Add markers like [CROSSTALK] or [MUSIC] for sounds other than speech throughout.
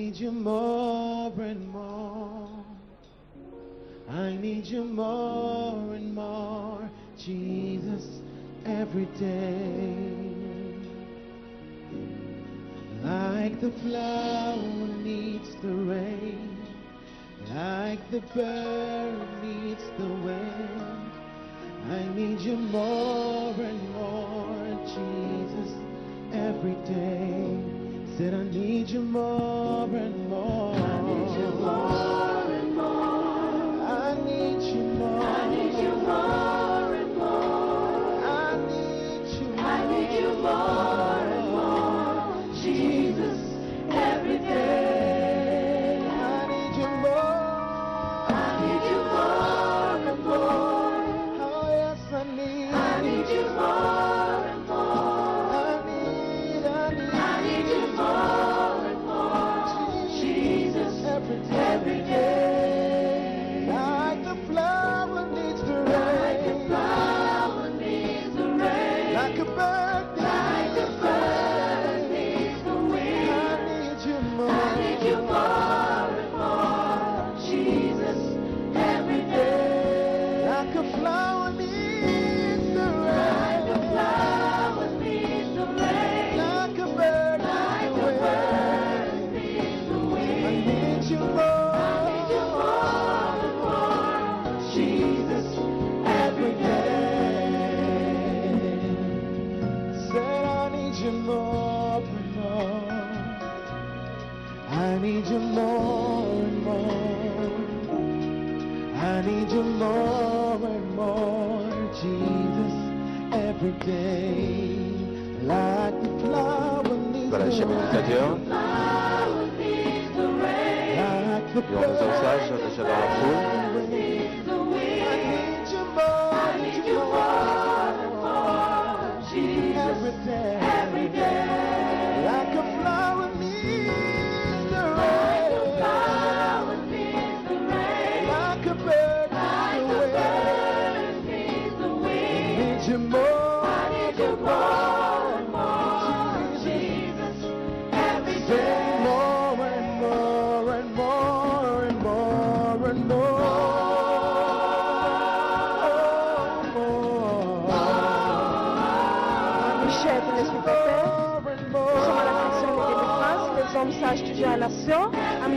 need you more and more. I need you more and more, Jesus, every day. Like the flower needs the rain, like the bird needs the wind. I need you more and more, Jesus, every day. Said I need you more and more. I need you more Like the et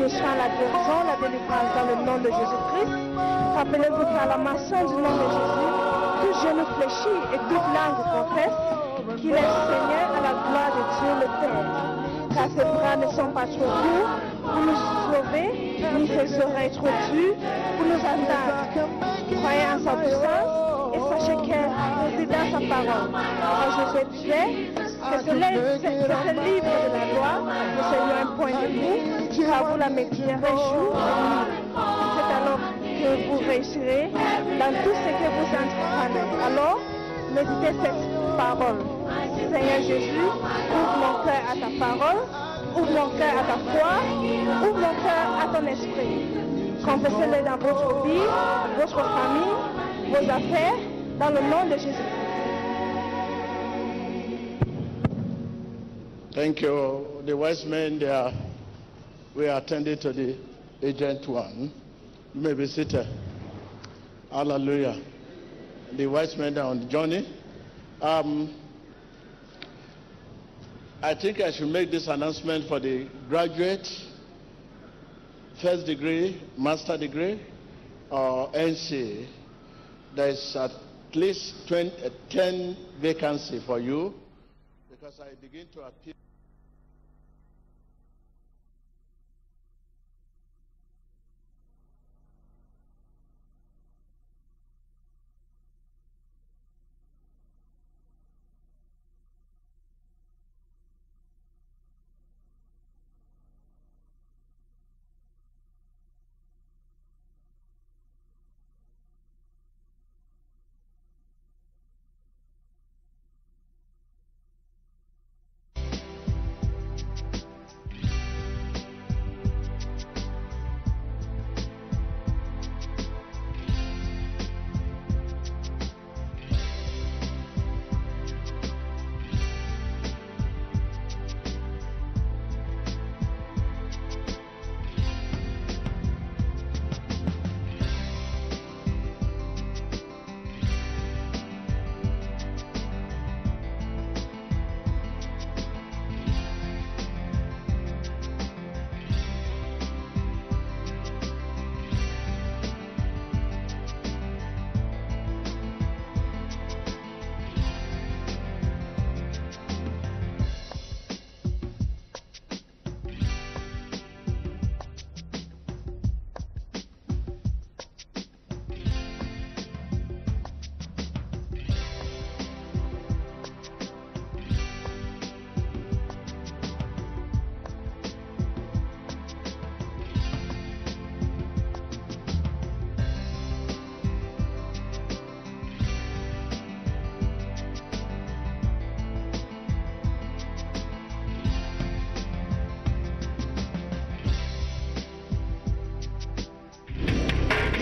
À la la délivrance dans le nom de Jésus-Christ. Rappelez-vous qu'à la mention du nom de Jésus, tout genou fléchit et toute langue confesse qu'il est Seigneur à la gloire de Dieu le Père. Car ses bras ne sont pas trop courts pour nous sauver, ni ses oreilles trop dures pour nous atteindre. Croyez en sa puissance et sachez qu'elle réside dans sa parole. Ce livre, c'est ce livre de la loi, ne soit un point de vous, car vous la méditerez jour et nuit. C'est alors que vous réussirez dans tout ce que vous entreprenez. Alors, méditez cette parole. Seigneur Jésus, ouvre mon cœur à ta parole, ouvre mon cœur à ta foi, ouvre mon cœur à ton esprit. Confessez-le dans votre vie, votre famille, vos affaires, dans le nom de Jésus. Thank you. The wise men, they are, we are attending to the agent one. You may be seated. Hallelujah. The wise men are on the journey. Um, I think I should make this announcement for the graduate, first degree, master degree, or NC. There is at least 20, uh, 10 vacancy for you because I begin to appeal.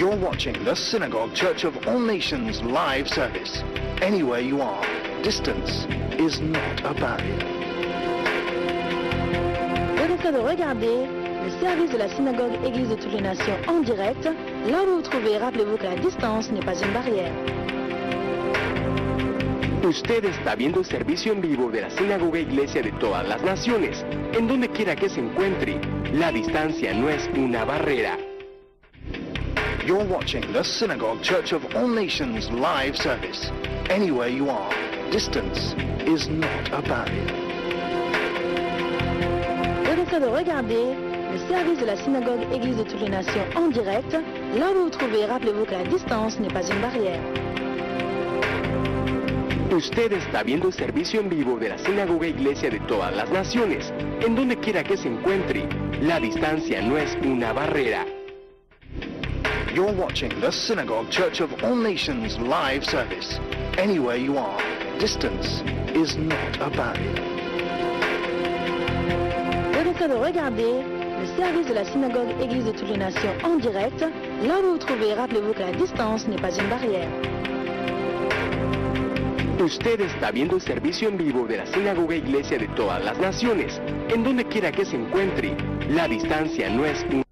You're watching the Synagogue Church of All Nations live service. Anywhere you are, distance is not a barrier. Vous êtes en train de regarder le service de la synagogue Église de toutes les nations en direct. Là où vous vous trouvez, rappelez-vous que la distance n'est pas une barrière. Usted está viendo el servicio en vivo de la Sinagoga Iglesia de todas las naciones. En donde quiera que se encuentre, la distancia no es una barrera. You're watching the Synagogue Church of All Nations live service. Anywhere you are, distance is not a barrier. Vous êtes en train de regarder le service de la synagogue Église de toutes les nations en direct. Là où vous vous trouvez, rappelez-vous que la distance n'est pas une barrière. Usted está viendo el servicio en vivo de la Sinagoga Iglesia de todas las naciones. En donde quiera que se encuentre, la distancia no es una barrera. You're watching the Synagogue Church of All Nations live service. Anywhere you are, distance is not a barrier. Vous êtes en train de regarder le service de la synagogue Église de toutes les nations en direct. Là où vous vous trouvez, rappelez-vous que la distance n'est pas une barrière. Usted está viendo el servicio en vivo de la Sinagoga Iglesia de todas las naciones. En donde quiera que se encuentre, la distancia no es una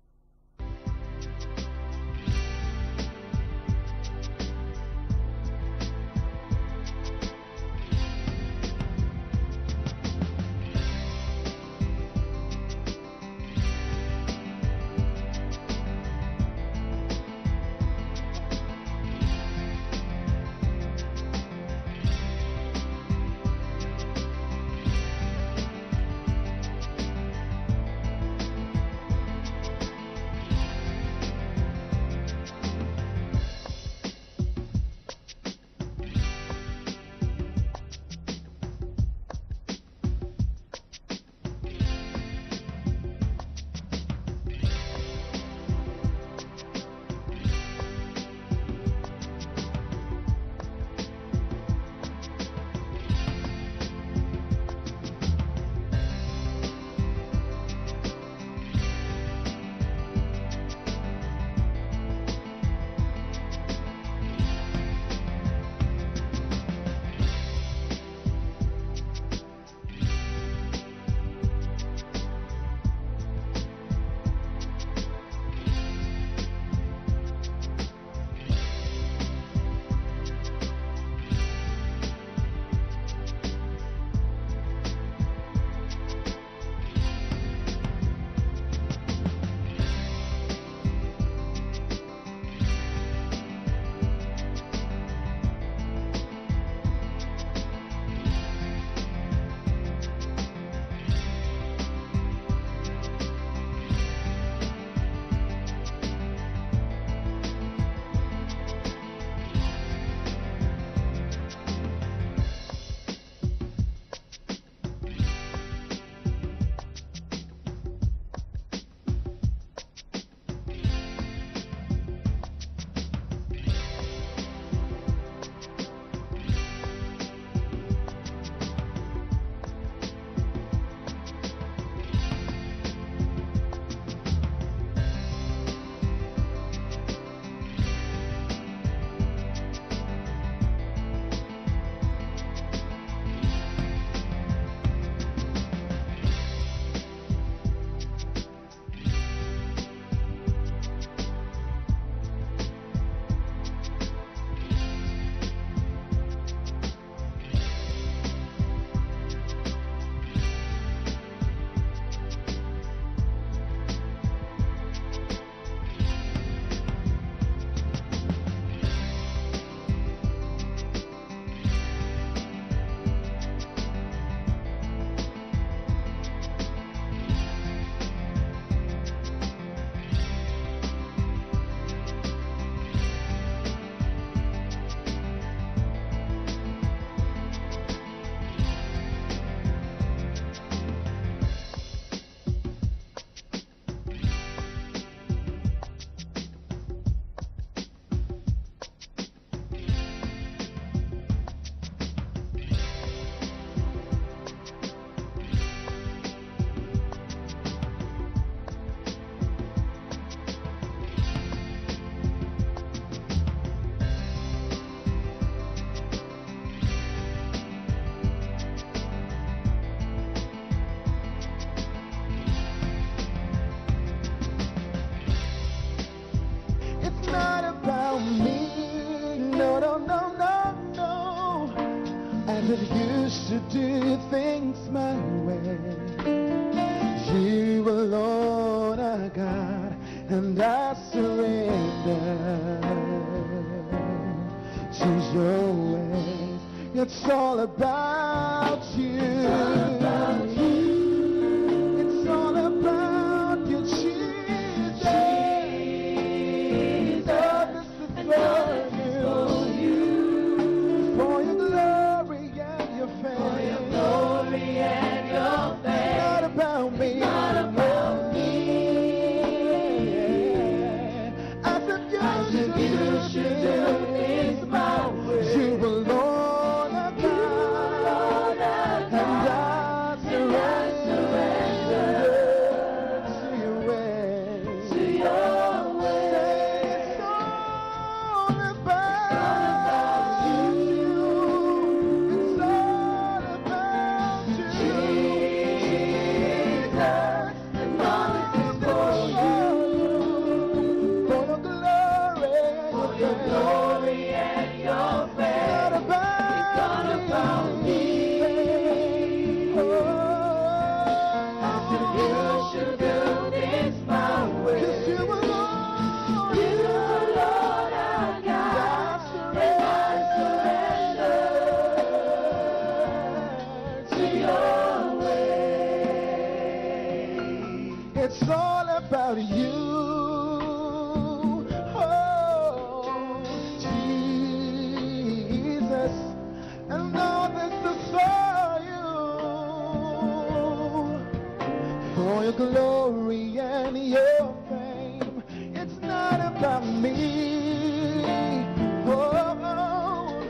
For your glory and your fame. It's not about me. Oh,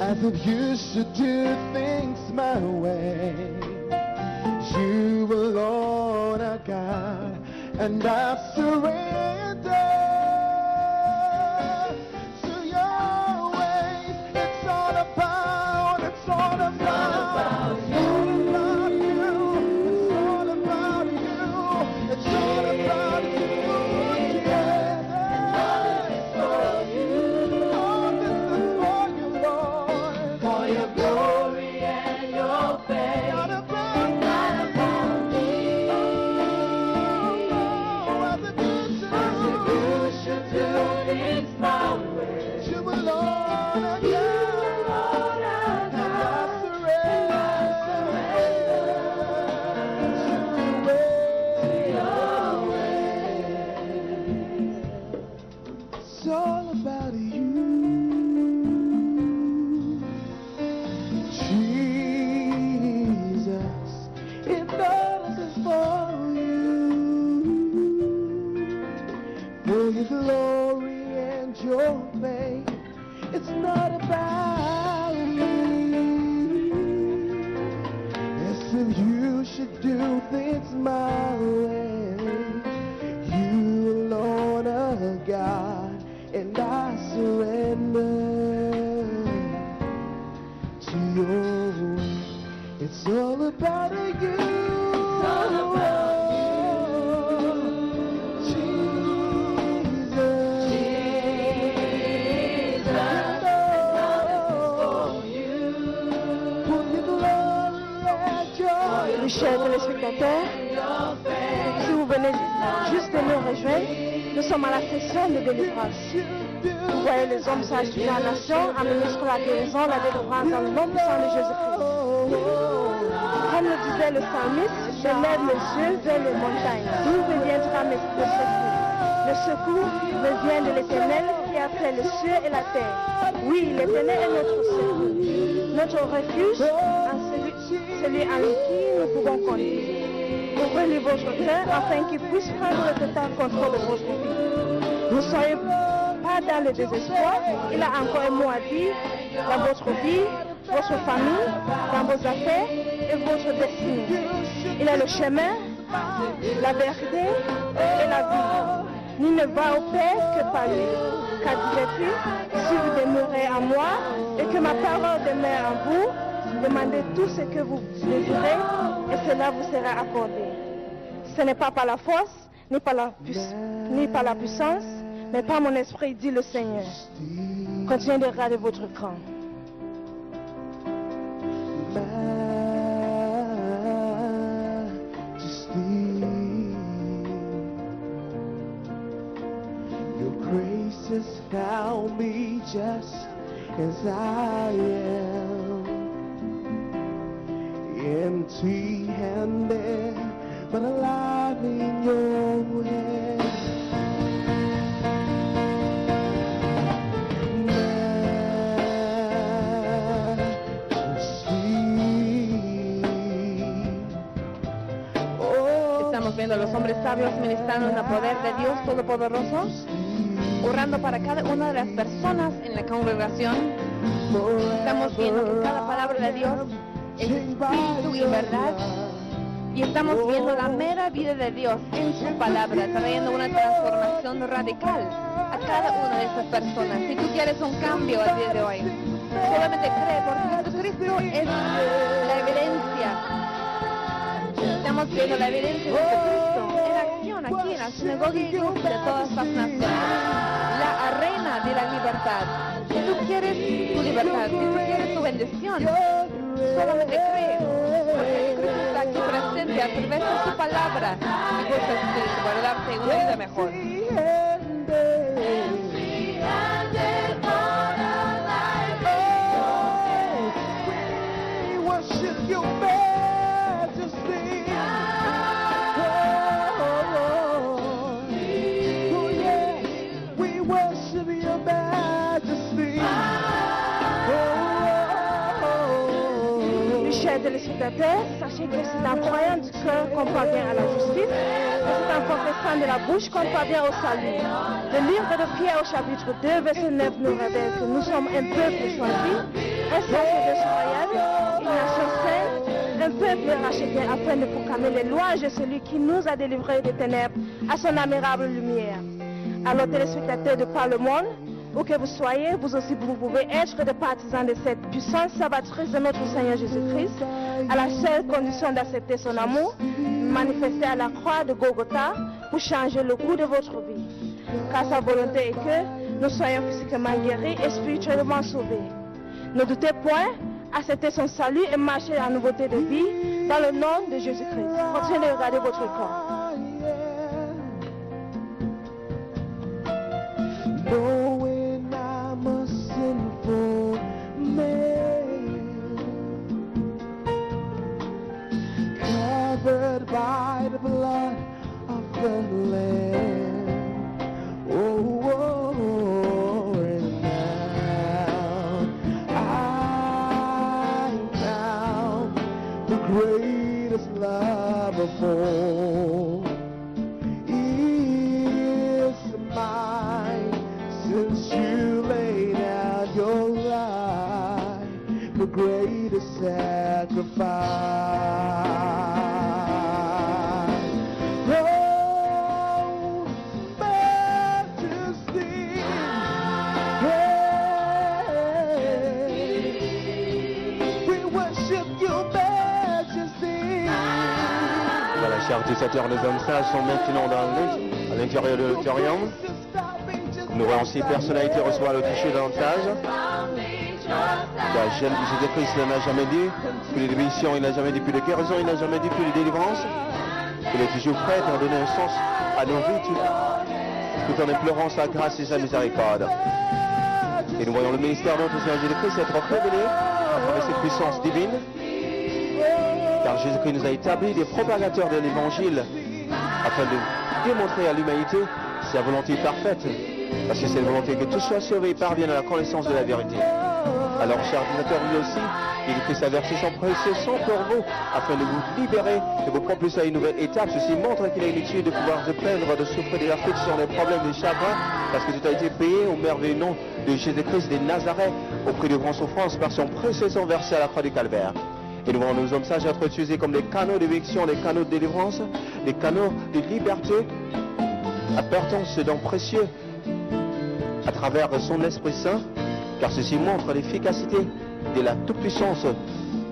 as if you should do things my way. You alone are God, and I surrender administrent la guérison, la délivrance dans le nom puissant de Jésus-Christ. Comme le disait le psalmiste, je lève les yeux vers les montagnes. D'où me viendra le secours? Le secours me vient de l'éternel qui a fait les cieux et la terre. Oui, l'éternel est notre secours. Notre refuge, celui, celui en qui nous pouvons compter. Ouvrez-lui votre cœur afin qu'il puisse prendre le total contrôle de votre vie. Ne soyez pas dans le désespoir. Il a encore un mot à dire dans votre vie, votre famille, dans vos affaires et votre destinée. Il est le chemin, la vérité et la vie. Nul ne va au Père que par lui. Car disait-il, si vous demeurez en moi et que ma parole demeure en vous, demandez tout ce que vous désirez et cela vous sera accordé. Ce n'est pas par la force, ni par la puissance, mais par mon esprit, dit le Seigneur. Continuez de râler votre camp. Jesus found me just as I am. Empty handed, but alive in your hands. Viendo los hombres sabios ministrando en el poder de Dios Todopoderoso, orando para cada una de las personas en la congregación. Estamos viendo que cada palabra de Dios es espíritu y verdad. Y estamos viendo la mera vida de Dios en su palabra, trayendo una transformación radical a cada una de estas personas. Si tú quieres un cambio al día de hoy, solamente cree, porque Jesucristo es la evidencia Estamos viendo la evidencia de Jesucristo en acción aquí en la sinagoga y iglesia de todas las naciones. La arena de la libertad. Si tú quieres tu libertad, si tú quieres tu bendición, solamente cree. Porque Cristo está aquí presente a través de su palabra y su espíritu para darte una vida mejor. Sachez que c'est en croyant du cœur qu'on parvient à la justice, c'est en confessant de la bouche qu'on parvient au salut. Le livre de Pierre au chapitre 2, verset 9 nous révèle que nous sommes un peuple choisi, un sacerdoce royal, une nation sainte, un peuple racheté afin de proclamer les louanges de celui qui nous a délivrés des ténèbres à son admirable lumière. Alors téléspectateurs de par le monde, où que vous soyez, vous aussi vous pouvez être des partisans de cette puissance salvatrice de notre Seigneur Jésus-Christ, à la seule condition d'accepter son amour, manifesté à la croix de Golgotha pour changer le cours de votre vie. Car sa volonté est que nous soyons physiquement guéris et spirituellement sauvés. Ne doutez point, acceptez son salut et marchez en nouveauté de vie dans le nom de Jésus-Christ. Continuez de regarder votre corps. Covered by the blood of the Lamb. Oh, oh, oh, and now I found the greatest love of all is mine since you laid out your life, the greatest sacrifice. Chers utilisateurs, les hommes sont maintenant dans à l'intérieur de l'auditorium. Nous voyons ces personnalités recevoir le cliché davantage. La jeune Jésus-Christ n'a jamais dit plus de mission, il n'a jamais dit plus de guérison, il n'a jamais dit plus de délivrance. Il est toujours prêt à donner un sens à nos vies tout, tout en implorant sa grâce et sa miséricorde. Et nous voyons le ministère de notre Seigneur Jésus-Christ être révélé à travers cette puissance divine. Jésus-Christ nous a établis des propagateurs de l'évangile afin de démontrer à l'humanité sa volonté parfaite. Parce que c'est la volonté que tous soient sauvés et parviennent à la connaissance de la vérité. Alors, chers visiteurs, lui aussi, il fait sa verser son précieux sang pour vous, afin de vous libérer et vous propulser à une nouvelle étape. Ceci montre qu'il une étude de pouvoir de plaindre, de souffrir des afflictions, des problèmes, des chagrins, parce que tout a été payé au merveilleux nom de Jésus-Christ de Nazareth, au prix de grandes souffrances, par son précieux sang versé à la croix du calvaire. Et nous voyons nos hommes sages être utilisés comme des canaux d'éviction, des canaux de délivrance, des canaux de liberté, apportant ce don précieux à travers son Esprit Saint, car ceci montre l'efficacité de la toute-puissance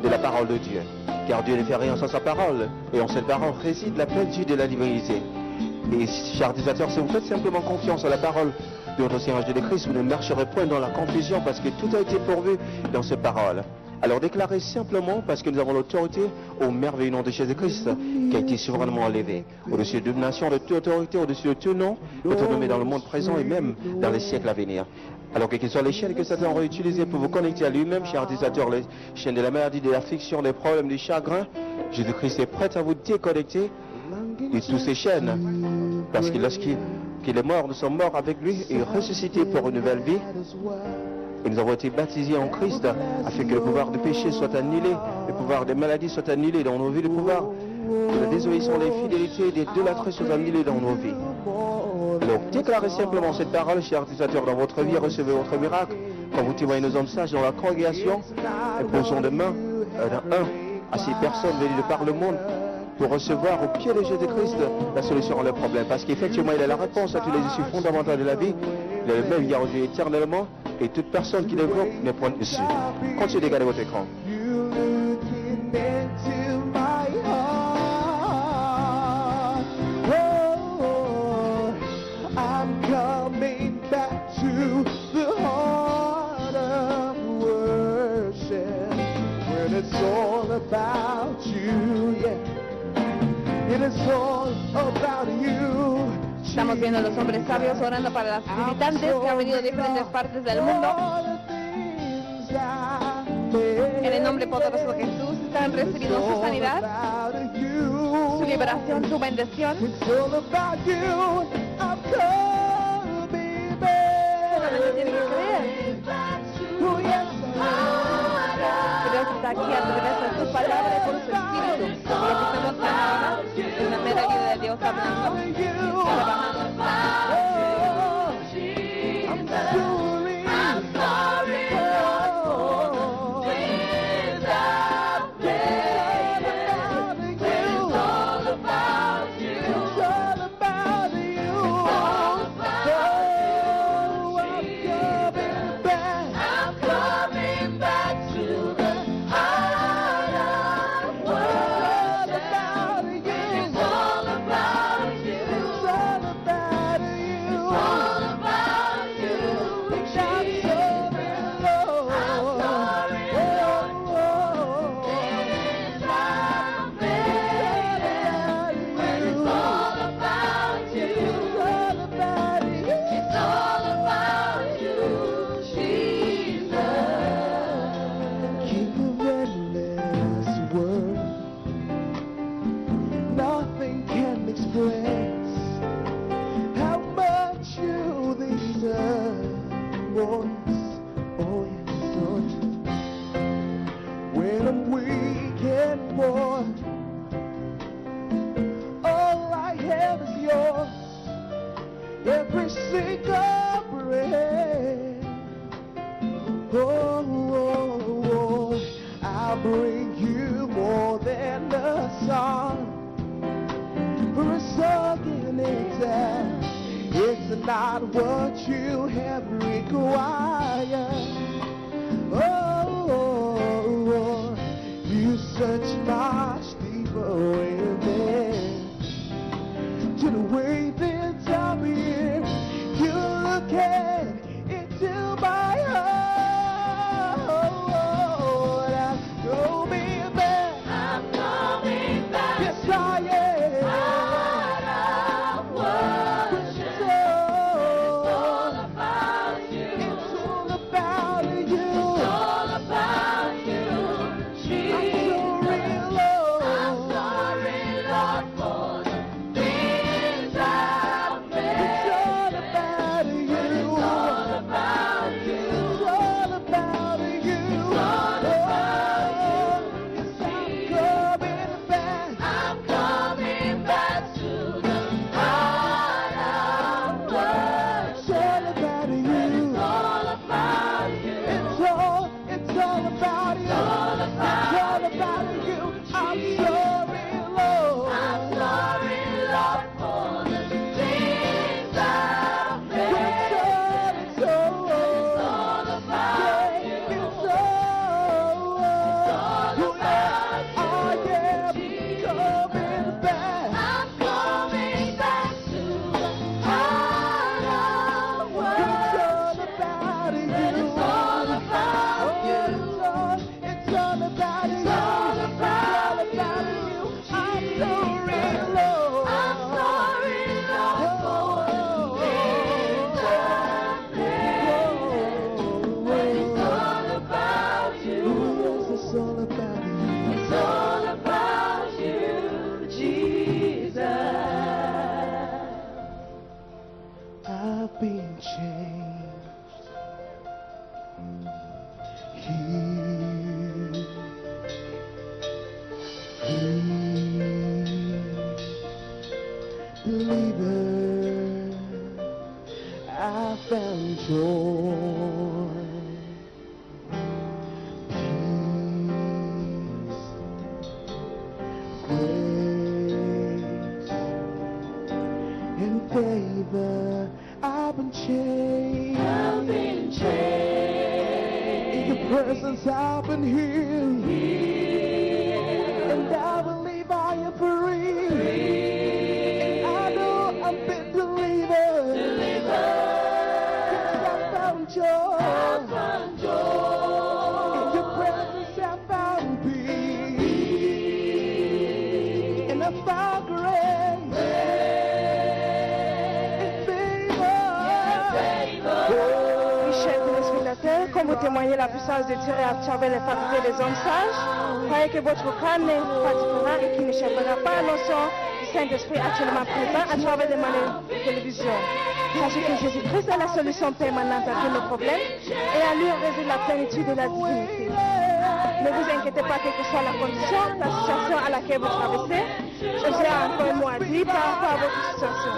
de la parole de Dieu. Car Dieu ne fait rien sans sa parole, et en cette parole réside la plénitude de la divinité. Et chers utilisateurs, si vous faites simplement confiance à la parole de notre Seigneur Jésus-Christ, vous ne marcherez point dans la confusion, parce que tout a été pourvu dans cette parole. Alors déclarez simplement, parce que nous avons l'autorité au merveilleux nom de Jésus-Christ, qui a été souverainement élevé, au-dessus d'une nation, de toute autorité, au-dessus de tout nom, peut nommer dans le monde présent et même dans les siècles à venir. Alors quelles que soient les chaînes que Satan aura utilisées pour vous connecter à lui-même, chers utilisateurs, les chaînes de la maladie, de l'affliction, des problèmes, du chagrin, Jésus-Christ est prêt à vous déconnecter de toutes ces chaînes. Parce que lorsqu'il qu'il est mort, nous sommes morts avec lui et ressuscités pour une nouvelle vie. Et nous avons été baptisés en Christ afin que le pouvoir du péché soit annulé, le pouvoir des maladies soit annulé dans nos vies, le pouvoir de la désobéissance, des fidélités, des idolâtries soit annulé dans nos vies. Donc déclarez simplement cette parole, chers utilisateurs, dans votre vie, recevez votre miracle. Quand vous témoignez nos hommes sages dans la congrégation, et posons de main euh, d'un un à ces personnes venues de par le monde pour recevoir au pied de Jésus-Christ la solution à leurs problèmes. Parce qu'effectivement, il a la réponse à tous les issues fondamentales de la vie. Il est le même hier, éternellement. Et toute personne qui l'évoque ne prend dessus. Continuez de garder votre écran. You looking into my heart. Oh, I'm coming back to the heart of worship when it's all about you. Yeah, it is all about you. Estamos viendo a los hombres sabios orando para las visitantes que han venido de diferentes partes del mundo. En el nombre poderoso de Jesús están recibiendo su sanidad, su liberación, su bendición. Solamente tienen que creer. Dios está aquí a través de su palabra y por su espíritu. Y lo que estamos ahora es mera vida de Dios hablando. 了吧。Not what you have required. Oh, you search much deeper within to the way travers les facultés des hommes sages, croyez que votre pas différent et qu'il n'échappera pas à l'onction du Saint-Esprit actuellement présent à travers les moyens de télévision. Sachez que Jésus-Christ est la solution permanente à tous nos problèmes et à lui réside la plénitude de la divinité. Ne vous inquiétez pas, quelle que soit la condition, la situation à laquelle vous traversez. Jésus a encore à dire par rapport à votre situation.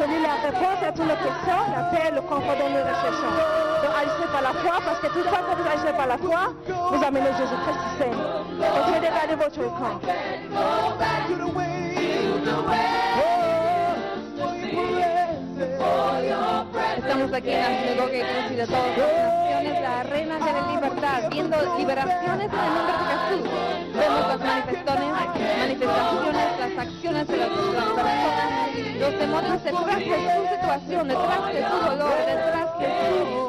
Celui la réponse à toutes nos questions, la paix, le confort dont nous recherchons. Donc agissez par la foi, parce que toute fois que vous agissez par la foi, vous amenez Jésus-Christ qui saigne. Continuez de garder votre camp. Estamos aquí en la sinagoga y de todas las naciones, la reina de la libertad, viendo liberaciones en el nombre de Jesús. Vemos las manifestaciones, manifestaciones, las acciones de las personas, los demonios detrás de su situación, detrás de su dolor, detrás de su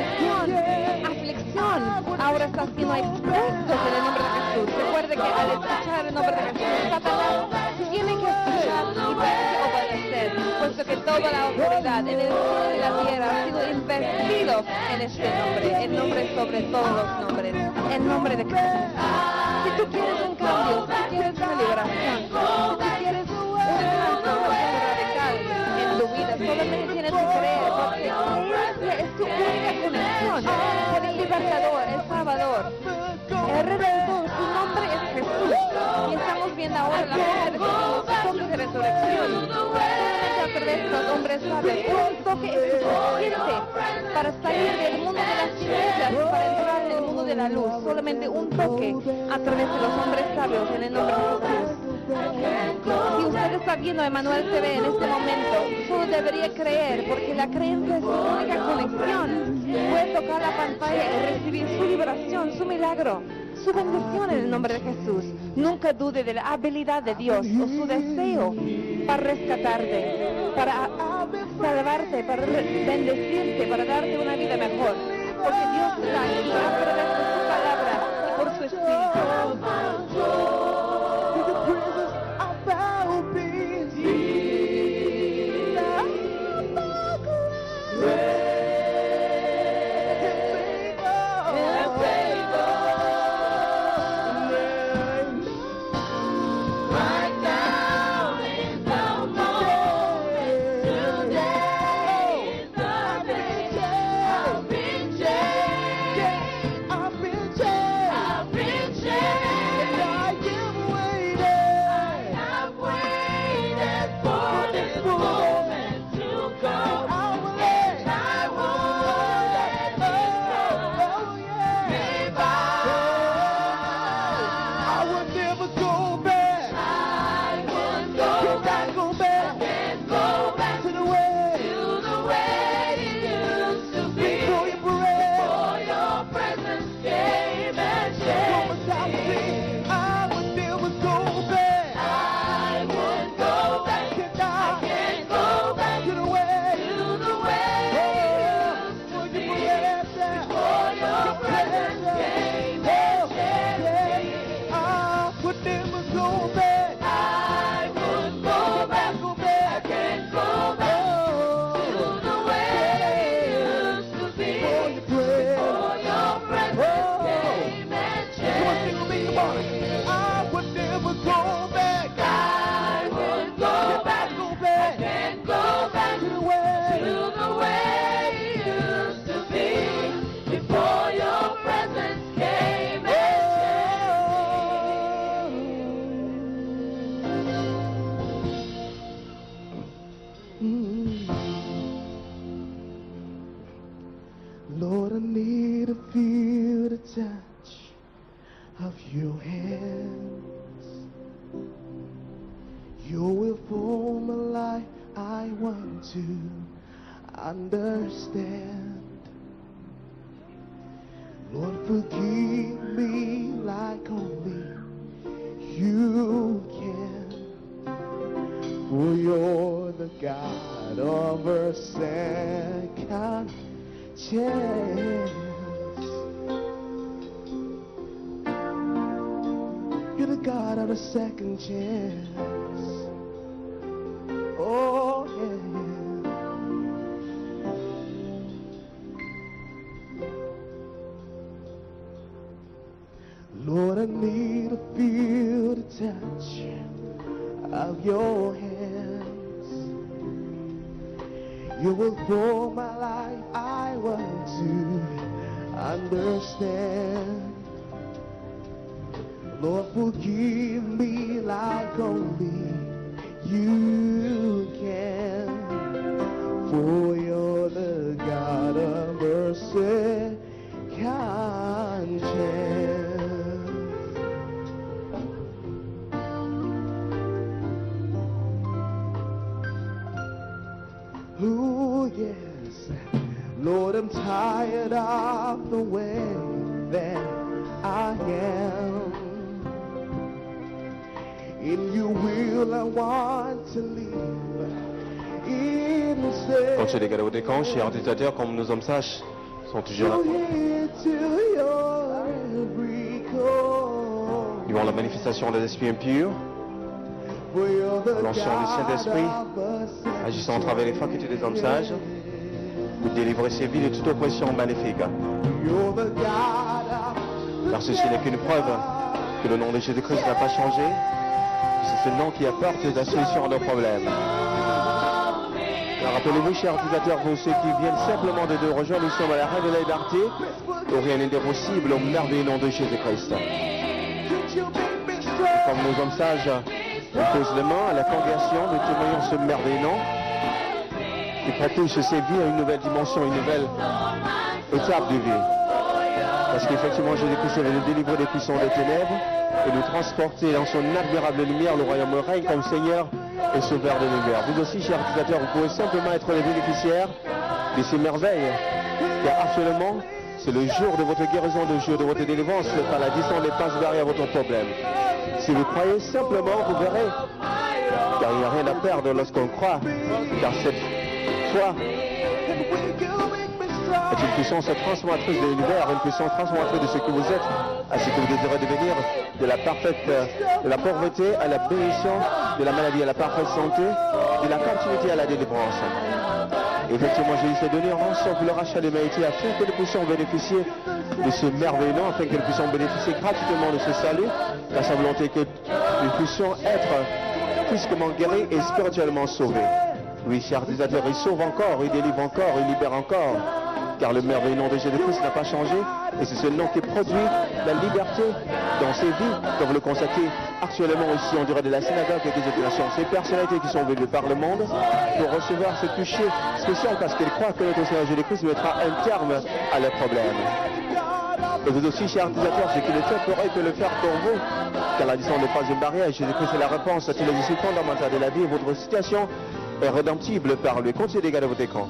tribulación, aflicción. Ahora está siendo expuestos en el nombre de Jesús. Recuerde que al escuchar el nombre de Jesús, Satanás tiene que escuchar y obedecer, puesto que toda la autoridad en el cielo y la tierra ha sido investido en este nombre, el nombre sobre todos los nombres, el nombre de Jesús. Si tú quieres un cambio, si quieres una liberación, si tú quieres una transformación radical en tu vida, solamente tienes que creer con el salvador, el redentor, su nombre es Jesús. Y estamos viendo ahora la muerte de Jesús, de resurrección. Través de los hombres sabios, un toque es suficiente para salir del mundo de las tinieblas para entrar en el mundo de la luz. Solamente un toque a través de los hombres sabios en el nombre de Jesús. Si usted está viendo Emanuel TV en este momento, solo debería creer, porque la creencia es su única conexión. Puede tocar la pantalla y recibir su liberación, su milagro, su bendición en el nombre de Jesús. Nunca dude de la habilidad de Dios o su deseo para rescatarte, para salvarte, para bendecirte, para darte una vida mejor. Porque Dios está aquí a God of a second chance. You're the God of a second chance. Oh, yeah. Lord, I need to feel the touch of your hands. You will form my life. I want to understand. Lord, forgive me like only you can. For tired of the way that I am. In your will, I want to live. Utilisateurs, comme nos hommes sages sont toujours là. vont la manifestation des esprits impurs, the L'onction du Saint-Esprit, agissant à travers les facultés des hommes sages, pour délivrer ces vies de toute oppression maléfique. Car ceci n'est qu'une preuve que le nom de Jésus-Christ n'a pas changé. C'est ce nom qui apporte la solution à nos problèmes. Rappelez-vous, chers utilisateurs, pour ceux qui viennent simplement de nous rejoindre, nous sommes à la reine de la liberté, où rien n'est impossible au merveilleux nom de Jésus-Christ. Comme nos hommes sages, on pose les mains à la congrégation, nous témoignons ce merveilleux nom, qui propulse ces vies à une nouvelle dimension, une nouvelle étape de vie. Parce qu'effectivement, Jésus-Christ est nous délivrer des puissants des ténèbres et nous transporter dans son admirable lumière, le royaume règne comme Seigneur et Sauveur de l'univers. Vous aussi, chers utilisateurs, vous pouvez simplement être les bénéficiaires de ces merveilles. Car actuellement, c'est le jour de votre guérison, le jour de votre délivrance, par la distance des passes barrières à votre problème. Si vous croyez simplement, vous verrez. Car il n'y a rien à perdre lorsqu'on croit. Car cette est une puissance transformatrice de l'univers, une puissance transformatrice de ce que vous êtes, à ce que vous désirez devenir, de la parfaite, de la pauvreté à la bénédiction, de la maladie à la parfaite santé, de la continuité à la délivrance? Effectivement, Jésus s'est donné en rançon pour le rachat de l'humanité afin que nous puissions bénéficier de ce merveilleux afin que nous puissions bénéficier gratuitement de ce salut, car sa volonté que nous puissions être physiquement guéris et spirituellement sauvés. Oui, chers utilisateurs, il sauve encore, il délivre encore, il libère encore. Car le merveilleux nom de Jésus-Christ n'a pas changé. Et c'est ce nom qui produit la liberté dans ces vies, comme vous le constatez actuellement ici en durée de la synagogue et des nations. Ces personnalités qui sont venues par le monde pour recevoir ce toucher spécial parce qu'elles croient que notre Seigneur Jésus-Christ mettra un terme à leurs problèmes. Et vous aussi, chers utilisateurs, ce qui le fait pourrait que le faire pour vous. Car la distance n'est pas une barrière. Jésus-Christ est la réponse à tous les issues fondamentales de la vie. Votre situation est rédemptible par lui. Continuez d'égaler votre écran.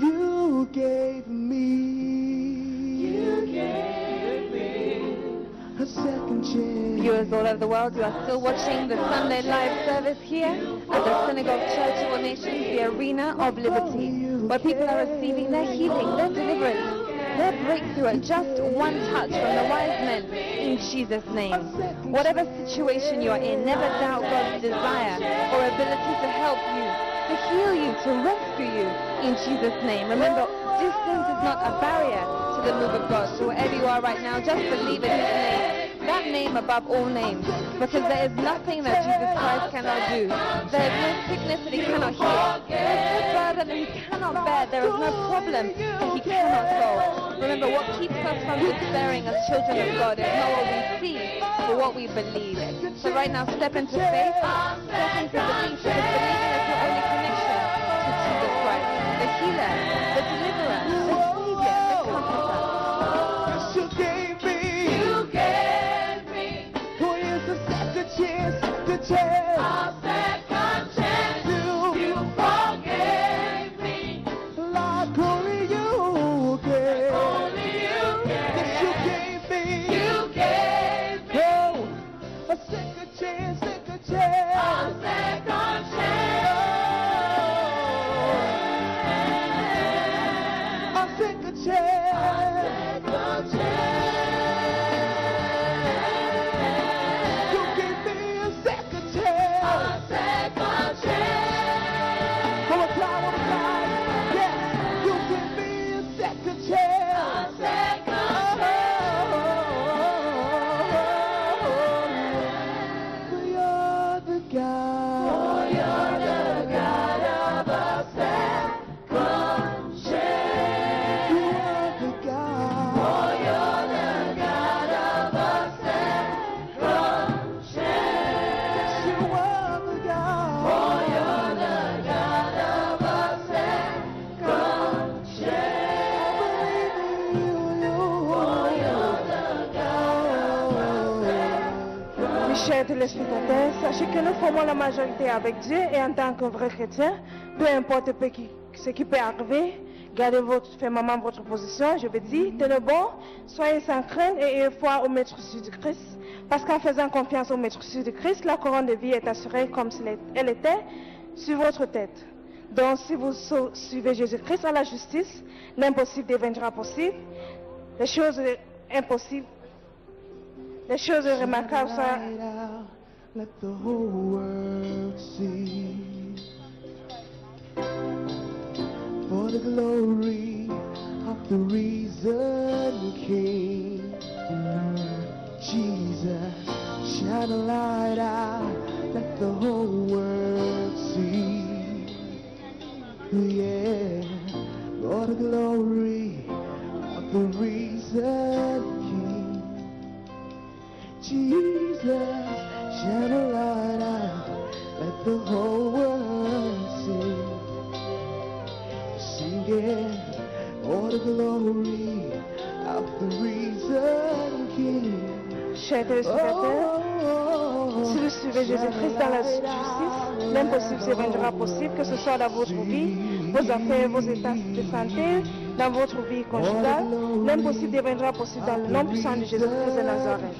You gave me, you gave me a second chance. Viewers all over the world, you are still watching the Sunday live service here at the Synagogue Church of All Nations, the Arena of Liberty, where people are receiving their healing, their deliverance, their breakthrough at just one touch from the wise men in Jesus' name. Whatever situation you are in, never doubt God's desire or ability to help you, to heal you, to rescue you in Jesus' name. Remember, distance is not a barrier to the move of God. So wherever you are right now, just believe in His name, that name above all names, because there is nothing that Jesus Christ cannot do. There is no sickness that He cannot heal. There is no burden that He cannot bear. There is no problem that He cannot solve. Remember, what keeps us from despairing as children of God is not what we see, but what we believe. So right now, step into faith, step into belief, because believing is your only sachez que nous formons la majorité avec Dieu et en tant que vrais chrétiens, peu importe ce qui peut arriver, gardez votre, fermement votre position. Je veux dire, tenez bon, soyez sans crainte et ayez foi au Maître Jésus-Christ. Parce qu'en faisant confiance au Maître Jésus-Christ, la couronne de vie est assurée comme elle était sur votre tête. Donc, si vous suivez Jésus-Christ à la justice, l'impossible deviendra possible. Les choses impossibles, les choses remarquables out, let the whole world see. For the glory of the risen King, Jesus, shine a light out, let the whole world see. Yeah, for the glory of the risen. Jesus, shine a light out, let the whole world see. Sing it, for the glory of the risen King. Chers téléspectateurs, si vous suivez Jésus-Christ dans la justice, l'impossible se rendra possible, que ce soit dans votre vie, vos affaires, vos états de santé, dans votre vie conjugale. L'impossible deviendra possible dans le nom puissant de Jésus-Christ de Nazareth.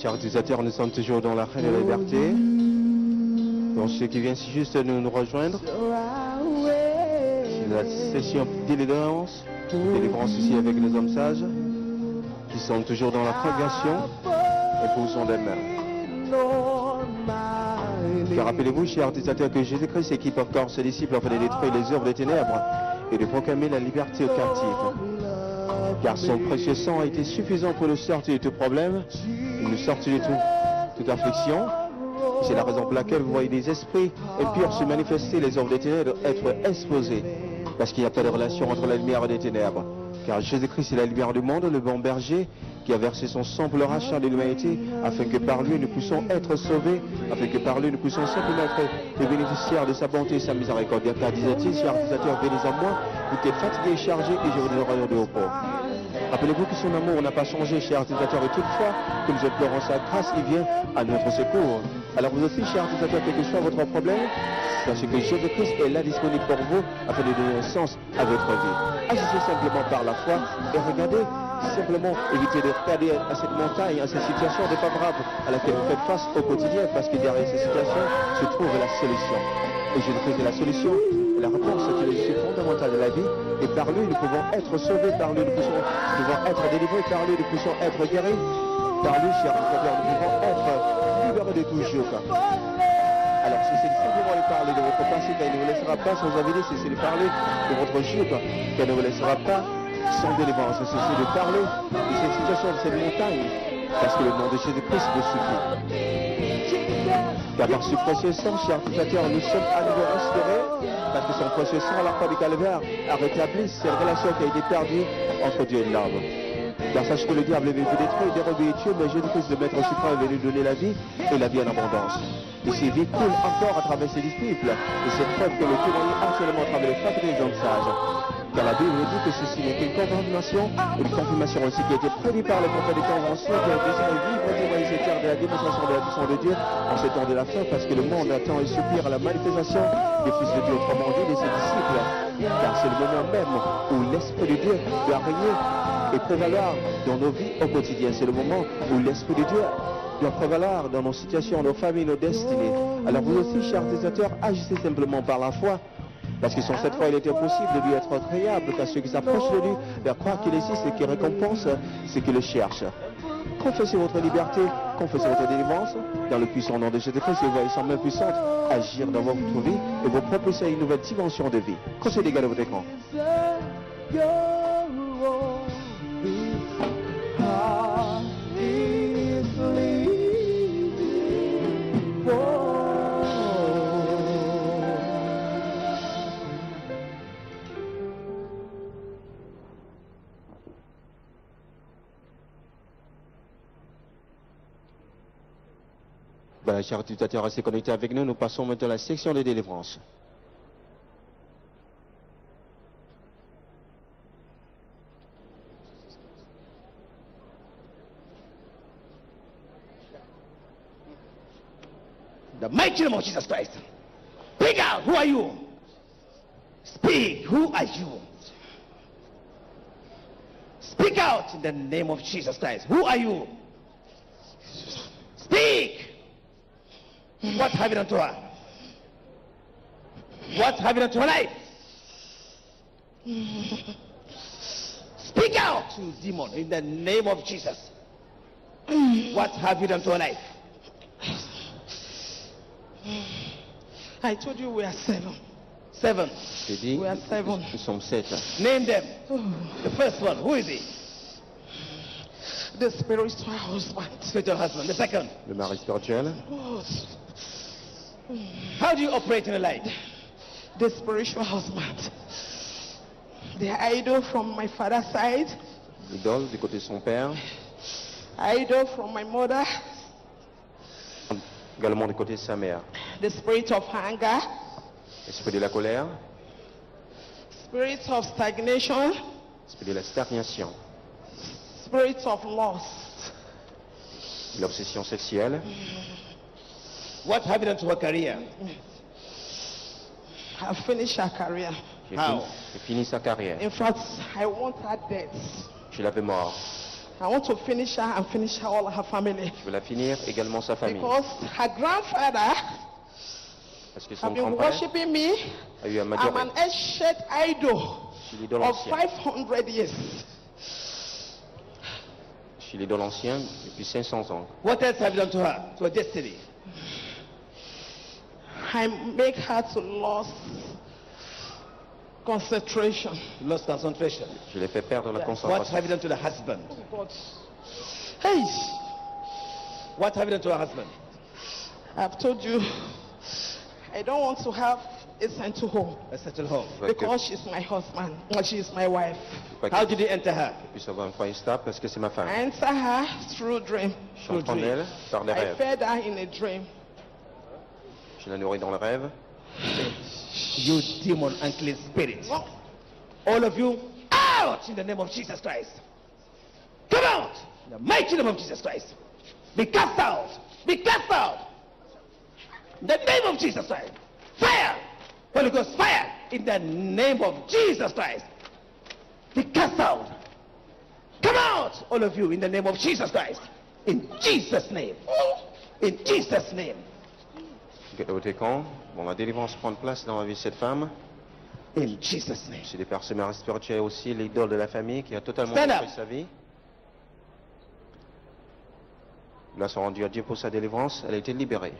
Chers utilisateurs, nous sommes toujours dans la reine de la liberté. Pour ceux qui viennent juste de nous rejoindre, c'est la session délivrance, délivrance ici avec les hommes sages, qui sont toujours dans la progression et posant des mains. rappelez-vous, chers utilisateurs, que Jésus-Christ équipe encore ses disciples afin de détruire les œuvres des ténèbres et de proclamer la liberté aux captifs. Car son précieux sang a été suffisant pour nous sortir de tout problème nous sortir de tout, toute affliction. C'est la raison pour laquelle vous voyez des esprits impurs se manifester, les œuvres des ténèbres être exposés. Parce qu'il n'y a pas de relation entre la lumière et les ténèbres. Car Jésus-Christ est la lumière du monde, le bon berger, qui a versé son sang pour le rachat de l'humanité, afin que par lui nous puissions être sauvés, afin que par lui nous puissions simplement être les bénéficiaires de sa bonté et sa miséricorde. Car disait-il, chers utilisateurs, venez à moi, vous êtes fatigués et chargés, et je vous donnerai de repos. Rappelez-vous que son amour n'a pas changé, chers utilisateurs, et toutefois que nous implorons sa grâce, il vient à notre secours. Alors vous aussi, chers utilisateurs, quel que soit votre problème, sachez que Jésus-Christ est là disponible pour vous afin de donner un sens à votre vie. Agissez simplement par la foi et regardez simplement éviter de regarder à cette montagne, à cette situation défavorable à laquelle vous faites face au quotidien, parce que derrière ces situations se trouve la solution. Et Jésus-Christ est la solution, la réponse est une fondamental fondamentale de la vie. Et par lui, nous pouvons être sauvés, par lui, nous pouvons, être délivrés, par lui, nous pouvons être guéris. Par lui, chers frères, nous pouvons être libérés de tout joug. Alors, si c'est simplement de parler de votre passé, car il ne vous laissera pas sans avis, si c'est de parler de votre joug, car il ne vous laissera pas sans délivrance. Si c'est de parler de cette situation, de cette montagne, parce que le nom de Jésus-Christ vous suffit. Car par ce précieux sang, utilisateurs, nous sommes à nouveau restaurés, parce que son précieux sang à la croix du calvaire a rétabli cette relation qui a été perdue entre Dieu et l'homme. Car sache que le diable est venu détruire, dérober et tuer, mais Jésus-Christ, le Maître suprême, est venu donner la vie et la vie en abondance. Et ces vies encore à travers ses disciples, et c'est preuve que le témoigne absolument à travers les faits des gens sages. Car la Bible dit que ceci n'est qu'une confirmation, une confirmation aussi qui a été prédite par les prophètes des anciens, qui a désiré vivre témoigner cette terre de la démonstration de la puissance de Dieu en ce temps de la fin, parce que le monde attend et soupire à la manifestation des fils de Dieu, autrement dit, de ses disciples. Car c'est le moment même où l'Esprit de Dieu doit régner et prévaloir dans nos vies au quotidien. C'est le moment où l'Esprit de Dieu doit prévaloir dans nos situations, nos familles, nos destinées. Alors vous aussi, chers utilisateurs, agissez simplement par la foi. Parce que sans cette foi, il était possible de lui être agréable, car ceux qui s'approchent de lui doivent croire qu'il existe et qu'il récompense ceux qui le cherchent. Confessez votre liberté, confessez votre délivrance dans le puissant nom de Jésus-Christ et voyez sa main puissante agir dans votre vie et vous propulser une nouvelle dimension de vie. Conseillez de votre écran. Ben, chers utilisateurs, restez connectés avec nous. Nous passons maintenant à la section de délivrance. The mighty name of Jesus Christ. Speak out. Who are you? Speak. Who are you? Speak out in the name of Jesus Christ. Who are you? Speak. What have you done to her? What have you done to her life? Speak out, you demon, in the name of Jesus. What have you done to her life? I told you we are seven. Seven. J'ai dit, We are seven. nous sommes sept. Name them. Oh. The first one, who is he? The spiritual husband. Spiritual husband. The second, Le mari spirituel, Oh, how do you operate in a life? the spiritual husband. The idol from my father's side. l'idole du côté de son père, Idol from my mother. également du côté de sa mère. The spirit of anger. Esprit de la colère, Spirit of stagnation. esprit de la stagnation, Spirit of loss. l'obsession sexuelle, What done to her career? I finished her career. j'ai How? fini, sa carrière. In fact, I want her dead. Je l'avais mort. I want to finish her and finish her, all her family. Je veux la finir, également sa famille. Because her grandfather Parce que son have been grand-père worshiping me. a eu à I'm m'adorer. an ancient idol Je suis l'idole of ancien. 500 years. Je suis l'idole ancien depuis 500 ans. What else have you done to her? To her destiny? I make her to lose concentration. Lost concentration. Je l'ai fait perdre la What concentration. have you done to the husband? Oh, but hey, What have you done to her husband? I've told you, I don't want to have a son to home A settled home. Je veux que because she's my husband, or she's my wife. How did you enter her? je puisse avoir une foyer stable parce que c'est ma femme. I answer her through dream. J'entre en elle par les I rêves. fed her in a dream. Je la nourris dans le rêve. You demon unclean spirit. All of you, out in the name of Jesus Christ. Come out in the mighty name of Jesus Christ. Be cast out. Be cast out. In the name of Jesus Christ. Fire. Holy Ghost, fire. In the name of Jesus Christ. Be cast out. Come out, all of you, in the name of Jesus Christ. In Jesus' name. In Jesus' name. Au écran, bon, la délivrance prend place dans la vie de cette femme. In Jesus' name. Chez les personnes spirituelles aussi, l'idole de la famille qui a totalement détruit sa vie. Grâce rendue à Dieu pour sa délivrance, elle a été libérée.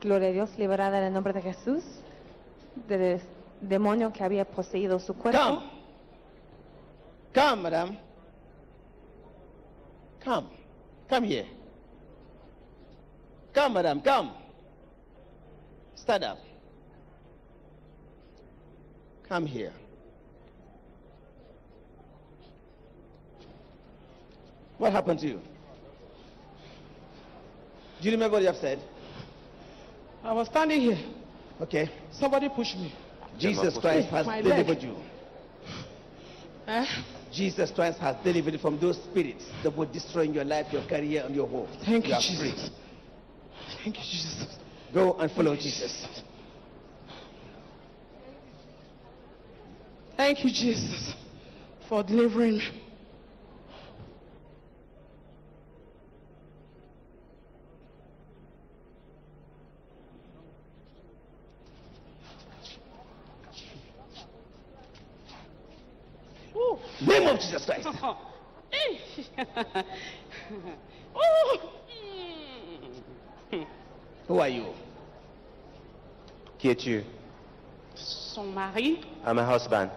Gloria a Dios, liberada en el nombre de Jesús del demonio que había poseído su cuerpo. Come. Come, madam. Come. Come here. Come, madam. Come. Stand up. Come here. What happened to you? Do you remember what you have said? I was standing here. Okay. Somebody pushed me. Jesus Christ has My leg. delivered you. Eh? Jesus Christ has delivered you from those spirits that were destroying your life, your career, and your home. Thank you, are Jesus. free. Thank you, Jesus. Go and follow Jesus. Thank you, Jesus, for delivering Son mari. I'm a husband.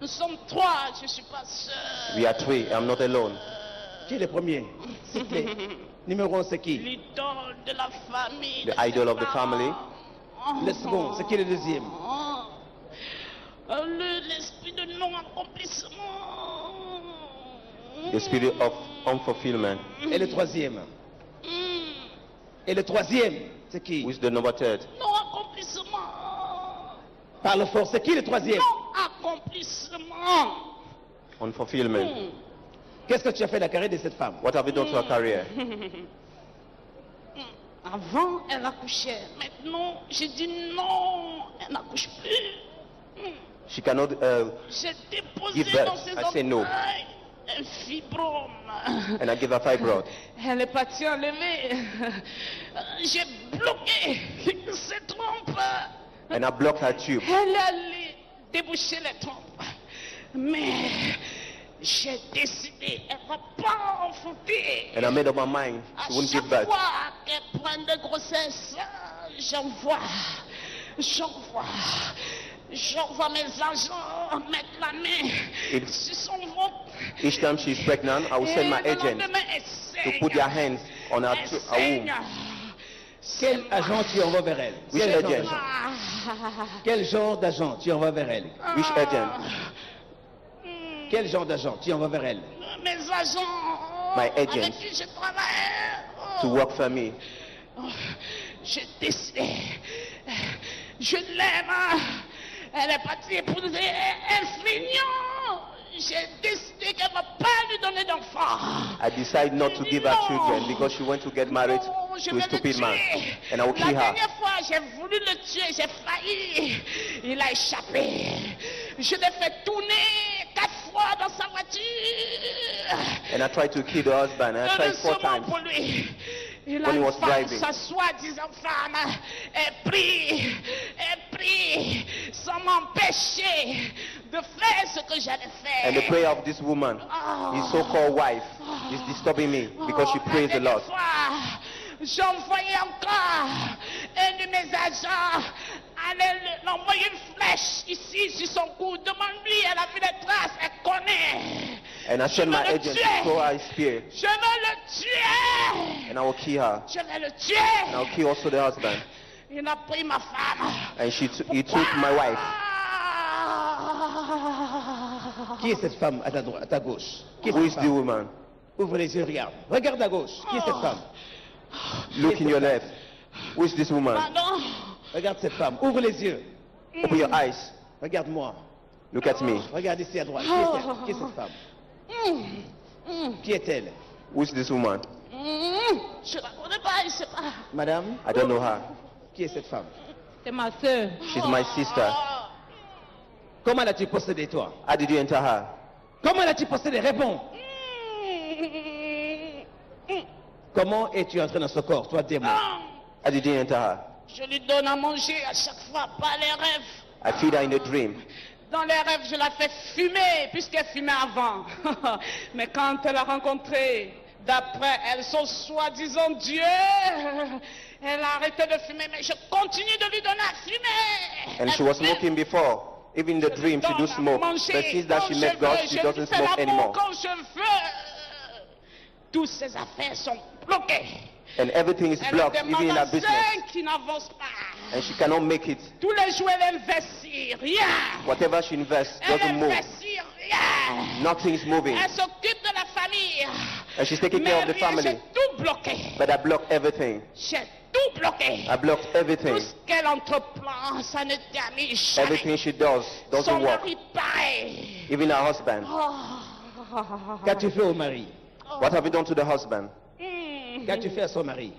Nous sommes trois, je ne suis pas seule. We are three. I'm not alone. Qui est le premier? S'il te plaît. Numéro un, c'est qui? L'idole de la famille. The idol of the family. Le second, c'est qui le deuxième? Oh. Euh, le- L'esprit de non-accomplissement. The spirit of unfulfillment. Et le troisième? Hmm. Et le troisième, c'est qui? Who is the number third? Non-accomplissement. Parle fort, c'est qui le troisième? Non-accomplissement. Unfulfillment. Hmm. Qu'est-ce que tu as fait de la carrière de cette femme? What have you done to her career? [LAUGHS] Avant, elle accouchait. Maintenant, j'ai dit non, elle n'accouche plus. Hmm. She cannot. Uh, J'ai déposé Give birth. dans ses I say no. un fibrome. and I give her fibroid. [LAUGHS] Elle est partie enlever. J'ai bloqué ses trompes. And I blocked her tube. Elle allait déboucher les trompes. Mais j'ai décidé, elle ne va pas enfanter. And I made up my mind À she wouldn't chaque give birth. fois qu'elle prend de grossesse, j'envoie, j'envoie, j'envoie mes agents mettre la main It- sur son ventre. Each time she's pregnant, I will send my agent to put their hands on her, her womb. Quel agent tu envoies vers elle? Which Quel genre agent? d'agent? Quel genre d'agent tu envoies vers elle? Which agent? Quel genre d'agent tu envoies vers elle? Mes agents My avec agents. qui je travaille. To work for me. Oh, décidé. Je l'aime. Elle est partie épouser un feignant. J'ai décidé qu'elle ne va pas lui donner d'enfant. I decide not to give her children because she went to get married Non, to a stupid man. And I will kill her. dernière fois, j'ai voulu le tuer, j'ai failli. Il a échappé. Je l'ai fait tourner quatre fois dans sa voiture. And I tried to kill the husband. And I tried four times. pour lui. Il When he was driving. sa soi-disant femme, est pris, est pris, sans m'empêcher de faire ce que j'allais faire. And the prayer of this woman, ah. his so-called wife, is disturbing me because she prays a lot. J'envoyais encore un de mes agents aller le- l'envoyer une flèche ici sur son cou. Demande-lui, elle a vu les traces, elle connaît. And I Je sent my vais le agent to tuer. throw her spear. Je vais le tuer. And I will kill her. Je vais le And tuer. I'll kill also the husband. Il a pris ma femme. And she he took my wife. Qui est cette femme à ta, droite, à ta gauche? Qui est Who cette is the femme? woman? Ouvre les yeux, regarde. Regarde à gauche. Qui est cette femme? Look in your left. Who is this woman? Pardon. Regarde cette femme. Ouvre les yeux. Open your eyes. Regarde-moi. Look at me. Regarde ici à droite. Qui est cette, qui est cette femme? Qui est-elle? Who is this woman? Je ne la connais pas, je ne sais pas. Madame? I don't know her. Qui est cette femme? C'est ma soeur. She's my sister. Comment l'as-tu possédée, toi? How did you enter her? Comment l'as-tu possédée? Réponds. Comment es-tu entré dans ce corps, toi, démon? How did you enter her? Je lui donne à manger à chaque fois, pas les rêves. I feed her in a dream. Dans les rêves, je la fais fumer, puisqu'elle fumait avant. [LAUGHS] Mais quand elle a rencontré, d'après elle, son soi-disant Dieu, elle a arrêté de fumer, mais je continue de lui donner à fumer. And she Elle was fume. smoking before. Even in the Je dream, she do smoke. manger But since that she met God, she doesn't smoke anymore. quand je veux. Toutes ces affaires sont bloquées. And everything is Elle blocked, even in her business. qui n'avancent pas. And she cannot make it. Tous les jours, elle investit, rien. Whatever she invests Elle doesn't move. investit, rien. Nothing is moving. Elle s'occupe de la famille. And she's taking Mais care of the family. tout bloqué. But I blocked everything. J'ai tout bloqué. I blocked everything. Tout ce qu'elle entreprend, ça ne termine jamais. Everything she does Son doesn't work. mari pareil. Even her husband. Oh. Qu'as-tu fait au mari? What have you done to the husband? Hmm. Qu'as-tu fait à son mari?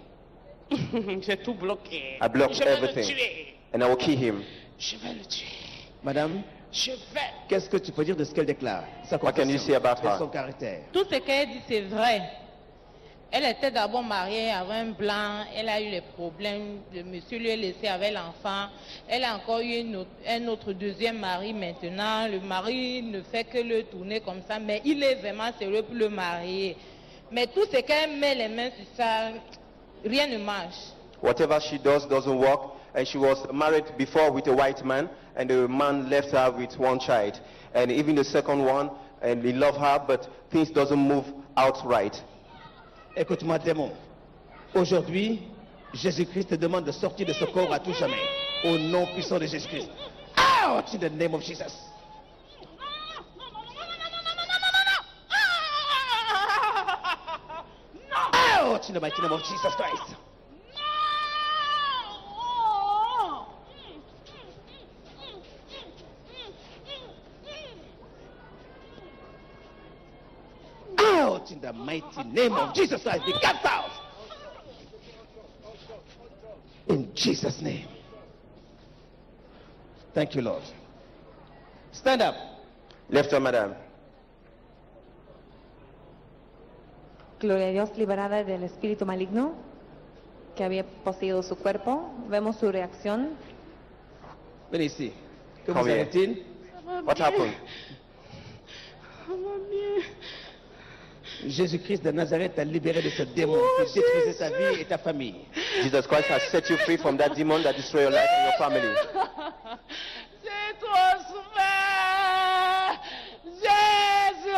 [LAUGHS] J'ai tout bloqué. I blocked je vais le everything. tuer. And I will kill him. Je vais le tuer. Madame, Je vais. qu'est-ce que tu peux dire de ce qu'elle déclare? Sa What can you confession say about et her? son caractère? Tout ce qu'elle dit, c'est vrai. Elle était d'abord mariée avec un blanc, elle a eu les problèmes, le monsieur lui a laissé avec l'enfant, elle a encore eu un autre deuxième mari maintenant, le mari ne fait que le tourner comme ça, mais il est vraiment sérieux pour le marier. Mais tout ce qu'elle met les mains sur ça, rien ne marche. Whatever she does doesn't work. And she was married before with a white man, and the man left her with one child. And even the second one, and he loved her, but things doesn't move outright. Écoute-moi, démon. Aujourd'hui, Jésus-Christ te demande de sortir de ce corps à tout jamais. Au nom puissant de Jésus-Christ. Out in the name of Jesus. Of Jesus Christ. Out in the mighty name of Jesus Christ. Be cast out. In Jesus' name. Thank you, Lord. Stand up. Left her, madam. Gloria a Dios, liberada del espíritu maligno que había poseído su cuerpo. Vemos su reacción. Venez ici. Que Come vous here. What happened? Jésus-Christ de Nazareth t'a libéré de ce démon qui détruisait ta vie et ta famille. Jesus Christ has set you free from that demon that destroyed your life and your family. C'est trop souffert. Jésus.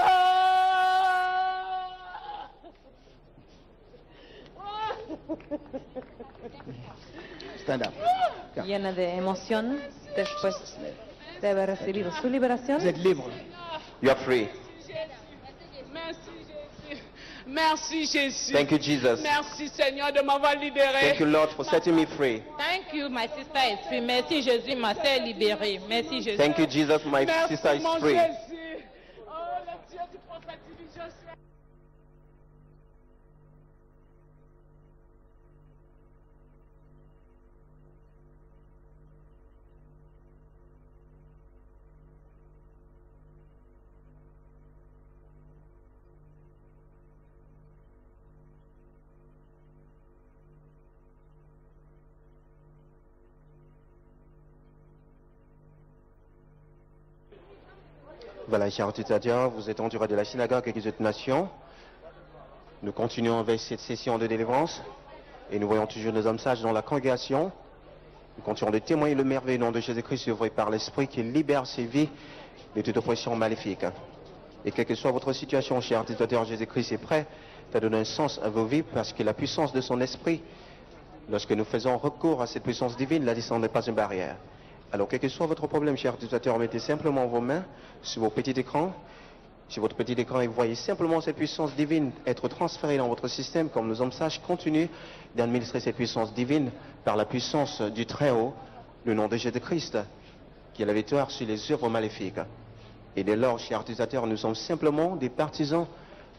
[LAUGHS] Stand up. Llena de emoción después de haber recibido su liberación. Vous êtes libre. You are free. Merci Jésus. Jésus. Thank you, Jesus. Merci Seigneur de m'avoir libéré. Thank you, Lord, for setting me free. Thank you, my sister is free. Merci Jésus, ma sœur est libérée. Merci Jésus. Thank you, Jesus. My Merci sister mon is free. Jésus. Vous êtes en direct de la synagogue et des autres nations. Nous continuons avec cette session de délivrance et nous voyons toujours des hommes sages dans la congrégation. Nous continuons de témoigner le merveilleux nom de Jésus-Christ œuvré par l'Esprit qui libère ses vies de toute oppression maléfique. Et quelle que soit votre situation, chers utilisateurs, Jésus-Christ est prêt à donner un sens à vos vies parce que la puissance de son Esprit, lorsque nous faisons recours à cette puissance divine, la distance n'est pas une barrière. Alors, quel que soit votre problème, chers utilisateurs, mettez simplement vos mains sur vos petits écrans, sur votre petit écran et voyez simplement cette puissance divine être transférée dans votre système comme nos hommes sages continuent d'administrer cette puissance divine par la puissance du Très-Haut, le nom de Jésus-Christ, qui a la victoire sur les œuvres maléfiques. Et dès lors, chers utilisateurs, nous sommes simplement des partisans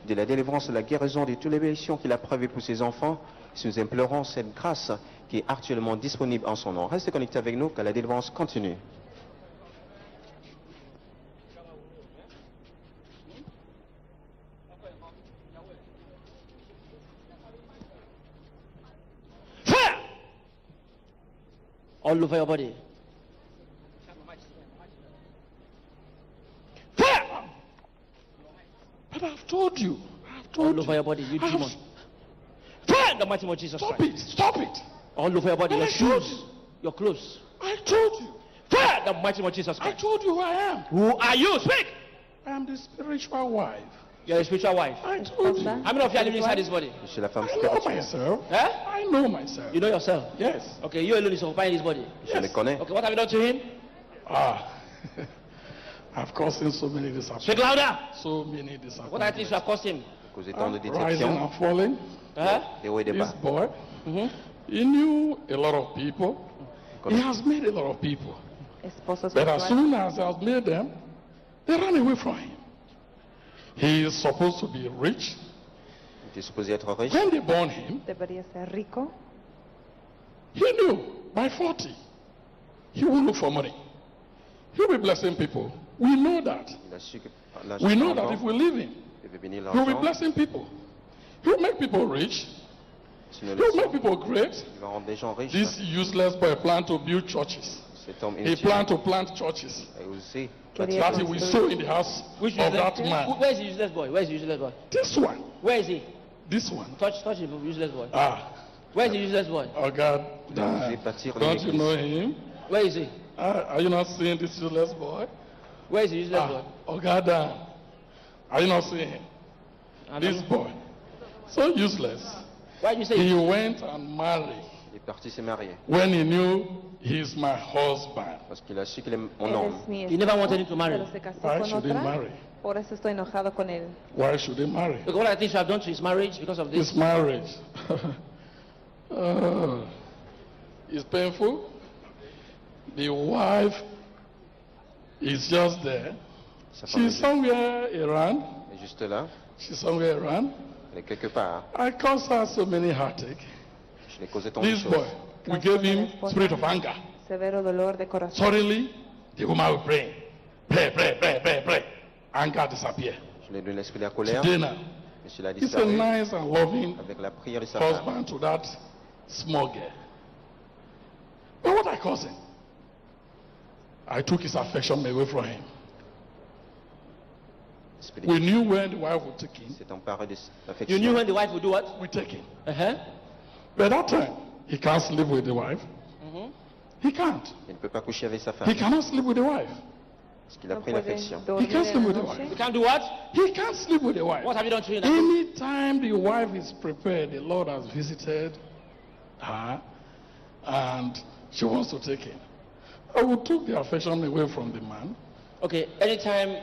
de la délivrance de la guérison de toutes les bénédictions qu'il a prévues pour ses enfants. Si nous implorons cette grâce qui est actuellement disponible en son nom. Restez connectés avec nous, car la délivrance continue. Fire! All over your body. Fire! But I've told you. I've told All you. over your body, you demon. Fire the mighty name of Jesus Stop Christ. it. Stop it. All over your body, your I shoes, you. your clothes. I told you. Fire the mighty name of Jesus I told you who I am. Who are you? Speak. I am the spiritual wife. You're a spiritual wife. I told you. How many of you are living inside this body? Je suis la femme I know myself. Huh? I know myself. You know yourself. Yes. Okay, you alone is occupying this body. Je me. Okay, what have you done to him? Ah. [LAUGHS] I've caused him so many Speak louder. So many disasters. What are the disappointments. things you have caused him? Causé tant de Uh, rising déceptions, and falling. Huh? des hauts et This bas. boy, Mhm. He knew a lot of people. He has made a lot of people. But as soon as he has made them, they ran away from him. He is supposed to be rich. Il était supposé être riche. When they born him, Debería ser rico. he knew by 40 he will look for money. He'll be blessing people. We know that. Il a su que à l'âge We know that if we leave him, il veut bénir he'll be blessing people. He'll make people rich. Si nous make people great. il va rendre les gens. This useless boy planned to build churches. Cet homme He inutile planned to plant churches a osé Quería that he will sow in the house Which of that man. Where is the useless boy? Where is the useless boy? This one, Where is he? this one. Touch, touch the useless boy. Ah, Where is the useless boy? oh God, osé damn. bâtir don't you know him? Where is he? Ah, are you not seeing this useless boy? Where is the useless Ah, boy? oh God, damn. Are you not seeing him? This boy, so useless. Why do you say He went and married Il est parti se marier when he knew he's my husband. parce qu'il a su qu'il est mon homme. Mi He never wanted esposo, him to marry. Pero se casó Why con should he otra. marry? Por eso estoy enojado con él. Why should he marry? Look, what I think you have done to his marriage because of this. His marriage. [LAUGHS] uh, it's painful. The wife is just there. Sa femme She's est somewhere around. est juste là. She's somewhere around. Elle est quelque part. I caused her so many heartache. Je l'ai causé tant de This choses. boy, we gave him spirit of anger. Severo dolor de corazón. Suddenly, the woman will pray. Pray, pray, pray, pray, pray. Anger disappear. Je lui ai donné l'esprit de la colère. Today now, Et cela a he's a disparu nice and loving avec la prière de sa femme. husband to that small girl. But what I caused him? I took his affection away from him. L'esprit We knew when the wife would take him, s'est You knew when the wife would do what? we take him. Uh-huh. But that time, he can't sleep with the wife. Mhm. He can't. Il ne peut pas coucher avec sa He cannot sleep with the wife. parce qu'il a No pris puede l'affection. He dormir can't sleep with the wife. You can't do what? He can't sleep with the wife. What have you done to him? Anytime the wife is prepared, the Lord has visited her and she wants to take him. I will took the affection away from the man. Okay, anytime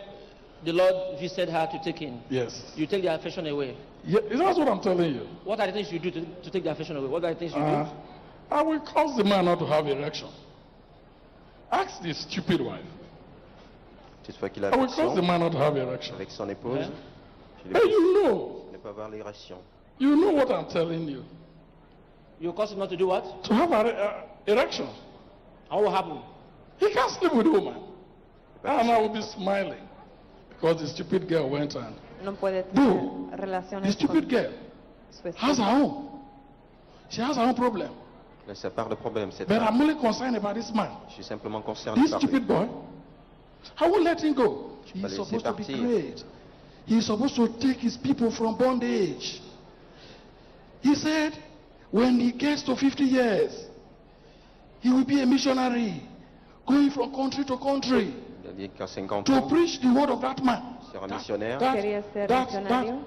the Lord visited her to take in, Yes. you take the affection away. Yeah, that's what I'm telling you. What are the things you do to, to take the affection away? What are the things you Uh, do? I will cause the man not to have erection. Ask the stupid wife. Toutefois qu'il a I will cause the man not to have erection. avec son épouse, Hein? je lui Hey, you know, ne pas avoir l'érection. you know what I'm telling you. You cause him not to do what? To have an uh, erection. And what will happen? He can't sleep with a woman. Pas And I will be smiling because the stupid girl went and No puede tener the relaciones stupid con girl su has her esposo. own. She has her own problem. Là, ça part de problème, cette But femme. I'm only concerned about this man. Je suis simplement concerné This par lui. stupid boy. I won't let him go. vais He's laisser supposed to be partir. great. He's supposed to take his people from bondage. He said, when he gets to 50 years, he will be a missionary, going from country to country Il qu'à 50 to ans, preach the word of that man. il sera missionnaire, that, misionario.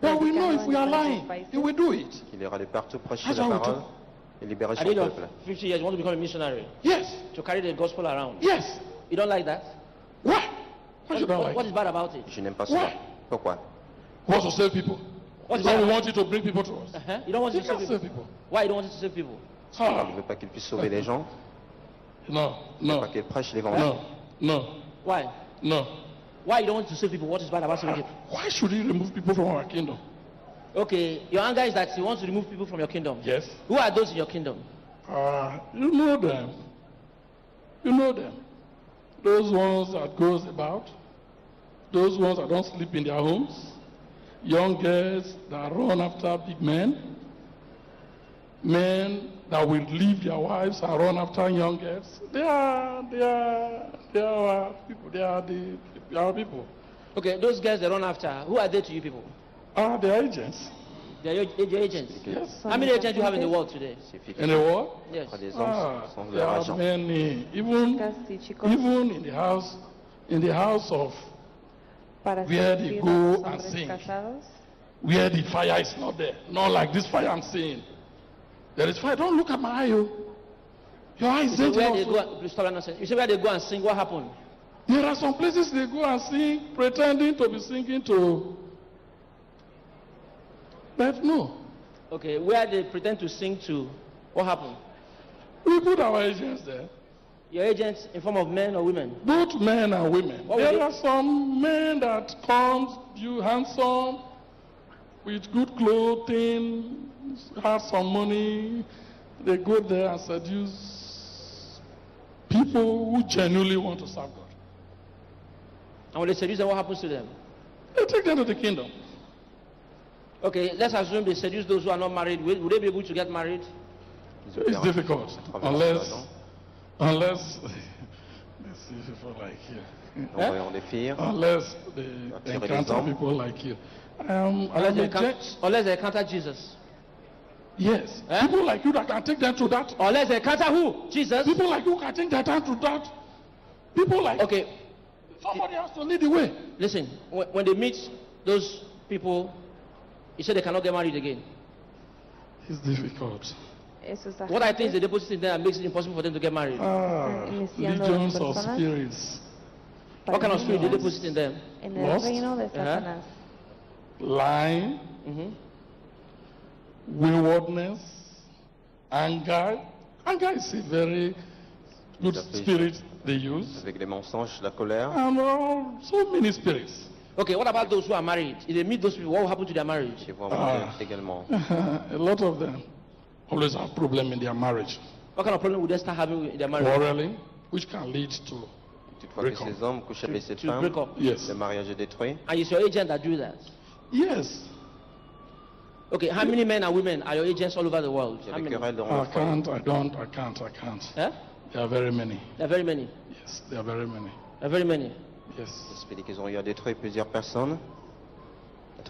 But we know if we are lying, he will do it. qu'il ira de partout prêcher la parole et libérer son peuple. 50 years, you want to become a missionary? Yes, To carry the gospel around. yes. You don't like that? Why? What, like what is bad about it? Je n'aime pas cela. Pourquoi? Wants to save people? What's Because bad we about want you to bring people to us. Uh-huh. You don't want He to save can't people. save people. Why you don't want to save people? Il Ah, ne veut pas qu'il puisse sauver les gens, no, il ne veut no, pas qu'il prêche l'évangile. no, no, Why? no. Why you don't want to save people? What is bad about saving people? Why should he remove people from our kingdom? Okay, your anger is that you want to remove people from your kingdom. Yes. Who are those in your kingdom? Uh, you know them. You know them. Those ones that goes about. Those ones that don't sleep in their homes. Young girls that run after big men. Men that will leave their wives and run after young girls. They are, they are, they are people. They are the they are our people. Okay, those guys they run after, who are they to you people? Ah, they are agents. They are your, your agents. Yes. How many agents do you have in the world today? In the world? Yes. Ah, there are many. Even, even in the house, in the house of where they servir go and sing, where the fire is not there. Not like this fire I'm seeing. There is fire. Don't look at my eye. Your eye You say where they go, and- stop that nonsense. You say where they go and sing, what happened? There are some places they go and sing, pretending to be singing to. But no, Okay, where they pretend to sing to, what happened? we put our agents there, Your agents in form of men or women? both men and women. What there are some men that come, you handsome, with good clothing, have some money. They go there and seduce people who genuinely want to serve God. And when they seduce them, what happens to them? They take them to the kingdom. Okay, let's assume they seduce those who are not married. Will, would they be able to get married? It's difficult unless, unless [LAUGHS] let's see people like you. Envoyons des filles. Unless they encounter people like you. Um, Unless they, a can, gent- unless they encounter Jesus. Yes, Eh? people like you that can take them to that. Unless they encounter who? Jesus. People like you can take them time to that. People like Okay, somebody has to lead the way. listen. When, when they meet those people, you say they cannot get married again. It's difficult. What I think is the agentes deposit in there that makes it impossible for them to get married. Ah, iniciando legions of spirits, what kind of spirit they Paradigmas deposit in them? En el Lost. reino de Ajá. Satanás. lying, hmm waywardness, anger. Anger is a very good Tout à fait. spirit they use. Avec les mensonges, la colère. And uh, so many spirits. Okay, what about those who are married? If they meet those people, what will happen to their marriage? Chez vous Ah. également. [LAUGHS] a lot of them always have problem in their marriage. What kind of problem would they start having in their marriage? Quarreling, which can lead to Toutefois Break que up. ces hommes couchent avec cette To break up. yes, le mariage est détruit. And it's your agent that do that. yes. Okay, how many men and women are your agents all over the world? Il y a How many? I can't, I don't, I can't, I can't. Eh? There are very many. There are very many. Yes, there are very many. There are very many. Yes. L'esprit qu'ils ont eu à détruire plusieurs personnes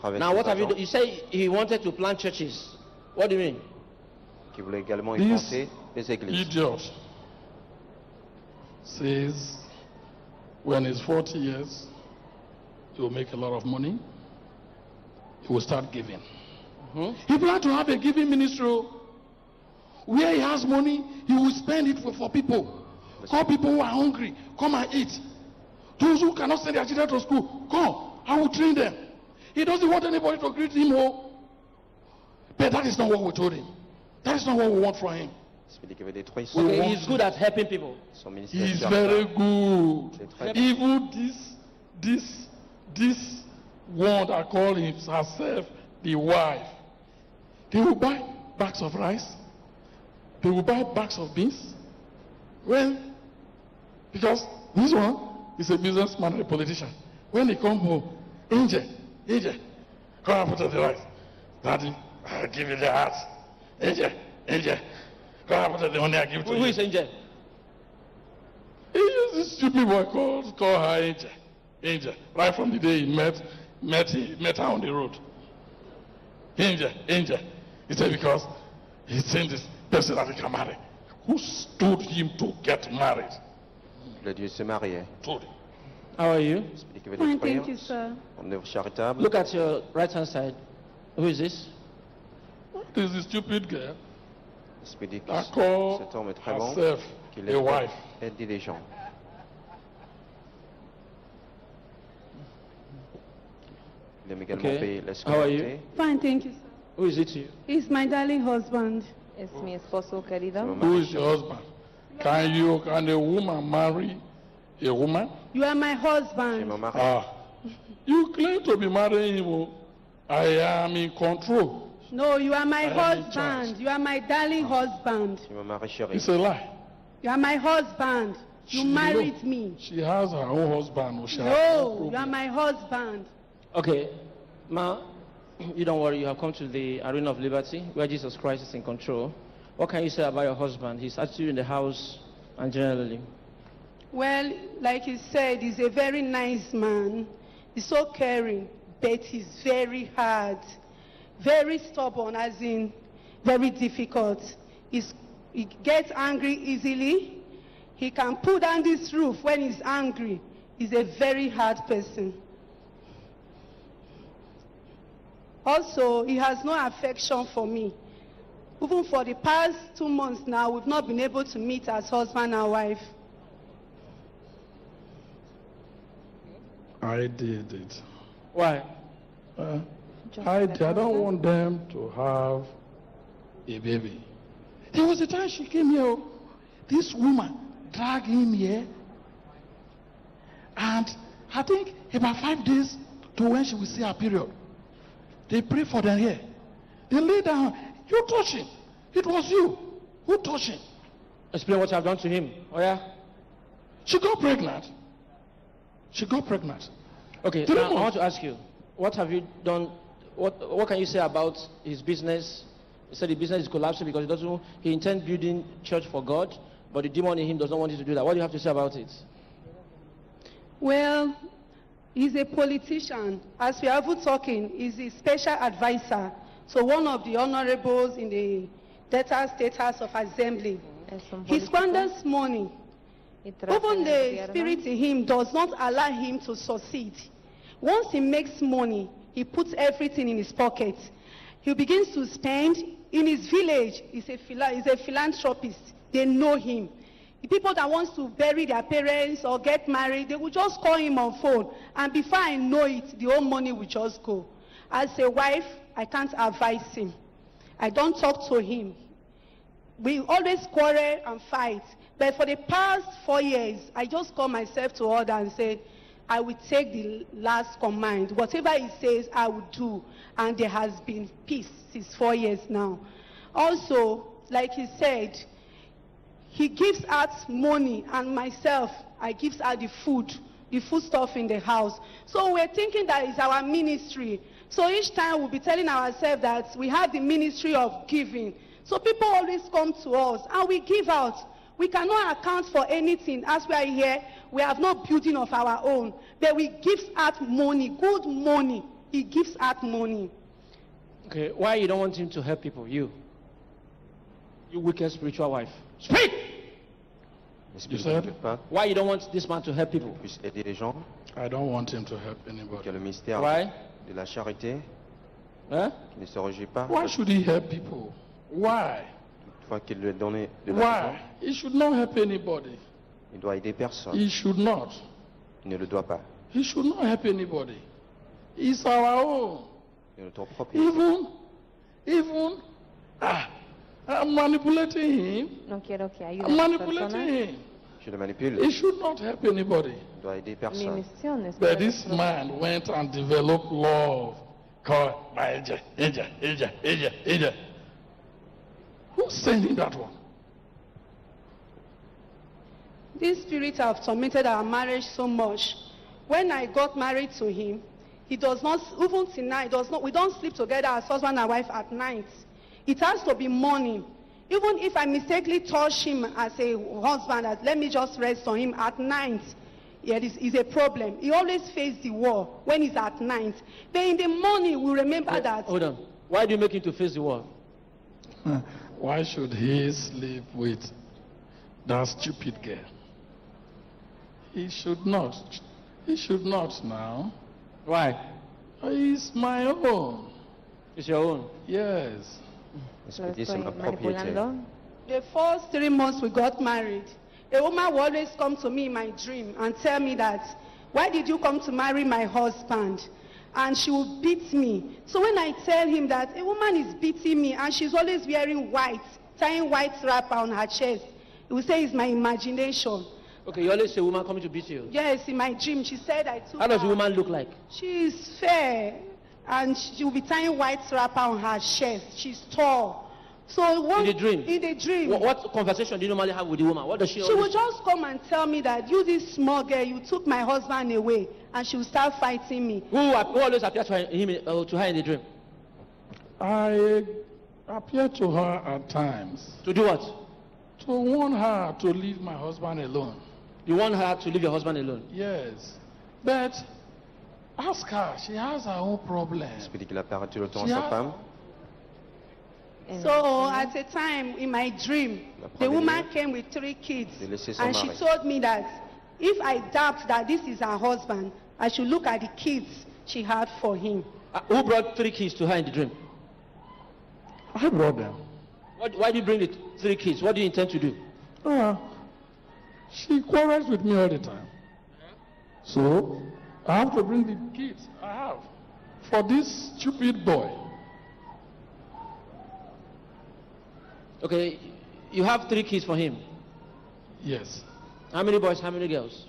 à Now, what have you done? You say he wanted to plant churches. What do you mean? qui voulaient également y planter des églises. idiot says when he's 40 years, he will make a lot of money. He will start giving. Mhm. He plans to have a giving ministry. oh. Where he has money, he will spend it for, for people. Call people who are hungry. Come and eat. Those who cannot send their children to school, come. I will train them. He doesn't want anybody to greet him. Oh. But that is not what we told him. That is not what we want from him. Celui qui veut détruire We son, Okay, he's good at helping people. son ministère. He's very good. C'est très. Even this, this, this one that call him herself the wife, they will buy bags of rice. They will buy bags of beans. When, because this one is a businessman and a politician. When they come home, Angel, Angel, come and put on the rice. Daddy, I'll give you the heart. Angel, Angel, come and put on the money I give to Who, you. who is angel? He this stupid boy called call her Angel. Angel. Right from the day he met met he met her on the road. Angel, Angel. He said because he's seen this person that he can marry. Who told him to get married? Le Dieu se mariait. Told him. How are you? Celui qui veut Fine, thank you, sir. en œuvre charitable. Look at your right hand side. Who is this? This is a stupid girl L'esprit dit que cet homme est très bon, herself qu'il a est wife. aide les gens. Il aime également Okay. payer la How are you? scolarité. Fine, thank you, sir. Who is it to you? He's my darling husband. Es mi esposo querido. Who is your husband? Can you can a woman marry a woman? You are my husband. Ah. You claim to be marrying him. oh. I am in control. No, you are my I husband. You are my darling husband. C'est mon mari chéri. It's a lie. You are my husband. You She married know- me. She has her own husband. oh, She no No, you are my husband. Okay, Ma, [CLEARS THROAT] you don't worry. You have come to the arena of liberty where Jesus Christ is in control. What can you say about your husband, his attitude in the house, and generally? Well, like he said, he's a very nice man. He's so caring, but he's very hard, very stubborn, as in very difficult. He's, he gets angry easily. He can pull down this roof when he's angry. He's a very hard person. Also, he has no affection for me. Even for the past two months now, we've not been able to meet as husband and wife. I did it. Why? Uh, I, did. I don't want them to have a baby. There was a time she came here. This woman dragged him here. And I think about five days to when she will see her period. They pray for them here. They lay down. You touch him. It was you. Who touched him? Explain what you have done to him. Oh, yeah? She got pregnant. She got pregnant. Okay, Three now I want to ask you, what have you done? What, what can you say about his business? He said the business is collapsing because he doesn't. He intends building church for God, but the demon in him does not want him to do that. What do you have to say about it? Well, he's a politician. As we are talking, he's a special advisor. So one of the honorables in the Delta State House of Assembly. He squanders money. Even the spirit in him does not allow him to succeed. Once he makes money, he puts everything in his pocket. He begins to spend in his village. He's a, phila- he's a philanthropist. They know him. The people that wants to bury their parents or get married, they will just call him on phone. And before I know it, the whole money will just go. As a wife, I can't advise him. I don't talk to him. We always quarrel and fight. But for the past four years, I just call myself to order and said, I will take the last command. Whatever he says, I will do. And there has been peace since four years now. Also, like he said, he gives out money and myself, I gives out the food, the food stuff in the house. So we're thinking that it's our ministry. So each time we'll be telling ourselves that we have the ministry of giving. So people always come to us and we give out. We cannot account for anything as we are here. We have no building of our own. But we give out money, good money. He gives out money. Okay, why you don't want him to help people? You, you wicked spiritual wife. Speak. Why you don't want this man to help people? puisse aider les gens, I don't want him to help anybody. a le mystère Why? de la charité Hein? qui ne se rejette pas. Why should he help people? Why? Toutefois qu'il lui ait donné de Why? l'argent, He should not help anybody. il doit aider personne. He should not. Il ne le doit pas. He should not help anybody. It's our own. C'est notre propriété. Even, even, ah, I'm manipulating him. No quiero que ayude I'm a las manipulating personas. him. Je le manipule. He should not help anybody. Il doit aider Mi personne. misión es But this man went and developed love. Called Elijah, Elijah, Elijah, Elijah, Elijah. Who's sending that one? These spirits have tormented our marriage so much. When I got married to him, he does not, even tonight, does not, we don't sleep together as husband and wife at night. It has to be morning. Even if I mistakenly touch him as a husband, that let me just rest on him at night, yeah, it is is a problem. He always faces the wall when he's at night. But in the morning, we remember that. Hold on. Why do you make him to face the wall? [LAUGHS] Why should he sleep with that stupid girl? He should not. He should not now. Why? He's my own. It's your own. Yes. Lo estoy manipulando. The first three months we got married, a woman will always come to me in my dream and tell me that, why did you come to marry my husband? And she will beat me. So when I tell him that a woman is beating me and she's always wearing white, tying white wrapper on her chest, he will say it's my imagination. Okay, you always say woman coming to beat you. Yes, in my dream, she said I took How does the woman look like? She's fair and she will be tying white wrapper on her chest. She's tall. So one, In the dream? In the dream. What, what conversation do you normally have with the woman? What does she, She will just come and tell me that you, this small girl, you took my husband away, and she will start fighting me. Who, who always appears to her, him, uh, to her in the dream? I appear to her at times. To do what? To warn her to leave my husband alone. You want her to leave your husband alone? Yes. But ask her, she has her own problem. Explique qu'il a perdu le temps à She sa has- femme. So at a time in my dream, the woman came with three kids, De laisser son and she told me that if I doubt that this is her husband, I should look at the kids she had for him. Uh, who brought three kids to her in the dream? I brought them. What, why do you bring the three kids? What do you intend to do? Uh, she quarrels with me all the time. So I have to bring the kids I have for this stupid boy. Okay, you have three kids for him. Yes. How many boys, how many girls?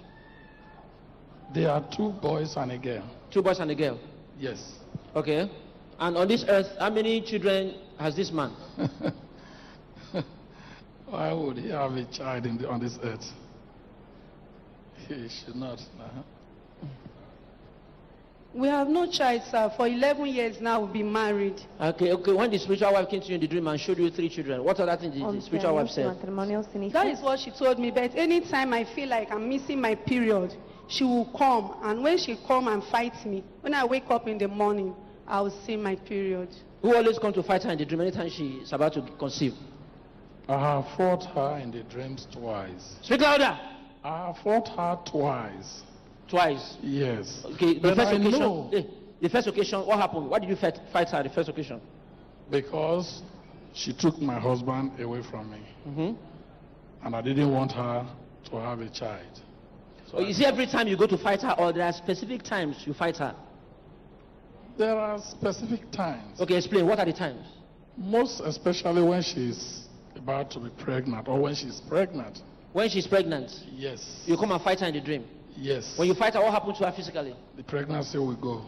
There are two boys and a girl. Two boys and a girl. Yes. Okay. And on this earth, how many children has this man? [LAUGHS] Why would he have a child in the, on this earth? He should not. uh-huh. We have no child, sir. For 11 years now, we've been married. Okay, okay. When the spiritual wife came to you in the dream and showed you three children, what other thing did the spiritual wife años say? matrimonio sin hijos. That is what she told me. But anytime I feel like I'm missing my period, she will come. And when she come and fight me, when I wake up in the morning, I will see my period. Who always come to fight her in the dream anytime she is about to conceive? I have fought her in the dreams twice. Speak louder. I have fought her twice. Twice. Yes. Okay, the But first I occasion. know eh, the first occasion, what happened? Why did you fight, fight her the first occasion? because she took my husband away from me. Mm-hmm. And I didn't want her to have a child. So you see, every time you go to fight her, or there are specific times you fight her. There are specific times. Okay, explain. What are the times? Most especially when she's about to be pregnant or when she's pregnant. When she's pregnant, Yes. you come and fight her in the dream. Yes. When you fight her, what happens to her physically? the pregnancy will go.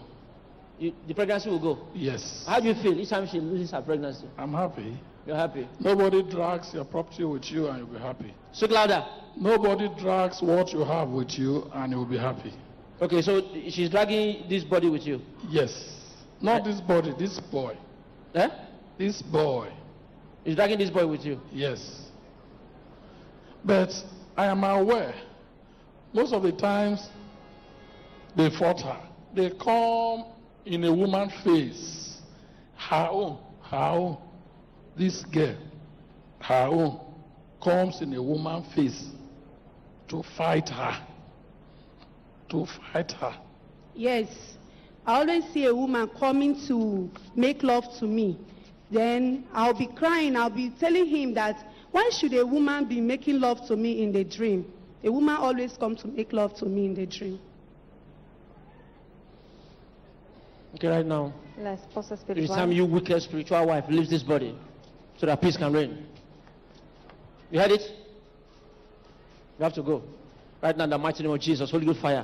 You, the pregnancy will go. Yes. How do you feel each time she loses her pregnancy? I'm happy. You're happy. Nobody drags your property with you and you'll be happy. Speak louder. Nobody drags what you have with you and you'll be happy. Okay, so she's dragging this body with you. Yes. Not this body, this boy. Eh? This boy. She's dragging this boy with you. Yes. But I am aware, most of the times they fought her. They come in a woman's face. Her own. This girl, her own, comes in a woman's face to fight her. To fight her. Yes. I always see a woman coming to make love to me. Then I'll be crying. I'll be telling him that why should a woman be making love to me in the dream? A woman always comes to make love to me in the dream. Okay, right now. La esposa It is time you wicked spiritual wife leaves this body so that peace can reign. You heard it? You have to go. Right now in the mighty name of Jesus, Holy Ghost fire.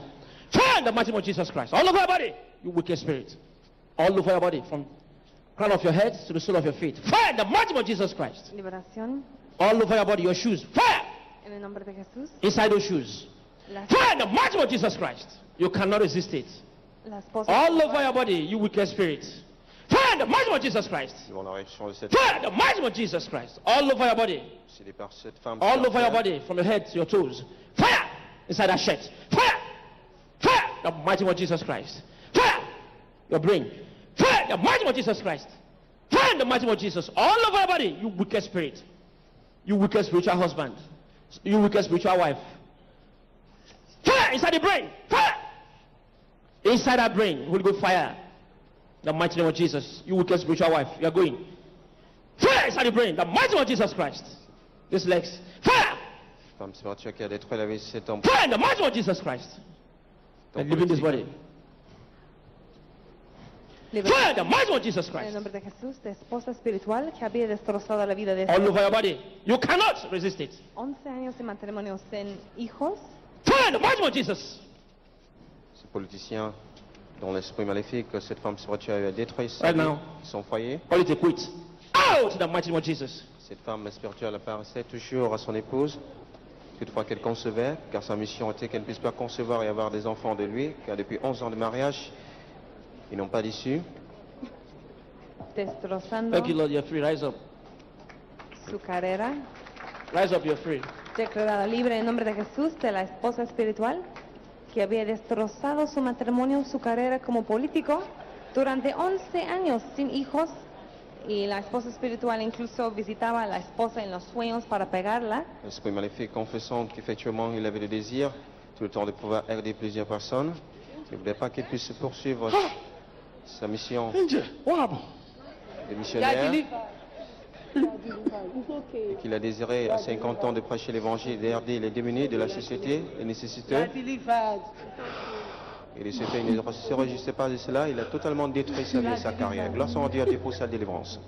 Fire in the mighty name of Jesus Christ. All over your body, you wicked spirit. All over your body, from crown of your head to the sole of your feet. Fire in the mighty name of Jesus Christ. Liberación All over your body, your shoes. Fire en el nombre de Jesús. inside those shoes. La, Fire in the mighty name of Jesus Christ. You cannot resist it. la esposa All over your body, you wicked spirit. Fire in the mighty name of Jesus Christ. Devant la réaction Fire in the mighty name of Jesus Christ. All over your body. C'est par cette femme. All over your body, from your head to your toes. Fire inside that shirt. Fire! Fire! The mighty name of Jesus Christ. Fire! Your brain. Fire! The mighty name of Jesus Christ. Fire the mighty name of Jesus. All over your body, you wicked spirit. You wicked spiritual husband. You wicked spiritual wife. Fire inside the brain. Fire! Inside that brain, Holy Ghost fire. The mighty name of Jesus. You wicked spiritual wife. You are going. Fire inside the brain. The mighty name of Jesus Christ. This legs. Fire! Femme spirituelle qui a détruit la vie de cet homme. Fire in the mighty name of Jesus Christ. And leaving this body. Fire in the mighty of Jesus En el Christ. nombre de Jesús, de esposa espiritual que había destrozado la vida de All over your body. You cannot resist it. 11 años de matrimonio sin hijos. The mighty of Jesus. Ce politicien dont l'esprit maléfique, que cette femme spirituelle a détruit sa Right now. son foyer. Call it a quit. Out in the mighty name of Jesus. Cette femme spirituelle apparaissait toujours à son épouse, toutefois qu'elle concevait, car sa mission était qu'elle ne puisse pas concevoir et avoir des enfants de lui, car depuis 11 ans de mariage, ils n'ont pas d'issue. destrozando Thank you, Lord. You're free. Rise up. su carrera. Rise up. You're free. Declarada libre en nombre de Jesús de la esposa espiritual que había destrozado su matrimonio, su carrera como político durante 11 años sin hijos y la esposa espiritual incluso visitaba a la esposa en los sueños para pegarla. L'esprit maléfique confessant qu'effectivement il avait le désir tout le temps de pouvoir aider plusieurs personnes. Il ne voulait pas qu'il puisse poursuivre sa mission Angel, what happened? de missionnaire et qu'il a désiré à 50 ans de prêcher l'évangile, d'aider les démunis de la société, les nécessiteux. Et il ne se réjouissait pas de cela, il a totalement détruit sa vie et sa carrière. Gloire soit Dieu pour sa délivrance.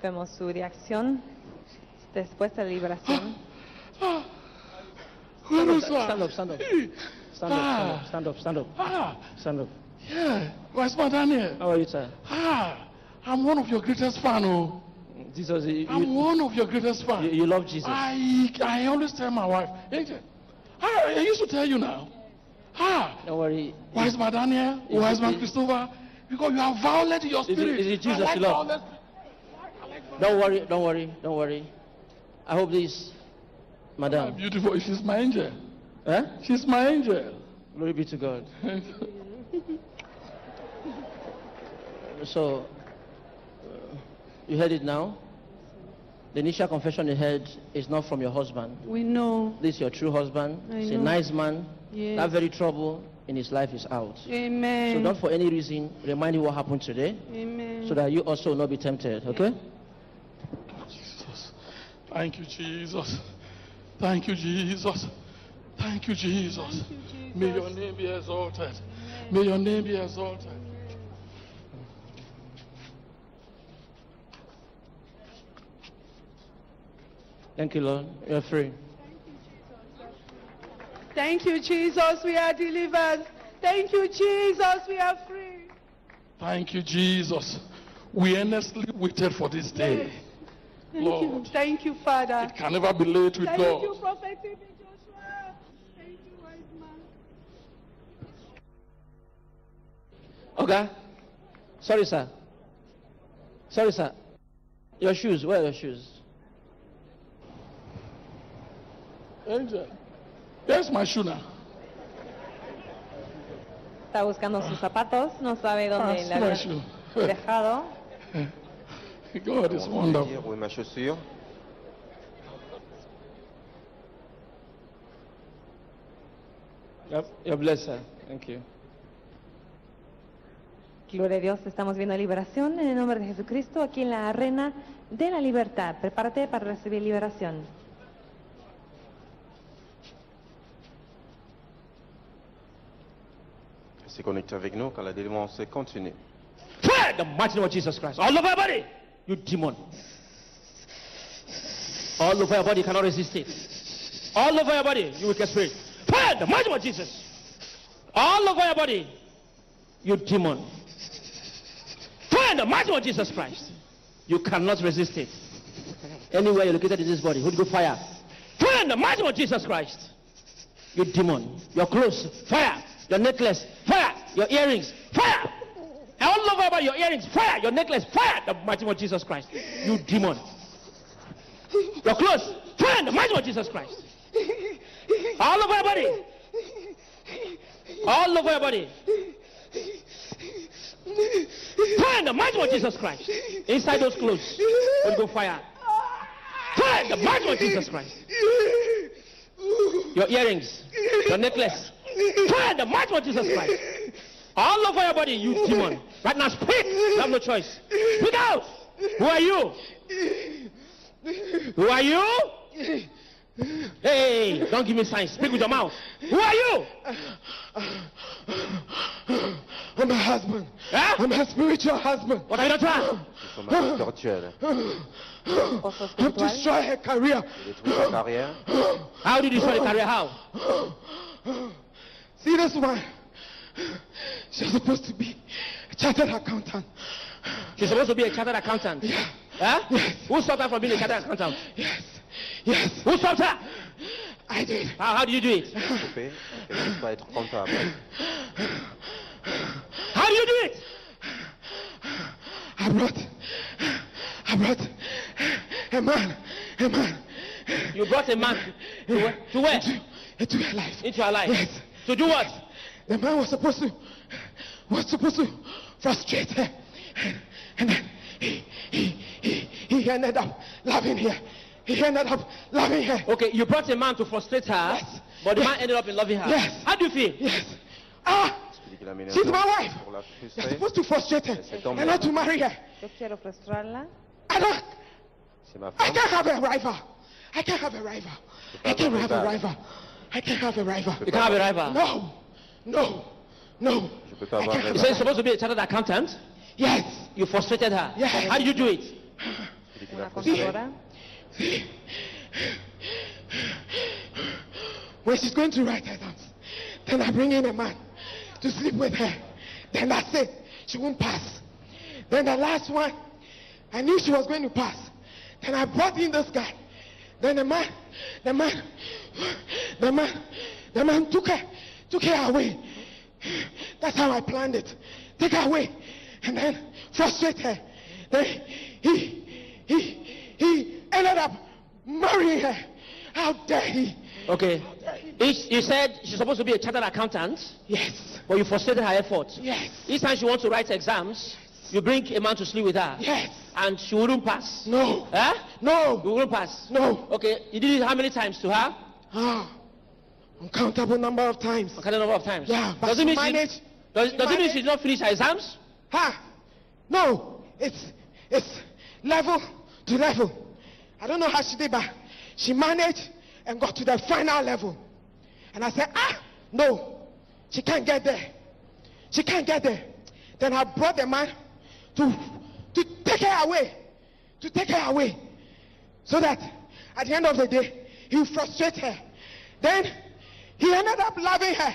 Vemos su reacción después de la liberación. Stand up, stand up, stand up. Stand Ah. up, stand up, stand up, Ah, stand up. yeah. My Daniel? How are you, sir? Ah, I'm one of your greatest fans. Oh. Jesus, you, I'm you, one of your greatest fans. you, you love Jesus. I, I always tell my wife, Angel, ah, I used to tell you now. Ah, Don't worry. where's my Daniel? Is Where's it- my is- Christopher? Because you are violent in your Is it- spirit. is it Jesus like you love? violence. Don't worry, don't worry, don't worry. I hope this, Ah, madam. beautiful. She's my angel. Huh? She's my angel. Glory be to God. [LAUGHS] So, uh, you heard it now. The initial confession you heard is not from your husband. We know. This is your true husband. I He's a nice man. Yes. That very trouble in his life is out. Amen. So don't for any reason remind you what happened today Amen. so that you also will not be tempted, okay? Jesus. Thank you, Jesus. Thank you, Jesus. Thank you, Jesus. May your name be exalted. May your name be exalted. Thank you, Lord. You're free. Thank you, Jesus. We are delivered. Thank you, Jesus. We are free. Thank you, Jesus. We earnestly waited for this day. Thank Lord. you. Thank you, Father. It can never be late with God. Thank God. you, Okay? Sorry, sir. Sorry, sir. Your shoes. Where are your shoes? Angel. There's my shoe now. Está buscando sus zapatos, no sabe dónde Ah, my shoe. dejado. [LAUGHS] God is wonderful. Où est ma chaussure. You're blessed, sir. Thank you. Gloria a Dios, estamos viendo liberación en el nombre de Jesucristo aquí en la arena de la libertad. Prepárate para recibir liberación. Restez connecté avec nous car la délivrance continue. Fire the mighty name of Jesus Christ. All over your body. You demon. All over your body. You cannot resist it. All over your body. You wicked spirit. Fire the mighty name of Jesus. All over your body. You demon. The mighty of Jesus Christ. You cannot resist it. Anywhere you're located in this body. Holy Ghost fire. Fire in the mighty of Jesus Christ. You demon. Your clothes. Fire. Your necklace. Fire. Your earrings. Fire. All over about your earrings. Fire. Your necklace. Fire. The mighty of Jesus Christ. You demon. Your clothes. Fire in the mighty of Jesus Christ. All over your body. All over your body. Fire in the mighty name of Jesus Christ. Inside those clothes. Holy Ghost fire. Fire in the mighty name of Jesus Christ. Your earrings. Your necklace. Fire in the mighty name of Jesus Christ. All over your body, you demon. Right now, speak. You have no choice. Speak out. Who are you? Who are you? Hey, don't give me signs. Speak with your mouth. Who are you? I'm a husband. Huh? I'm a spiritual husband. What are you trying? Son mari spirituel. I'm destroy her career. Il détruit sa carrière. How did you destroy the career? How? See this one? She's supposed to be a chartered accountant. She's supposed to be a chartered accountant. Yeah. Huh? Yes. Who stopped her from being a chartered accountant? Yes. Yes. Who stopped her? I did. How, how did you do it? Coupé. Elle ne peut pas être comptable. How How do you do it? I brought, I brought a man, a man. You brought a man to where? To where? Into, into her life. Into her life. Yes. To do what? The man was supposed to, was supposed to frustrate her. And, and then he, he, he, he ended up loving her. He ended up loving her. Okay, you brought a man to frustrate her, Yes. but the Yes. man ended up in loving her. Yes. How do you feel? Yes. Ah, Explique qu'il a she's my wife. You're supposed to frustrate her cet homme and not to marry her. Yo quiero frustrarla. I don't, C'est ma I femme. can't have a rival. I can't have a rival. I can't have a rival. I can't have a rival. You can't have a rival. No, no, no. Je I can't have You a said you're supposed to be a chartered accountant. Yes. You frustrated her. Yes. How did you do it? When she's going to write her exams, then I bring in a man to sleep with her. Then that's it. She won't pass. Then the last one, I knew she was going to pass. Then I brought in this guy. Then the man, the man, the man, the man took her, took her away. That's how I planned it. Take her away. And then frustrate her. Then he, he, he ended up marrying her. How dare he? Okay. Each, you said she's supposed to be a chartered accountant, Yes. but you frustrated her effort. Yes. Each time she wants to write exams, you bring a man to sleep with her. Yes. And she wouldn't pass. No. Huh? No. You wouldn't pass. No. Okay. You did it how many times to her? Ah. Uncountable number of times. Of number of times? Yeah, but does it she mean managed. she, does, does it mean she did not finish her exams? Ha! No, it's it's level to level. I don't know how she did, but she managed and got to the final level. And I said, ah, no, she can't get there. She can't get there. Then I brought the man to to take her away, to take her away, so that at the end of the day he will frustrate her. Then he ended up loving her.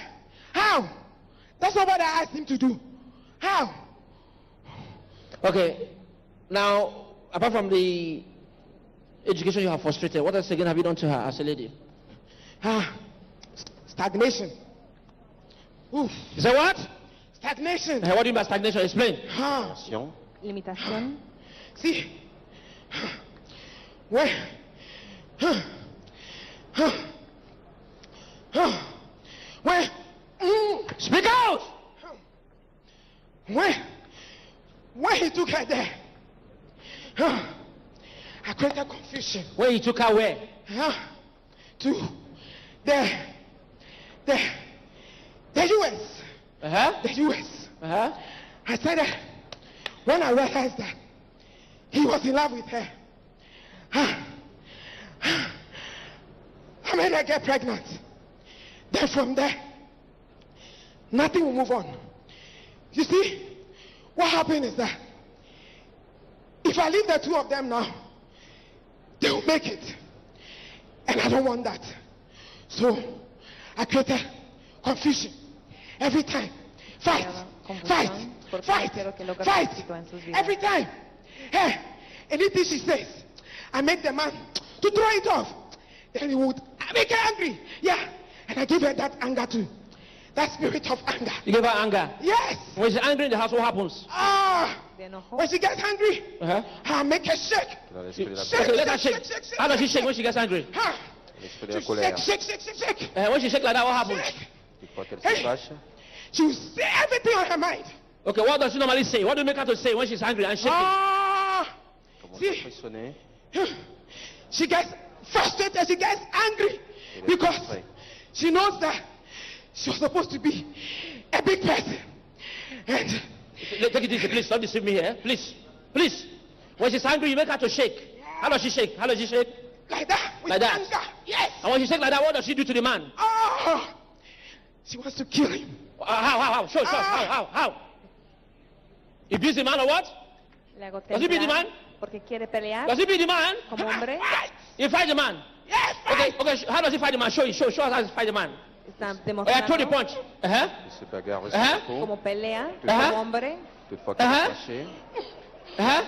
How? That's not what I asked him to do. How? Okay. Now, apart from the education you have frustrated, what else again have you done to her as a lady? Ah, stagnation. Oof. You say what? Stagnation. Eh, what do you mean by stagnation? Explain. Ah, Attention. Limitación. see, where? huh, huh, huh, when, mm, Speak out! when, when he took her there, huh, I created confusion. When he took her where? Huh, to the, the, the U.S. Uh-huh. The U.S. Uh-huh. I said that when I realized that he was in love with her, ah, I made her get pregnant. Then from there, nothing will move on. You see, what happened is that if I leave the two of them now, they will make it. And I don't want that. So I created confusion every time. Fight, fight, fight, quiero que logre fight. éxito en sus vidas. Every time. Hey, anything she says, I make the man to throw it off. Then he would I make her angry. Yeah. And I give her that anger too. That spirit of anger. You give her anger. Yes. When she's angry in the house, what happens? Ah. De enojo. When she gets angry, Uh-huh. I make her shake. Dans l'esprit de Shake, Okay, let her shake, shake. shake, shake, How does she shake, shake when she gets angry? L'esprit Shake, shake, shake, shake, shake. Uh, when she shake like that, what happens? Shake. Une fois qu'elle Hey. She will say everything on her mind. Okay, what does she normally say? What do you make her to say when she's angry and shaking? Ah. commence See. à. She gets frustrated, she gets angry because she knows that she was supposed to be a big person. And Let- Take it easy, please. Don't deceive me here. Please. Please. When she's angry, you make her to shake. How does she shake? How does she shake? like that, with Like that. anger. Yes. And when she shake like that, what does she do to the man? Ah. She wants to kill him. Uh, how, how, how? Show, show, how, how, how? He beats the man or what? Le hago Does he beat the temblar man? porque quiere pelear Does he beat the man? como hombre. He fight the man. Yes. Okay, okay. How does he fight the man? Show you, show, show us how he fight the man. Está yeah, throw the demostrando punch. Uh-huh. Il se bagarre Hein? réciproquement. como pelea Ajá. como hombre. Est Uh-huh. Uh-huh.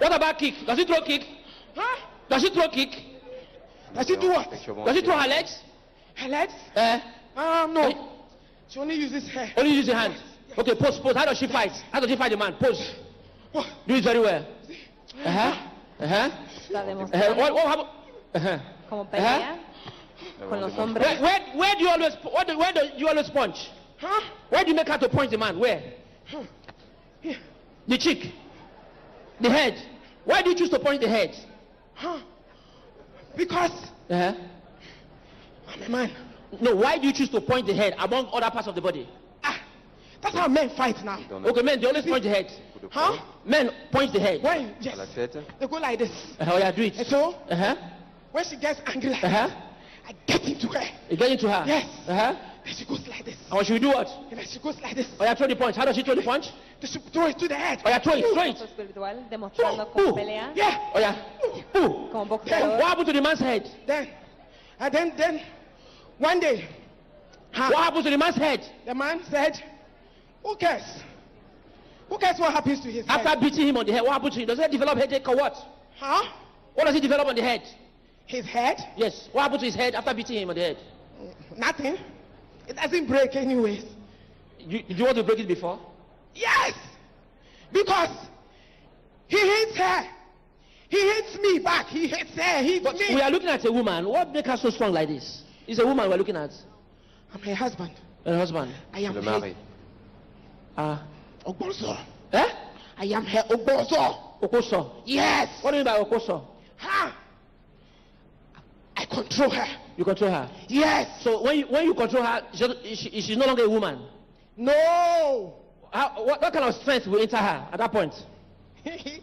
What about kick? Does he throw kick? Huh? Does he throw kick? Does she do what? Does he c'est- throw her legs? Her legs? Uh, Um, no. She only uses her. only use the hand. Okay, pose, pose. How does she fight? How does she fight the man? Pose. Do it very well. Uh-huh. Uh-huh. Uh-huh. What, what happened? Uh-huh. cómo pelea con los hombres. Where, where, where do you always where do, where do you always punch? Huh? Where do you make her to punch the man? Where? The cheek. The head. Why do you choose to punch the head? Huh? Because Uh-huh. I'm a man. No, why do you choose to point the head among other parts of the body? Ah, That's how men fight now. Okay, men, they always point the head. Huh? Men point the head. When? Yes. They go like this. Uh-huh, yeah, do it. And so, Uh-huh. when she gets angry like Uh-huh. This, I get into her. You get into her? Yes. Uh-huh. Then she goes like this. And she will do what? And then she goes like this. Oh, yeah, throw the punch. How does she throw the punch? She throw it to the head. Oh, yeah, throw it, throw it. espiritual demostrando cómo pelea Yeah. Oh, yeah. Ooh. como What boxeador. happened to the man's head? Then, and then, then, one day, What happened to the man's head? the man said, "Who cares? Who cares what happens to his After head? beating him on the head, what happened to him? Does he develop headache or what? Huh? What does he develop on the head? His head? Yes. What happened to his head after beating him on the head? Nothing. It doesn't break anyways. You, did you want to break it before? Yes, because he hits her. He hits me back. He hits her. He hits But me. we are looking at a woman. What makes her so strong like this? It's a woman we're looking at. I'm her husband. Her husband. I am Le her mari. Ah. Ogboso. Eh? I am her Ogboso. Okoso. Yes. What do you mean by Okoso? Huh? I control her. You control her. Yes. So when you, when you control her, she, she, she's no longer a woman. No. How, what, what kind of strength will enter her at that point? [LAUGHS]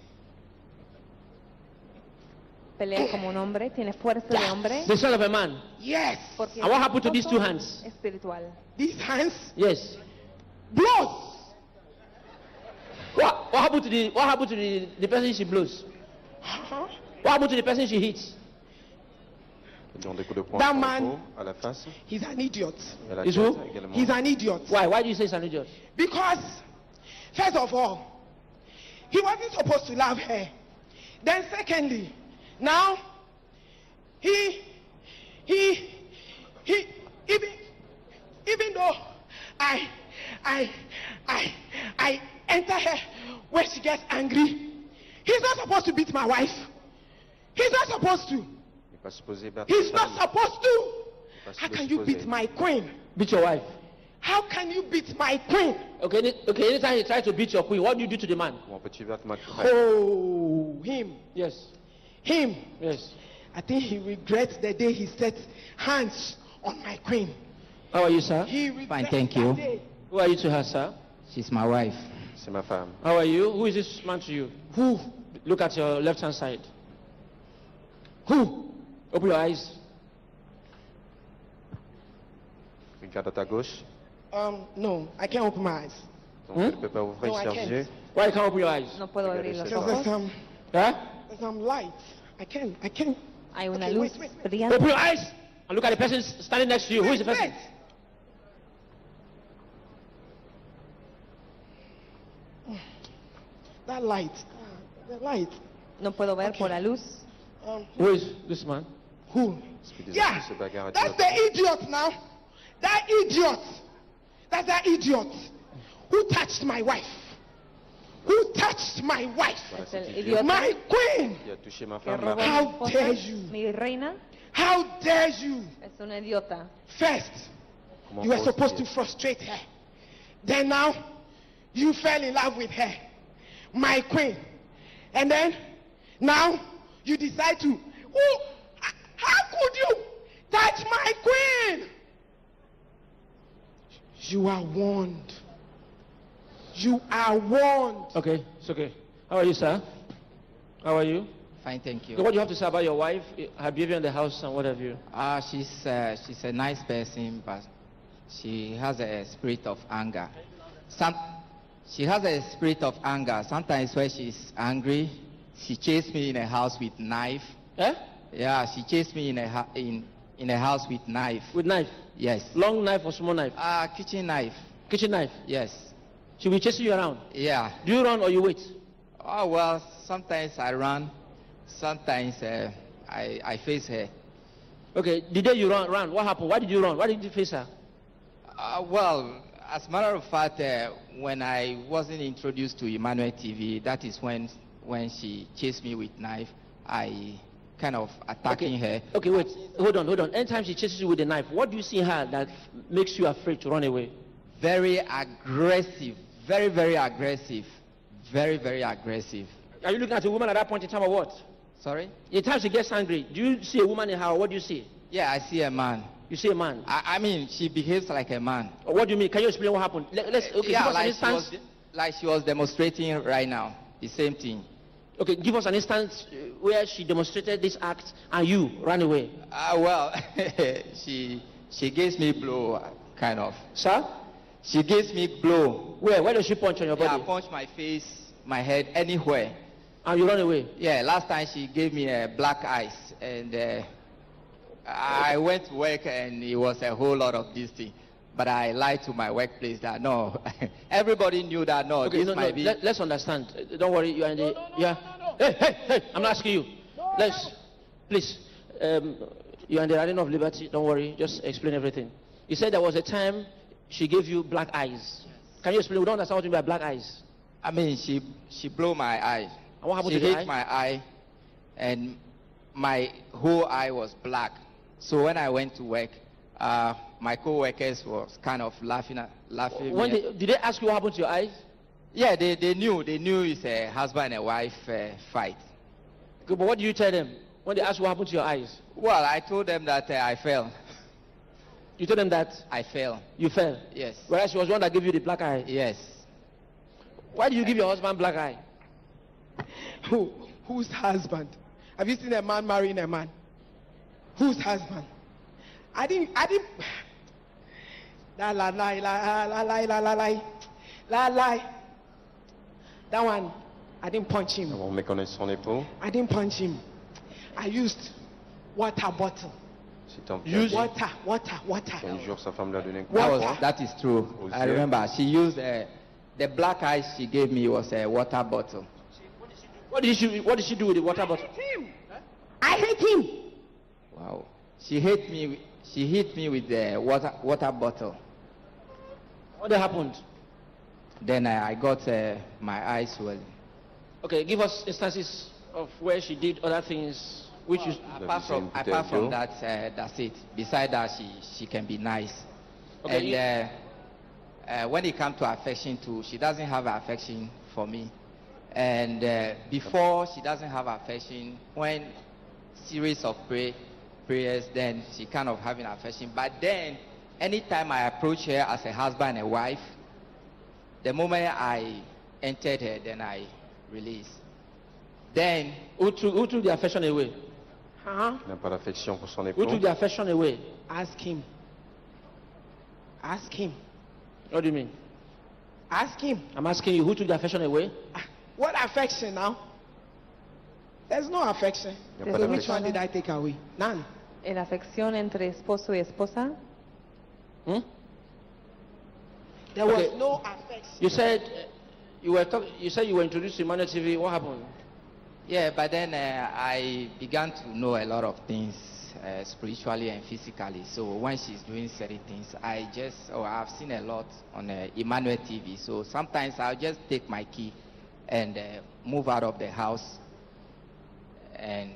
Pelea como un hombre, tiene fuerza de hombre. The strength of a man. yes. Porque And what happened to these two hands? Espiritual. These hands Yes. blows. What, what happened to the what happened to the, the person she blows? Huh? What happened to the person she hits? Dans des coups de poing That man- à la face, He's an idiot. et Is tête who? également. He's an idiot. Why? Why do you say he's an idiot? Because, first of all, he wasn't supposed to love her. Then, secondly, now he, he, he, even, even though I, I, I, I enter her when she gets angry, he's not supposed to beat my wife. He's not supposed to. Il n'est pas supposé battre He's not supposed to. Il n'est pas How can you beat my queen? Beat your wife. How can you beat my queen? Okay, any, okay. Anytime he tries to beat your queen, what do you do to the man? Comment peux-tu battre ma Oh, him, Yes. him. Yes. I think he regrets the day he set hands on my queen. How are you, sir? He Fine, thank you. day. Who are you to her, sir? She's my wife. C'est my femme. How are you? Who is this man to you? Who? Look at your left hand side. Who? Open your eyes. Regarde à ta gauche. Um, no, I can't open my eyes. Donc Hmm? tu ne peux pas ouvrir No. Why you can't open your eyes? No puedo abrir los Because ojos. there's some, Huh? there's some light. I can't, I can't. Hay una Okay, luz wait, wait, wait. brillante. Open your eyes and look at the person standing next to you. Who is the person? Wait. That light. uh, the light. No puedo ver Okay. por la luz. Um, Who is this man? Who? Yeah, esprits se bagarre à that's the idiot now. That idiot. That's that idiot who touched my wife. Who touched my wife? Voilà, Es el c'est idiota My queen. qui a touché ma que femme. robó ma a How dare you. mi reina. How dare you? Es un idiota. First, you were supposed to frustrate her. Then now, you fell in love with her, my queen. And then, now, you decide to, oh, h- how could you touch my queen? You are warned. You are warned. Okay, it's okay. How are you, sir? How are you? Fine, thank you. Okay, what do you have to say about your wife, her behavior in the house, and what have you? Uh, she's, uh, she's a nice person, but she has a spirit of anger. Some, she has a spirit of anger. Sometimes when she's angry, she chases me in a house with knife. Eh? Yeah, she chased me in a, in, in a house with knife. With knife? Yes. Long knife or small knife? Uh, kitchen knife. Kitchen knife? Yes. She will chase you around. Yeah. Do you run or you wait? Oh, well, sometimes I run. Sometimes uh, I, I face her. Okay, the day you run, run, what happened? Why did you run? Why did you face her? Uh, well, as a matter of fact, uh, when I wasn't introduced to Emmanuel TV, that is when when she chased me with knife. I kind of attacking okay. her. Okay, wait. Hold on, hold on. Anytime she chases you with a knife, what do you see in her that makes you afraid to run away? Very aggressive. Very, very aggressive. Very, very aggressive. Are you looking at a woman at that point in time or what? Sorry? The time she gets angry, do you see a woman in her or what do you see? Yeah, I see a man. You see a man? I, I mean, she behaves like a man. What do you mean? Can you explain what happened? Let, us okay, yeah, like she, was, like she was demonstrating right now. The same thing. Okay, give us an instance uh, where she demonstrated this act and you ran away. Uh, well, [LAUGHS] she she gives me blow, uh, kind of. Sir? She gives me blow. Where? Where does she punch on your body? Yeah, punch my face, my head, anywhere. And you run away? Yeah, last time she gave me a black eyes and uh, I went to work and it was a whole lot of this thing. But I lied to my workplace that no, [LAUGHS] everybody knew that no, Okay, this no, might no, be. let, us understand. Don't worry, you are in the. yeah. Hey, hey, hey! I'm not asking you. Let's, please. Um, you are in the Garden of Liberty. Don't worry. Just explain everything. You said there was a time she gave you black eyes. Can you explain? We don't understand what you mean by black eyes. I mean, she she blew my eye. And what happened she to the hit eye? my eye, and my whole eye was black. So when I went to work, uh, my co-workers was kind of laughing at laughing. When they, did they ask you what happened to your eyes? Yeah, they, they knew. They knew it's a husband and a wife uh, fight. Okay, but what do you tell them when they ask what happened to your eyes? Well, I told them that uh, I fell. You told them that I fell. you fell. Yes. Whereas she was the one that gave you the black eye. Yes. Why did you give your husband black eye? Who? Whose husband? Have you seen a man marrying a man? Whose husband? I didn't. I didn't. La la la la la la la la la la la. That one, I didn't punch him. On méconnaît son époux. I didn't punch him. I used water bottle. Use pied. water, water, water. Un jour, sa femme lui a donné un coup. That, was, that is true. I remember. She used uh, the black eyes she gave me was a water bottle. What did she What did she do with the water bottle? Him. I hate him. Wow. She hit me. She hit me with the water water bottle. What happened? Then uh, I got uh, my eyes swelling. Okay, give us instances of where she did other things which is Apart from apart from that, uh, that's it. Beside that, she she can be nice. Okay, and uh, uh, when it comes to affection too, she doesn't have affection for me. And uh, before she doesn't have affection, when series of pray, prayers, then she kind of having affection. But then, anytime I approach her as a husband and a wife, the moment I entered her, then I release. Then Who took, who took the affection away? Huh? Il n'a pas d'affection pour son Who époux. took the affection away? Ask him. Ask him. What do you mean? Ask him. I'm asking you, who took the affection away? Ah, what affection now? There's no affection. Y a pas So which d'affection. one did I take away? None. ¿En afección entre esposo y esposa? Hmm? There Okay. was no affection. You said uh, you were talk, you said you were introduced to Emmanuel TV. What happened? Yeah, but then uh, I began to know a lot of things uh, spiritually and physically. So when she's doing certain things, I just, oh, I've seen a lot on uh, Emmanuel TV. So sometimes I'll just take my key and uh, move out of the house. And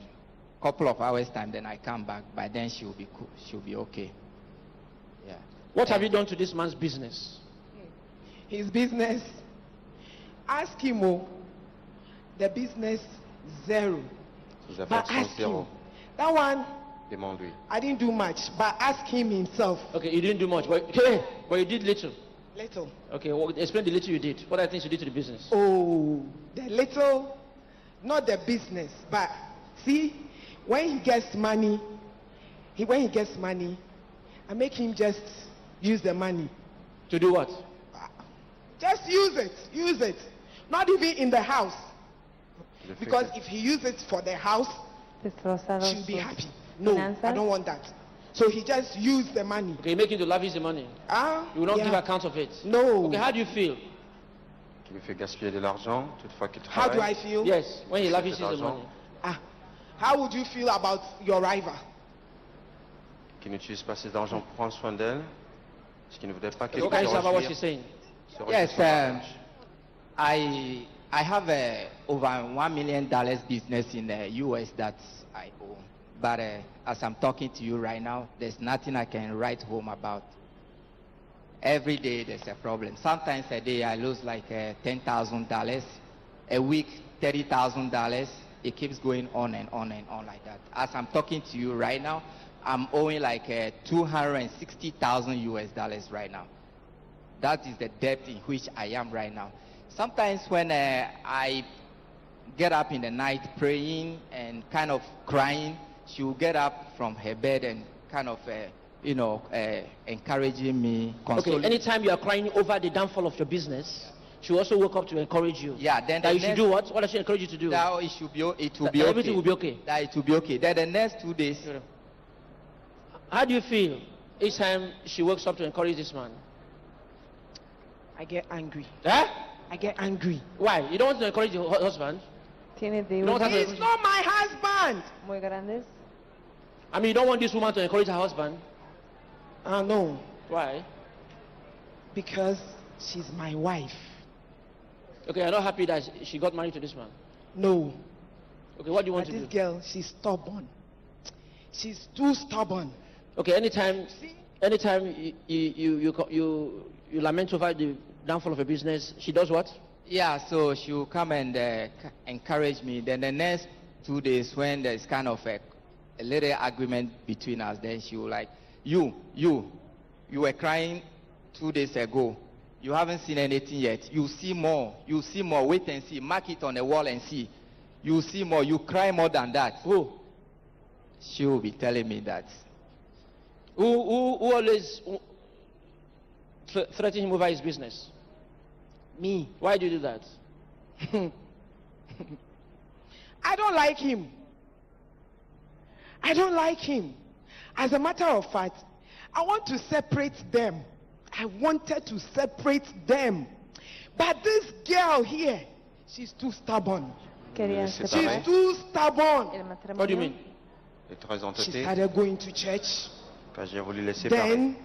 couple of hours time, then I come back. By then she'll be cool. She'll be okay. Yeah. What have you done to this man's business? His business. Ask him, oh, the business zero. Ses But ask sont him. That one, Demande-lui. I didn't do much, but ask him himself. Okay, you didn't do much, but, okay, but you did little. Little. Okay, well, explain the little you did. What are the things you did to the business? Oh, the little, not the business, but see, when he gets money, he when he gets money, I make him just use the money. To do what? Just use it, use it. Not even in the house. Le Because if he uses it for the house, Destrozados she'll be happy. No, I don't want that. So he just used the money. Okay, you make him to lavish the money. Ah, You will not yeah. give account of it. No. Okay, how do you feel? Qui lui fait gaspiller de l'argent toutefois qu'il How do I feel? Yes, when he C'est lavishes the money. Ah, how would you feel about your rival? Qui n'utilise pas ses argent pour prendre soin d'elle. Parce qu'il ne voudrait pas Okay, what can you say about what she's se saying? Yes, um. I I have a over one million dollars business in the U.S. that I own, but uh, as I'm talking to you right now, there's nothing I can write home about. Every day there's a problem. Sometimes a day I lose like uh, ten thousand dollars, a week thirty thousand dollars. It keeps going on and on and on like that. As I'm talking to you right now, I'm owing like uh, two hundred and sixty thousand U.S. dollars right now. That is the debt in which I am right now. Sometimes when uh, I get up in the night praying and kind of crying, she will get up from her bed and kind of, uh, you know, uh, encouraging me, Consoling. Okay, anytime you are crying over the downfall of your business, she also woke up to encourage you. Yeah, then that the you should do what? What does she encourage you to do? That it should be, it will That be okay. everything will be okay. That it will be okay. Then the next two days, How do you feel each time she wakes up to encourage this man? I get angry. Huh? I get angry. Why? You don't want to encourage your husband? Tiene You don't He's not my husband. muy grandes. I mean, you don't want this woman to encourage her husband? Uh, no, Why? because she's my wife. Okay, you're not happy that she- she got married to this man. No. Okay, what do you want But to this do? This girl, she's stubborn. She's too stubborn. Okay, anytime, anytime you you you you, you, lament over the downfall of a business, she does what? Yeah, so she will come and uh, encourage me. Then the next two days, when there's kind of a, a little agreement between us, then she will like, you, you, you were crying two days ago. You haven't seen anything yet. You see more. You see more. Wait and see. Mark it on the wall and see. You see more. You cry more than that. Who? She will be telling me that. Who who, who always who, th- threaten him over his business? Me. Why do you do that? [LAUGHS] I don't like him. I don't like him. As a matter of fact, I want to separate them. I wanted to separate them. But this girl here, she's too stubborn. She's too stubborn. What do you mean? est très She started going to church. Quand j'ai voulu les séparer. Then,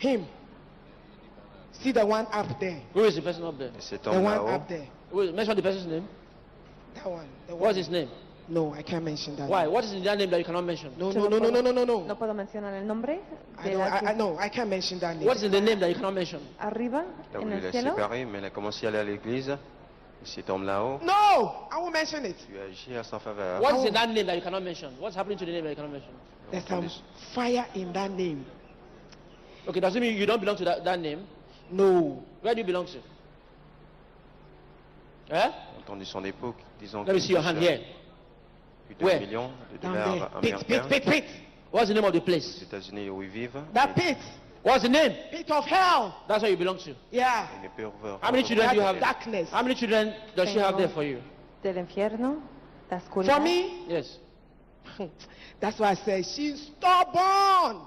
him. See the one up there. Who is the person up there? Cet The one là-haut, up there. Who is, mention the person's name. That one. The one. What's his name? No, I can't mention that. Why? What is in that name that you cannot mention? No, no, no, no, no, no, no, no. No puedo mencionar el nombre. I la I, que I, no, I can't mention that name. What is in the name that you cannot mention? Arriba, en el cielo. séparer, mais il a commencé à aller à l'église. Et cet homme là-haut, No, I won't mention it. tu agis à sa faveur. What is in that name that you cannot mention? What's happening to the name that you cannot mention? There's some fire in that name. Okay, does it mean you don't belong to that, that name? No. Where do you belong to? Eh? entendu son époux disant Let me see your hand here. plus d'un Where? million de Down dollars there. Pit, pit, américains pit, pit. What's the name of the aux place? États-Unis où ils vivent. That pit. What's the name? Pit of hell. That's where you belong to. Yeah. Et les pauvres How many children do you have? Darkness. How many children does she have there for you? Del infierno, la For me, Yes. [LAUGHS] that's why I say she's stubborn.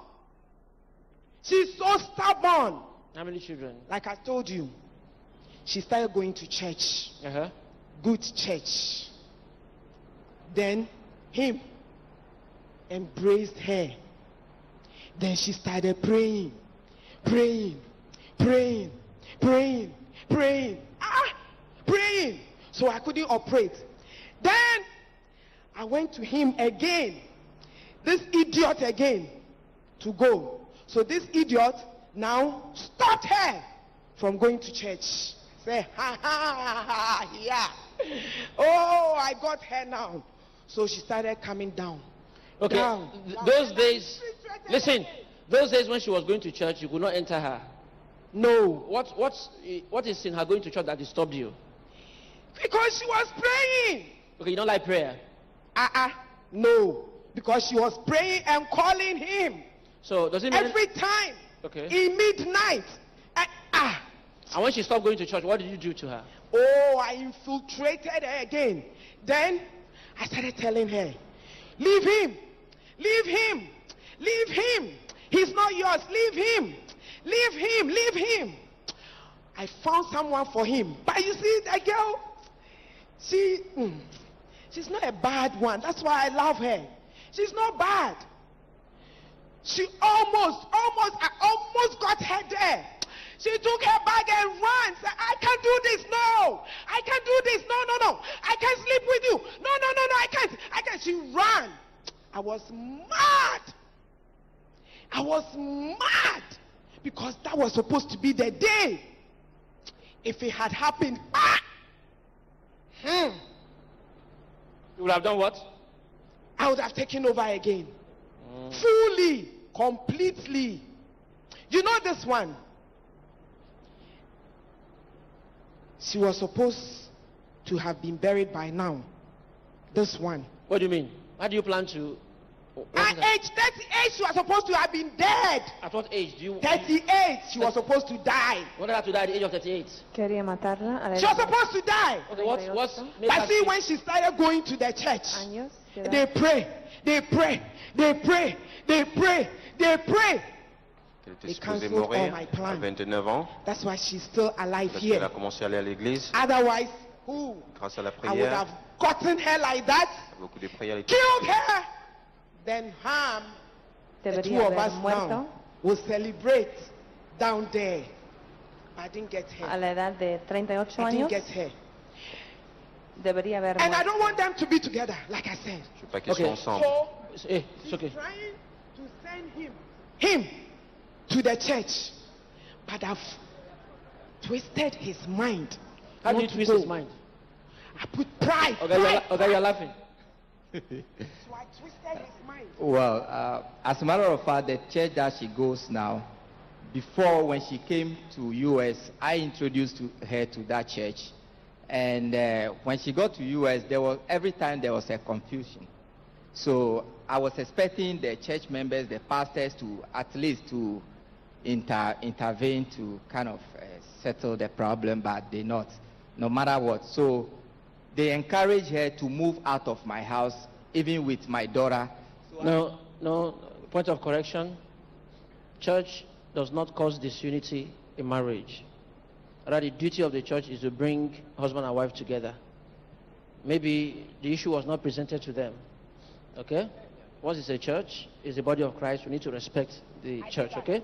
She's so stubborn. How many children? Like I told you, she started going to church, Uh-huh. good church. Then him embraced her. Then she started praying, praying, praying, praying, praying, ah, praying. So I couldn't operate. Then I went to him again, this idiot again, to go. So this idiot now stopped her from going to church. Say, ha ha ha ha, yeah. Oh, I got her now. So she started coming down. Okay. Down. th- Those days, listen. Those days when she was going to church, you could not enter her. No. What what's what is in her going to church that disturbed you? Because she was praying. Okay, you don't like prayer. Uh-uh. No. Because she was praying and calling him So does it mean every time Okay. in midnight. Uh, ah. And when she stopped going to church, what did you do to her? Oh, I infiltrated her again. Then I started telling her, Leave him. Leave him. Leave him. He's not yours. Leave him. Leave him. Leave him. I found someone for him. But you see, that girl, she, mm, she's not a bad one. That's why I love her. She's not bad. She almost, almost, I almost got her there. She took her bag and ran. Said, I can't do this. No. I can't do this. No, no, no. I can't sleep with you. No, no, no, no. I can't. I can't. She ran. I was mad. I was mad because that was supposed to be the day. If it had happened, ah, hmm, You would have done what? I would have taken over again. Fully, completely. You know this one? She was supposed to have been buried by now. This one. What do you mean? How do you plan to? At age 38, she was supposed to have been dead. At what age do you? 38, she was supposed to die. What did have to die at the age of 38? Quería matarla a la She was supposed to die. Okay, what's what's? But see, when she started going to the church, años they pray, they pray, they pray, they pray, they pray. Elle était They supposée cancelled all mourir my à plans. 29 ans. That's why she's still alive Parce qu'elle a here. commencé à aller à l'église. Otherwise, who? Grâce à la I would have gotten her like that, beaucoup de prières. killed her, then harm. The two of us muerto now will celebrate down there. I didn't get a her. la edad de 38 I didn't años. get her. Debería haber And I muerto. don't want them to be together, like I said. Je veux pas qu'ils Okay. soient ensemble. So Eh, it's okay. trying to send him, him, to the church, but I've twisted his mind. How do you to twist go. his mind? I put pride. Okay, you're, pride, la- okay, you're laughing. So I twisted his mind. Well, uh, as a matter of fact, the church that she goes now, before when she came to US, I introduced her to that church. And uh, when she got to US, there was every time there was a confusion. So I was expecting the church members, the pastors, to at least to inter, intervene to kind of uh, settle the problem, but they not, no matter what. So they encouraged her to move out of my house, even with my daughter. No, no. Point of correction. Church does not cause disunity in marriage. Rather, the duty of the church is to bring husband and wife together. Maybe the issue was not presented to them. Okay? What is a church? Is the body of Christ. We need to respect the church. Okay?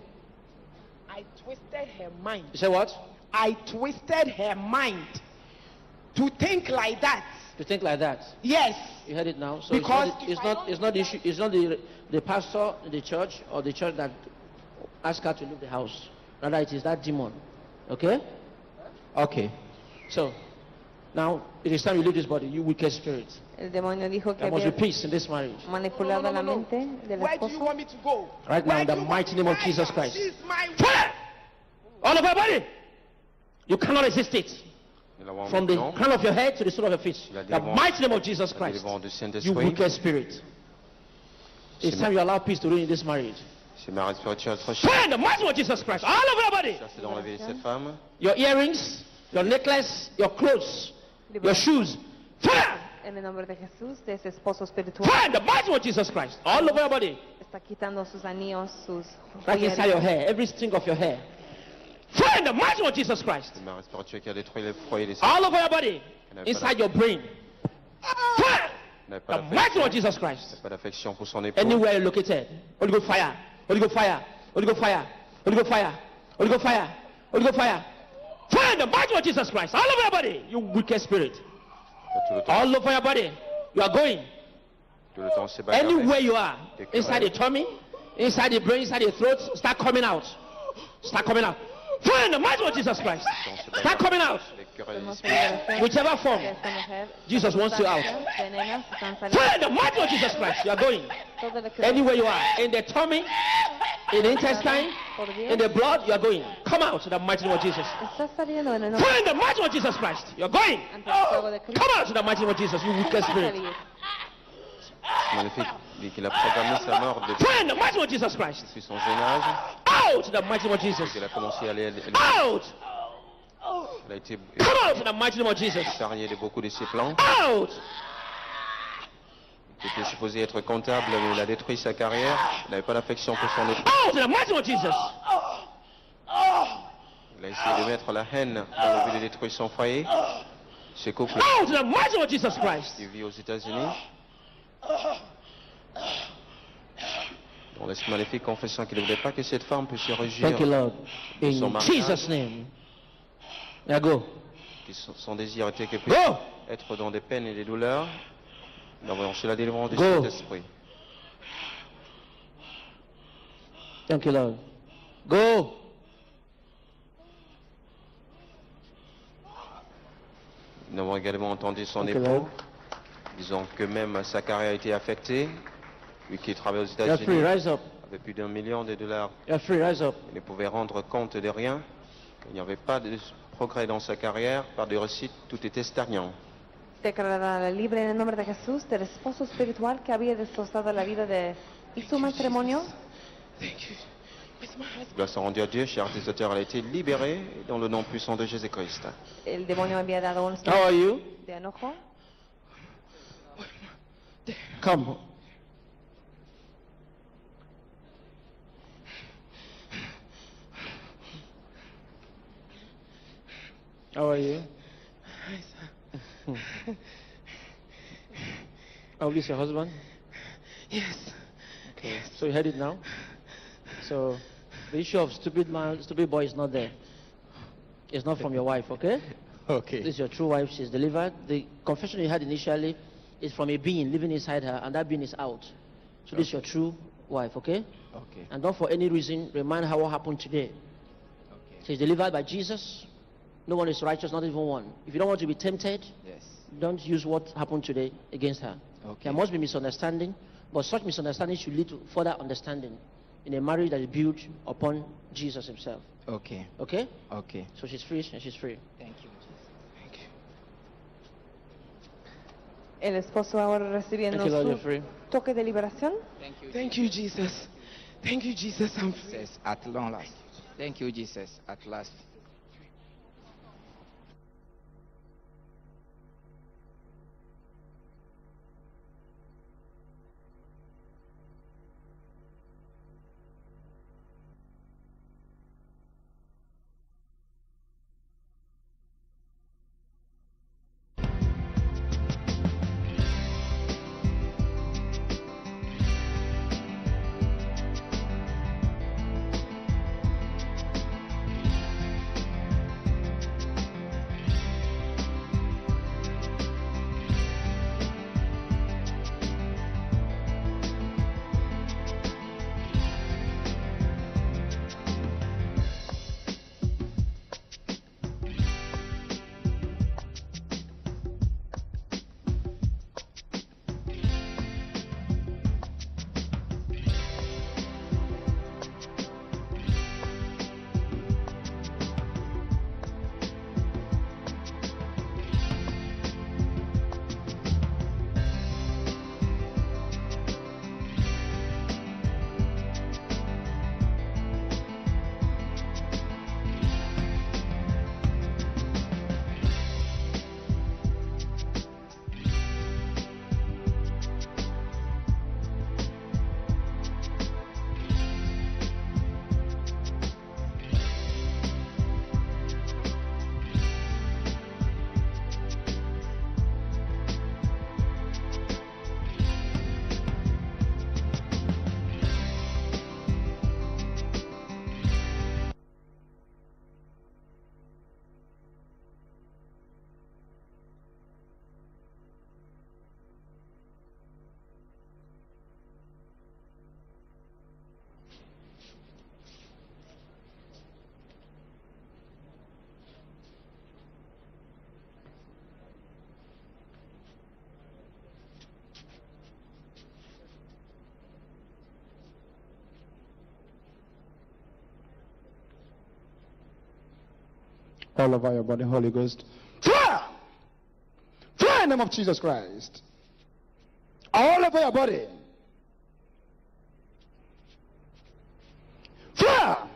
I twisted her mind. You say what? I twisted her mind to think like that. To think like that. Yes. You heard it now. So Because it's not, it's not, it's not the issue. It's not the the pastor, in the church, or the church that asked her to leave the house. Rather, it is that demon. Okay? Okay. So, now it is time you leave this body. You wicked spirit. El demonio dijo que There must be había peace in this marriage. manipulado No, no, no, la no, no. mente del Where do you want me to go? Right now, in the mighty name of Jesus? Christ. She's my Fire! All of your body. You cannot resist it. Il va avoir From the crown of your head to the sole of your feet. la The mighty name of Jesus Christ. You Saint-Esprit. wicked spirit. It's time you allow peace to reign in this marriage. C'est ma spirituelle recherche. Fire in the mighty name of Jesus Christ. All over your body. C'est dans la vie de cette femme. Your earrings, your necklace, your clothes, your shoes. Fire! En el nombre de Jesús, de ese esposo espiritual, Fire in the mighty name of Jesus Christ. All over your body. está quitando sus anillos, sus Right inside your hair, every string of your hair. Fire in the mighty name of Jesus Christ. C'est ma spirituelle qui a détruit les foyers des All over your body. Inside your brain. Fire! The mighty name of Jesus Christ. pas d'affection pour son époux. Anywhere you're located. Holy Ghost fire. Holy Ghost fire. Holy Ghost fire. Holy Ghost fire. Holy Ghost fire. Holy Ghost fire. Fire in the mighty name of Jesus Christ. All over your body. You wicked spirit. Tout le temps, All over your body. You are going. tout le temps c'est bagarre. Anywhere you are. Inside the tummy. Inside the brain. Inside the throat. Start coming out. Start coming out. Fire in the mighty name of Jesus Christ. Start coming out. Whichever form. Jesus wants you out. Fire in the mighty name of Jesus Christ. You are going. Anywhere you are. In the tummy. In the intestine. In the blood. You are going. Come out in the mighty name of Jesus. Fire in the mighty name of Jesus Christ. You are going. Cristo. Come out in the mighty name of Jesus. You wicked spirit. Qu'il a programmé sa mort depuis, son jeune âge. Out the mighty name of Jesus. Il a commencé à aller. Out. Il a été épargné de beaucoup de ses plans. Out. Il était supposé être comptable, mais il a détruit sa carrière. Il n'avait pas d'affection pour son époux. Il a essayé de mettre la haine dans le but de détruire son foyer. Ce couple Out in the mighty name of Jesus Christ. qui vit aux États-Unis. Dans l'esprit maléfique confessant qu'il ne voulait pas que cette femme puisse se réjouir Thank you, Lord. de son In mariage, Jesus' name. Now go. que son, son désir était qu'elle puisse Go! être dans des peines et des douleurs. Nous avons reçu la délivrance du Go! Saint-Esprit. Thank you, Lord. Go. Nous avons également entendu son Thank you, époux, Lord. Disant que même sa carrière a été affectée, lui qui travaillait aux. États-Unis, avait plus d'un million de dollars. You're free. Rise up. Il ne pouvait rendre compte de rien. Il n'y avait pas de progrès dans sa carrière, pas de réussite, tout était stagnant. Declarada libre en el nombre de Jesús del esposo espiritual que había destrozado la vida de y su matrimonio. Gloire soit rendue à Dieu, chers elle a été libérée dans le nom puissant de Jésus-Christ. El demonio había dado un How are you? de enojo. Come. How are you? Hmm. Oh, this your husband? Yes. Okay. So you heard it now? So the issue of stupid man, stupid boy is not there. It's not from your wife, okay? [LAUGHS] Okay. This is your true wife. She's delivered. The confession you had initially is from a being living inside her, and that being is out. So this is your true wife, okay? Okay. And don't for any reason remind her what happened today. Okay. She's delivered by Jesus. No one is righteous, not even one. If you don't want to be tempted, Yes. don't use what happened today against her. Okay. There must be misunderstanding, but such misunderstanding should lead to further understanding in a marriage that is built upon Jesus himself. Okay. Okay? Okay. So she's free and she's free. Thank you. El esposo ahora recibiendo Thank you, Lord, su toque de liberación. Thank you. Thank you, Jesus. Thank you, Jesus. I'm free. Jesus, at long last. Thank you, Jesus, at last. All over your body, Holy Ghost. Fire! Fire in the name of Jesus Christ. All over your body. Fire!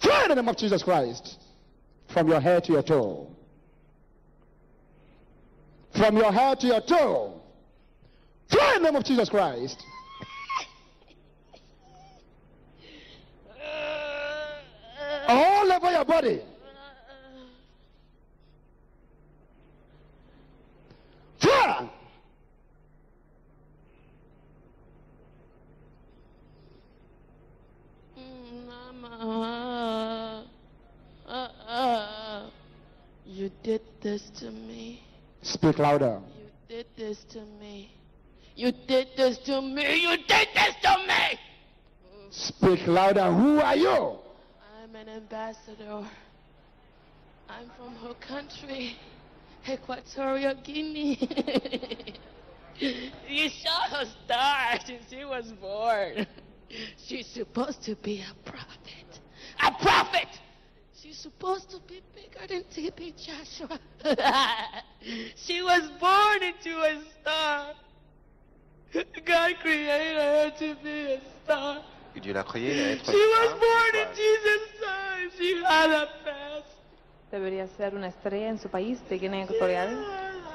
Fire in the name of Jesus Christ. From your head to your toe. From your head to your toe. Fire in the name of Jesus Christ. all over your body. Fire! Mama, uh, uh, you did this to me. Speak louder. You did this to me. You did this to me. You did this to me. Speak louder. Who are you? An ambassador. I'm from her country, Equatorial Guinea. [LAUGHS] you saw her star since she was born. She's supposed to be a prophet. A prophet! She's supposed to be bigger than T.B. Joshua. [LAUGHS] she was born into a star. God created her to be a star. Que Dieu l'a créé à être She was born in. Jesus' time. She had a past. Debería ser una estrella en su país de Guinea Ecuatorial.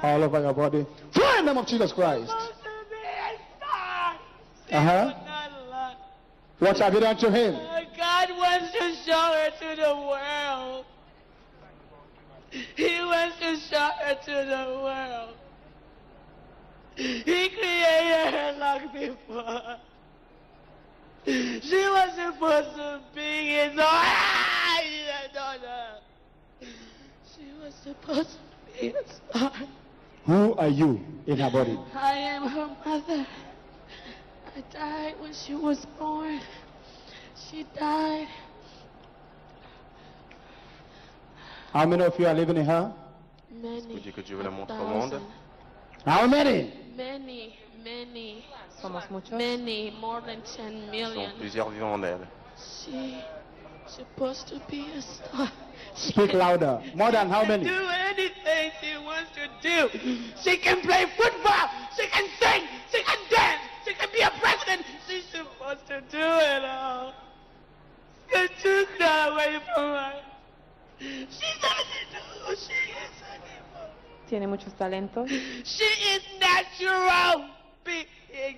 All over your body. Fire in the name of Jesus Christ. Uh-huh. What have you done to him? God wants to show her to the world. He wants to show her to the world. He created her long before. She was supposed to be his daughter. She was supposed to be a star. Who are you in her body? I am her mother. I died when she was born. She died. How many of you are living in her? Vous Many. dites que Dieu la montre au monde. How many? Many, many. Somos muchos. Many, more than 10 Ce sont plusieurs vivants en elle. She supposed to be a star. [LAUGHS] Speak louder. More than how many? Do anything she wants to do. She can play football. She can sing. She can dance. She can be a president. She's supposed to do it all. You took that away from her. She doesn't know who she is anymore. Tiene muchos talentos. She is natural being.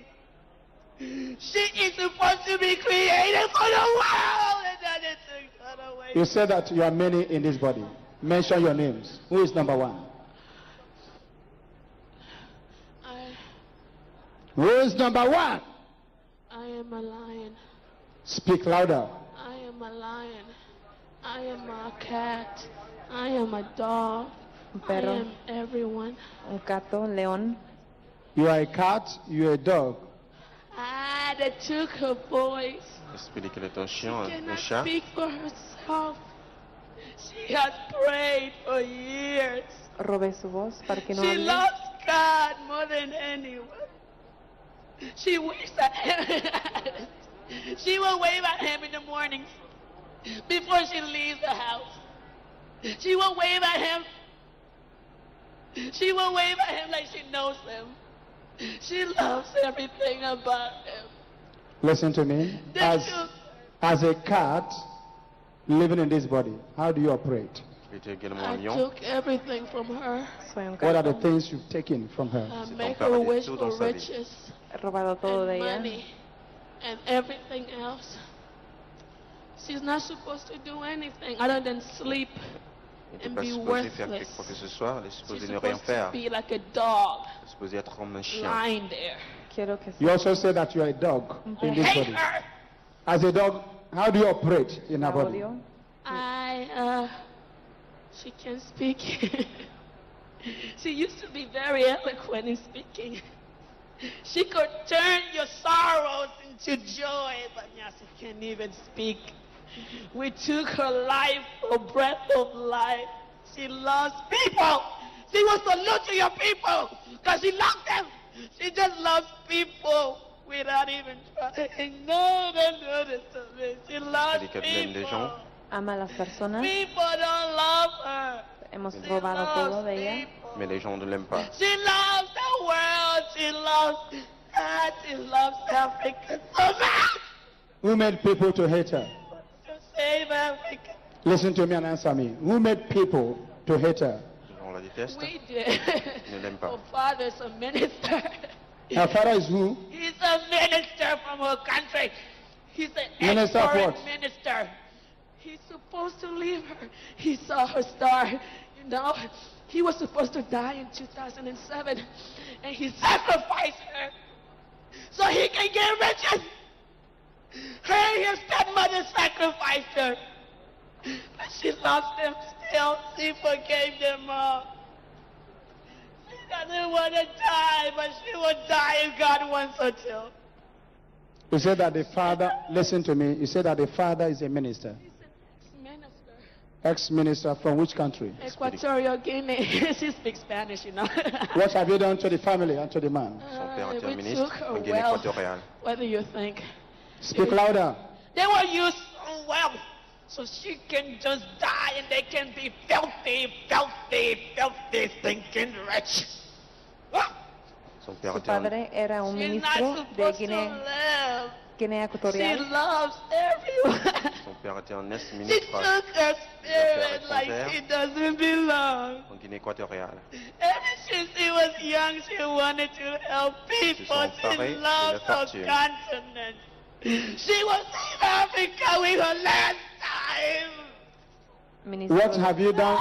She is supposed to be created for the world, and then it took that away. You said that you are many in this body. Mention your names. Who is number one? I, Who is number one? I am a lion. Speak louder. I am a lion. I am a cat. I am a dog. Un I am everyone. un gato, un león. You are a cat. You are a dog. Ah, they took her voice. L'esprit qu'elle est un chien, un Cannot chat. speak for herself. She has prayed for years. Robé su voz para que no She hable. loves God more than anyone. She waves at him. [LAUGHS] she will wave at him in the mornings before she leaves the house. She will wave at him. She will wave at him like she knows him. [LAUGHS] She loves everything about him. Listen to me. They As, took- as a cat living in this body, how do you operate? Elle était également un I took everything from her. What are the things you've taken from her? I make her wish for riches. He robado todo de and money and everything else. She's not supposed to do anything other than sleep Elle n'était and pas be faire worthless. quelque que ce soit. Elle est She's supposée ne rien supposed to faire. be like a dog est supposée être comme un chien. lying there. You also say that you are a dog I in this body. her. As a dog, how do you operate in her la body? I, uh, she can speak. [LAUGHS] she used to be very eloquent in speaking. [LAUGHS] She could turn your sorrows into joy, but now she can't even speak. We took her life, her breath of life. She loves people. She will salute to your people because she loves them. She just loves people without even trying. [LAUGHS] No, don't do this to me. She loves Elle dit qu'elle aime les people. gens. Ama a las personas. People don't love her. Hemos robado todo de ella. Mais les gens ne l'aiment pas. She loves the world. She loves God. She loves Africa so much. Who made people to hate her? To save Africa. Listen to me and answer me. Who made people to hate her? On la déteste. We did. Ne l'aime pas. Her father's a minister. Her father is who? He's a minister from her country. He's an Minister of ex-foreign minister. He's supposed to leave her. He saw her star, you know. He was supposed to die in 2007, and he sacrificed her so he can get riches. Her and his stepmother sacrificed her. But she loves them still. She forgave them all. She doesn't want to die, but she will die if God wants her to. You said that the father, listen to me, you said that the father is a minister. Minister. Ex-minister from which country? Equatorial Guinea. [LAUGHS] she speaks Spanish, you know. [LAUGHS] What have you done to the family and to the man? Uh, Son père était un we took her en Guinée wealth. équatoriale. What do you think? Speak louder. They will use some wealth so she can just die and they can be filthy, filthy, filthy, stinking rich. Son père Su était un, padre era un She's not ministro de supposed to Guinea, live. Guinea She loves everyone. son père était un [LAUGHS] She ex-ministre took her spirit like étrangères. she doesn't belong. en Guinée équatoriale. Ever since she was young, she wanted to help people. She emparés de loved her continent. She was in Africa with her last time. What have you done?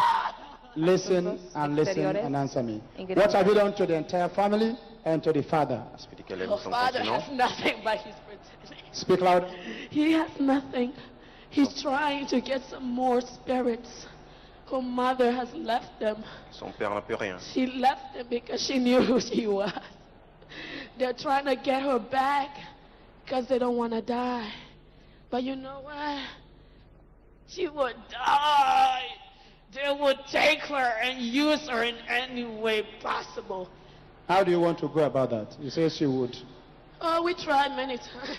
Listen and listen and answer me. What have you done to the entire family and to the father? Explique Her father has nothing but his fertility. Speak loud. He has nothing. He's trying to get some more spirits. Her mother has left them. Son père n'a plus rien. She left them because she knew who she was. They're trying to get her back because they don't want to die. But you know what? She would die. They would take her and use her in any way possible. How do you want to go about that? You say she would. Oh, we tried many [LAUGHS] times.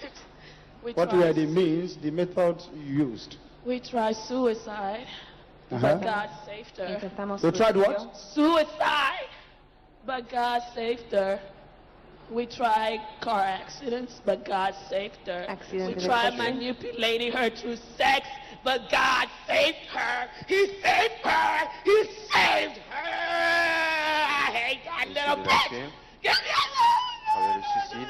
We What tried, were the means, the method used? we tried suicide, Uh-huh. but God saved her. You tried what? Suicide, but God saved her. We tried car accidents, but God saved her. Accidente we tried manipulating her through sex, but God saved her. He saved her. He saved her. I hate that little bitch. Get me alone. Avec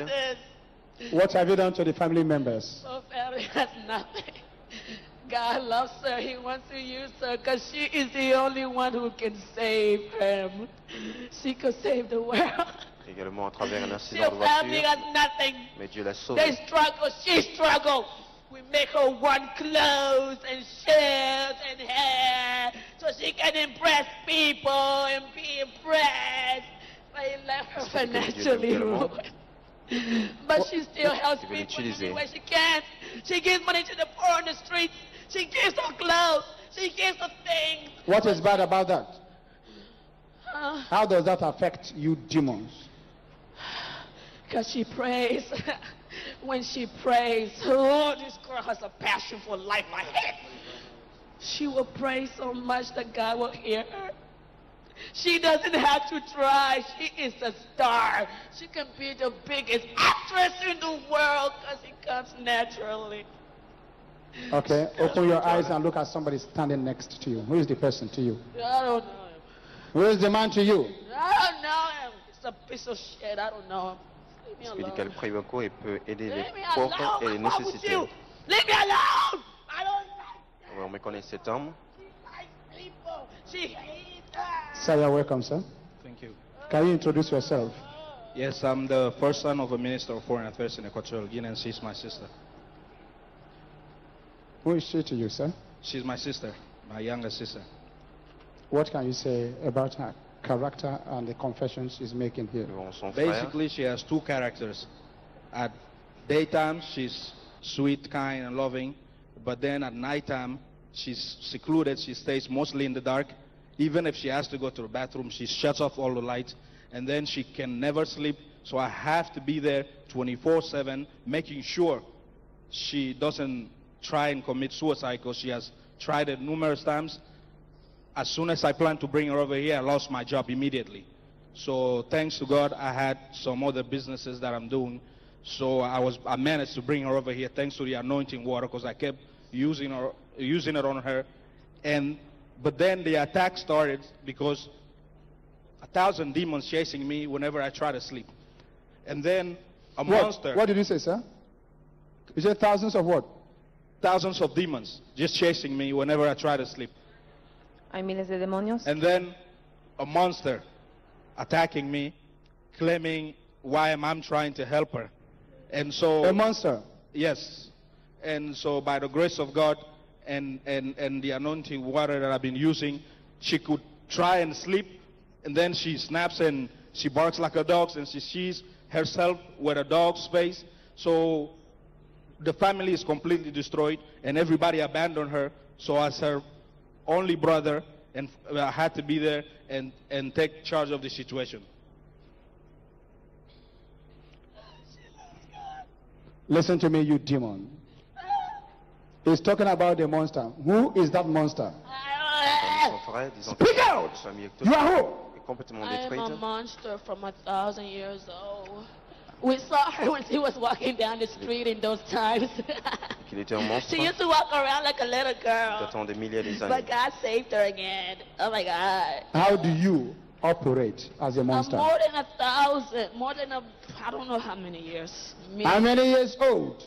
le What have you done to the family members? So family [LAUGHS] has nothing. God loves her. He wants to use her because she is the only one who can save him. She could save the world. [LAUGHS] Également à travers un Your accident de family voiture. has nothing. Mais Dieu l'a They sauvée. struggle. She struggle. We make her one clothes and shirts and hair so she can impress people and be impressed. But he left her Parce que Dieu l'aime financially ruined. But she still helps people l'utiliser. any way she can. She gives money to the poor on the streets. She gives her clothes. She gives her things. What is bad about that? Uh, How does that affect you demons? Because she prays. [LAUGHS] when she prays, oh, this girl has a passion for life. I hate. She will pray so much that God will hear her. She doesn't have to try. She is a star. She can be the biggest actress in the world because it comes naturally. Okay, open your eyes and look at somebody standing next to you. Who is the person to you? I don't know him. Who is the man to you? I don't know him. It's a piece of shit. I don't know him. Prie beaucoup et peut aider les pauvres et les nécessités. on méconnaît cet homme. people. She hates us. Sir, you're welcome, sir. Thank you. Can you introduce yourself? Yes, I'm the first son of a minister of foreign affairs in Equatorial Guinea, and she's my sister. Who is she to you, sir? She's my sister, my younger sister. What can you say about her? Character and the confessions she's making here? Basically, she has two characters. At daytime, she's sweet, kind, and loving, but then at nighttime, she's secluded. She stays mostly in the dark. Even if she has to go to the bathroom, she shuts off all the lights, and then she can never sleep. So I have to be there 24/7, making sure she doesn't try and commit suicide because she has tried it numerous times. As soon as I planned to bring her over here, I lost my job immediately. So thanks to God, I had some other businesses that I'm doing. So I was I managed to bring her over here thanks to the anointing water because I kept using her using it on her. And but then the attack started because a thousand demons chasing me whenever I try to sleep. And then a What? monster. What did you say, sir? You said thousands of what? Thousands of demons just chasing me whenever I try to sleep. Hay miles de demonios. And then a monster attacking me, claiming why am I trying to help her. And so A monster. Yes. And so by the grace of God and, and, and the anointing water that I've been using, she could try and sleep and then she snaps and she barks like a dog and she sees herself with a dog's face. So the family is completely destroyed and everybody abandoned her. So as her only brother, and I had to be there and, and take charge of the situation. Listen to me, you demon. He's talking about the monster. Who is that monster? Son frère, disant Speak out! sa famille est You are who? I am a monster from a thousand years old. We saw her [LAUGHS] when she was walking down the street in those times. [LAUGHS] Qu'il était un monstre. she used to walk around like a little girl. datant des milliers des années. But God saved her again. Oh my God. How do you operate as a Uh, monster? more than a thousand, more than a, I don't know how many years. Me- How many years old?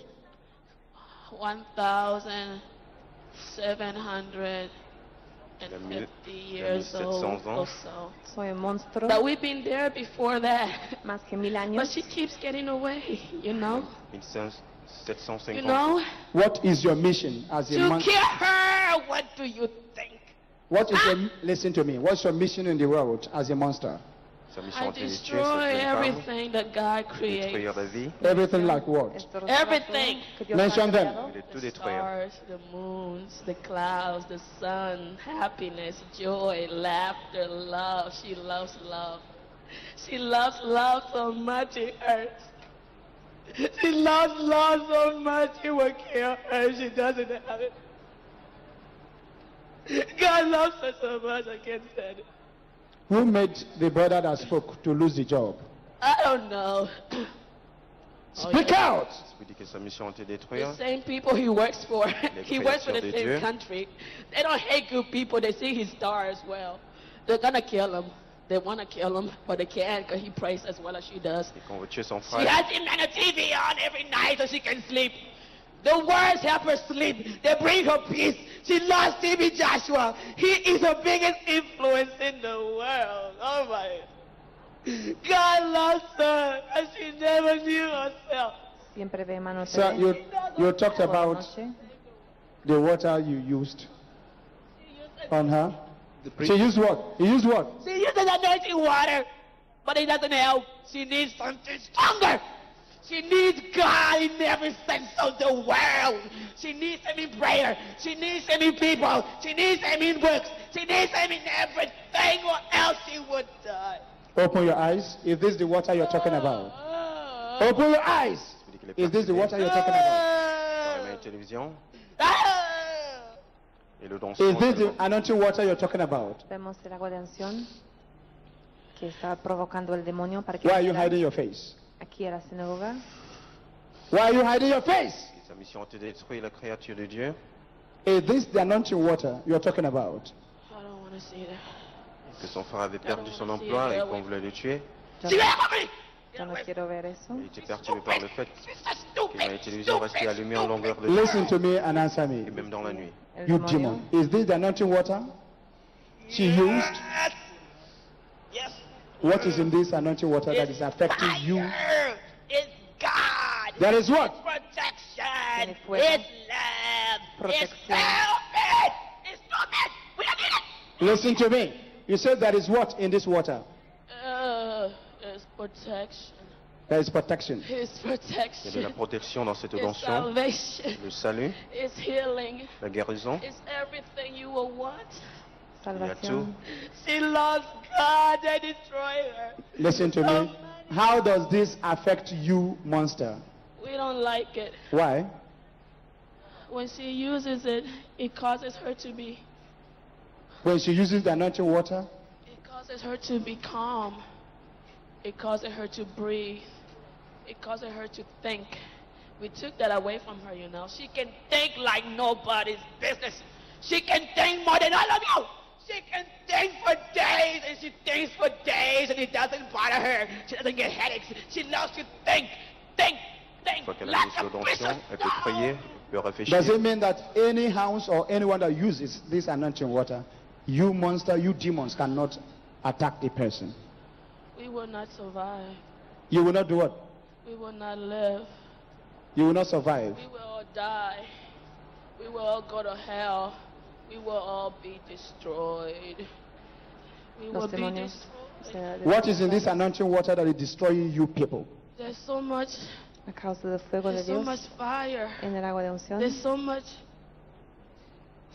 1,750 years old or so. Soy un monstruo. But we've been there before that. Más que mil años. But she keeps getting away, you know? 1750 You know? What is your mission as a To monster? kill her, what do you think? What is ah! your, listen to me. What's your mission in the world as a monster? Sa mission I était de tuer, destroy sauver les femmes, everything that God created. détruire la vie, Everything like what? Everything. Mention them. The stars, the moons, the clouds, the sun, happiness, joy, laughter, love. She loves love. She loves love so much it hurts. She loves love so much it will kill her. She doesn't have it. God loves her so much I can't stand it. Who made the brother that spoke to lose the job? I don't know. [COUGHS] Speak out! L'Esprit dit que sa mission était de The same people he works for. [LAUGHS] he works for the same Dieu. country. They don't hate good people. They see his star as well. They're gonna kill him. They want to kill him, but they can't because he prays as well as she does. Et qu'on veut tuer son She has him on the TV on every night so she can sleep. The words help her sleep. They bring her peace. She loves TB Joshua. He is the biggest influence in the world. Oh my. God loves her and she never knew herself. Siempre ve mano Sir, you, you talked about the water you used on her. She used what? He used what? She uses anointing water, but it doesn't help. She needs something stronger. She needs God in every sense of the world. She needs Him in prayer. She needs Him in people. She needs Him in works. She needs Him in everything, or else she would die. Open your eyes. Is this the water you're talking oh. about? Open your eyes. Is this the water you're talking about? Dans la même télévision. Et le Is this the anointing water you're talking about? Vemos el agua de unción que está provocando el demonio para que Why are you hiding your face? La sinagoga. Why are you hiding your face? Sa mission était de détruire la créature de Dieu. Is this the anointing water you're talking about? I don't want to see that. Que son frère avait perdu son emploi et qu'on voulait le tuer. Il était perturbé par le fait que la télévision restait allumée en longueur de Listen to me and answer me. et même dans la nuit. You demon. Is this the anointing water? She used? Yes. What is in this anointing water that is affecting you? It's God. That is what? Protection. fuego. It's love. Protection. It's Protección. It's stupid. We don't need it. Listen to me. You said there is what in this water? Uh, it's protection. There is protection. It's Il y avait la protection. protection dans cette It's onction, salvation. le salut, It's healing. la guérison. It's everything you will want. Il y a tout. She loves God. They destroy her. Listen to me. Oh, How does this affect you, monster? We don't like it. Why? When she uses it, it causes her to be When she uses the anointing water, It causes her to be calm. It causes her to breathe. It causes her to think. We took that away from her, you know. She can think like nobody's business. She can think more than all of you. She can think for days and she thinks for days and it doesn't bother her. She doesn't get headaches. She loves to think, think, think. Une fois qu'elle a Lots mis of sur business. l'onction, elle peut prier, elle peut réfléchir. does it mean that any house or anyone that uses this anointing water, you monster, you demons cannot attack the person. We will not survive. You will not do what? We will not live. You will not survive. We will all die. We will all go to hell. We will all be destroyed. We will be destroyed. What is in this anointing water that is destroying you people? There's so much. A causa del fuego de There's so much fire. en el agua de unción. There's so much.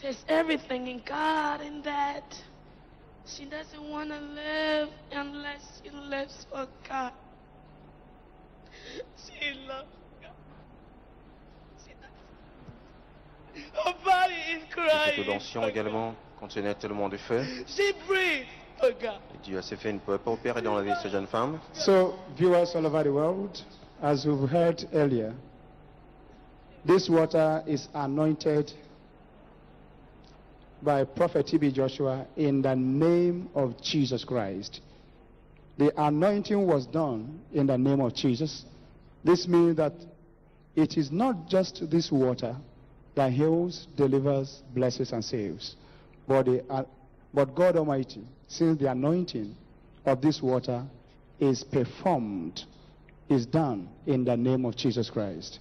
There's everything in God in that. She doesn't want to live unless she lives for God. She loves God. She does. Her body is Cette crying. également contenait tellement de feu. She breathes for God. Et Dieu a fait une peu opérer dans la vie de cette jeune femme. So, viewers all over the world, as we've heard earlier, this water is anointed by Prophet T.B. Joshua in the name of Jesus Christ. The anointing was done in the name of Jesus. This means that it is not just this water that heals, delivers, blesses, and saves, but, the, uh, but God Almighty, since the anointing of this water is performed, is done in the name of Jesus Christ.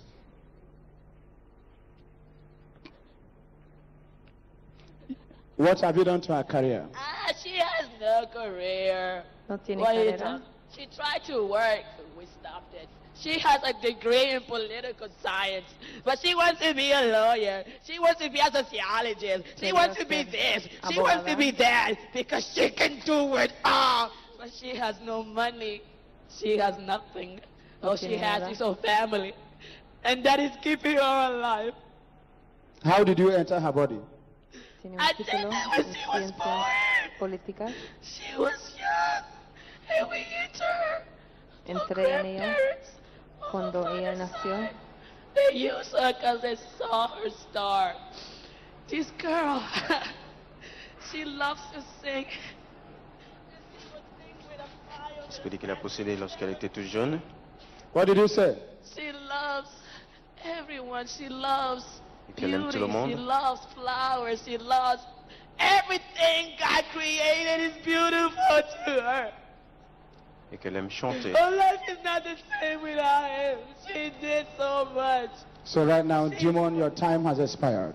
What have you done to her career? Ah, she has no career. No tiene What are you carrera. She tried to work, we stopped it. She has a degree in political science, but she wants to be a lawyer. She wants to be a sociologist. She wants to be this. She wants to be that because she can do it all. But she has no money. She has nothing. No All she has is her family. And that is keeping her alive. How did you enter her body? I título did that when she was ciencias políticas. She was young, and we entered her. Entré en ella cuando ella nació. They used her because they saw her star. This girl, [LAUGHS] she loves to sing. Ce que dit qu'elle a possédé lorsqu'elle était toute jeune. What did you say? She loves everyone. She loves Et qu'elle aime beauty. tout le monde. She loves flowers. She loves everything God created is beautiful to her. Et qu'elle aime chanter. Her life is not the same without him. She did so much. So right now, demon, your time has expired.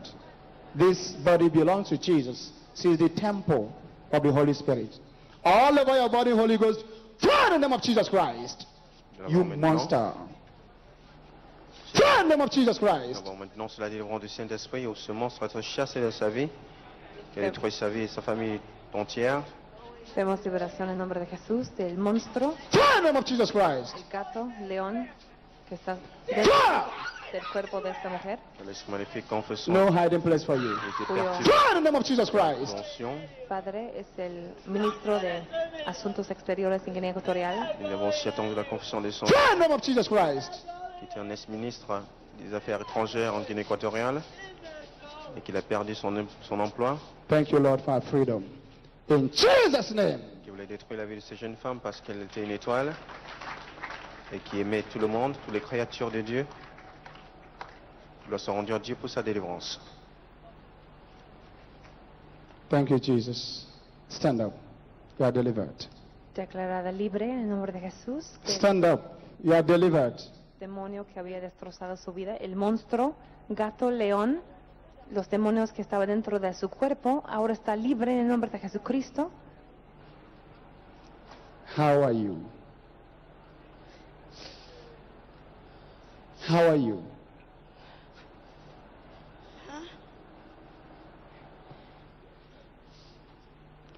This body belongs to Jesus. She is the temple of the Holy Spirit. All over your body, Holy Ghost, fire in the name of Jesus Christ. You monster. Fire in the name of Jesus Nous Christ. avons maintenant sous la délivrance du Saint-Esprit où ce monstre va être chassé de sa vie, qui a détruit sa vie et sa famille entière. Vemos liberación en nombre de Jesús del monstruo, Fire in the name of Jesus Christ. el gato, león, que está dentro del cuerpo de esta mujer. No hiding place for you. Il était Cuyo perturbé Fire in the name of Jesus Christ. d'onction. padre es el ministro de Asuntos Exteriores en Guinea Ecuatorial. Nous avons aussi attendu la confession des sons, Fire in the name of Jesus Christ. qui était un ex-ministre des Affaires étrangères en Guinée équatoriale et qu'il a perdu son, son emploi, Thank you, Lord, for our freedom. In Jesus' name. qui voulait détruire la vie de ces jeunes femmes parce qu'elle était une étoile et qui aimait tout le monde, toutes les créatures de Dieu. Gloire soit rendue à Dieu pour sa délivrance. Thank you, Jesus. Stand up. You are delivered. Declarada libre en el nombre de Jesús. del Stand up. You are delivered. demonio que había destrozado su vida, el monstruo, gato, león, los demonios que estaban dentro de su cuerpo, ahora está libre en el nombre de Jesucristo. How are you? How are you?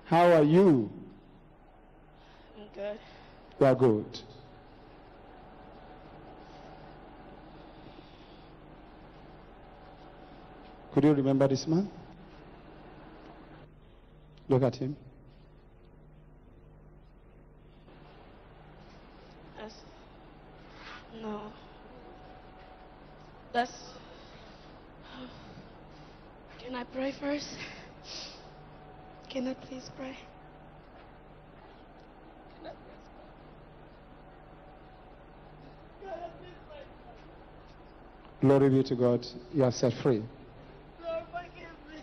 How are you? I'm good. You are good. Could you remember this man? Look at him. That's, no. That's. Can I pray first? Can I please pray? Can I please pray? Please pray. Glory be to God. You are set free. Lord, forgive me.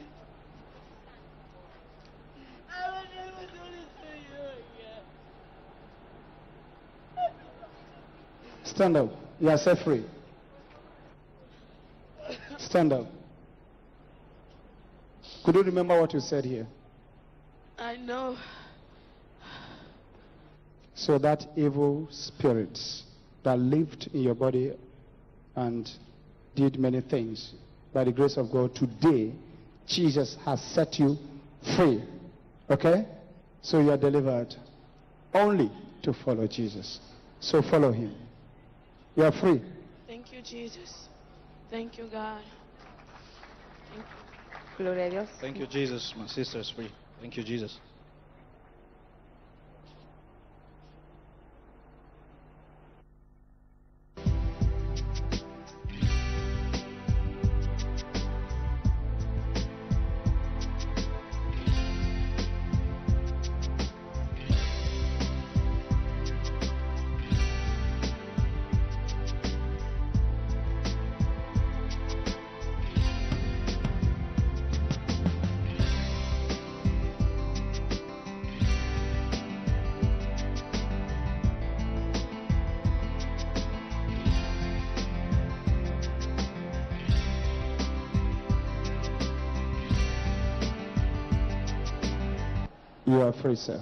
I would never do this to you Stand up. You are set free. Stand up. Could you remember what you said here? I know. So that evil spirit that lived in your body and did many things, by the grace of God, today, Jesus has set you free. Okay? So you are delivered only to follow Jesus. So follow him. You are free. Thank you, Jesus. Thank you, God. Thank you. Gloria a Dios. Thank you, Jesus. My sister is free. Thank you, Jesus. You are free, sir.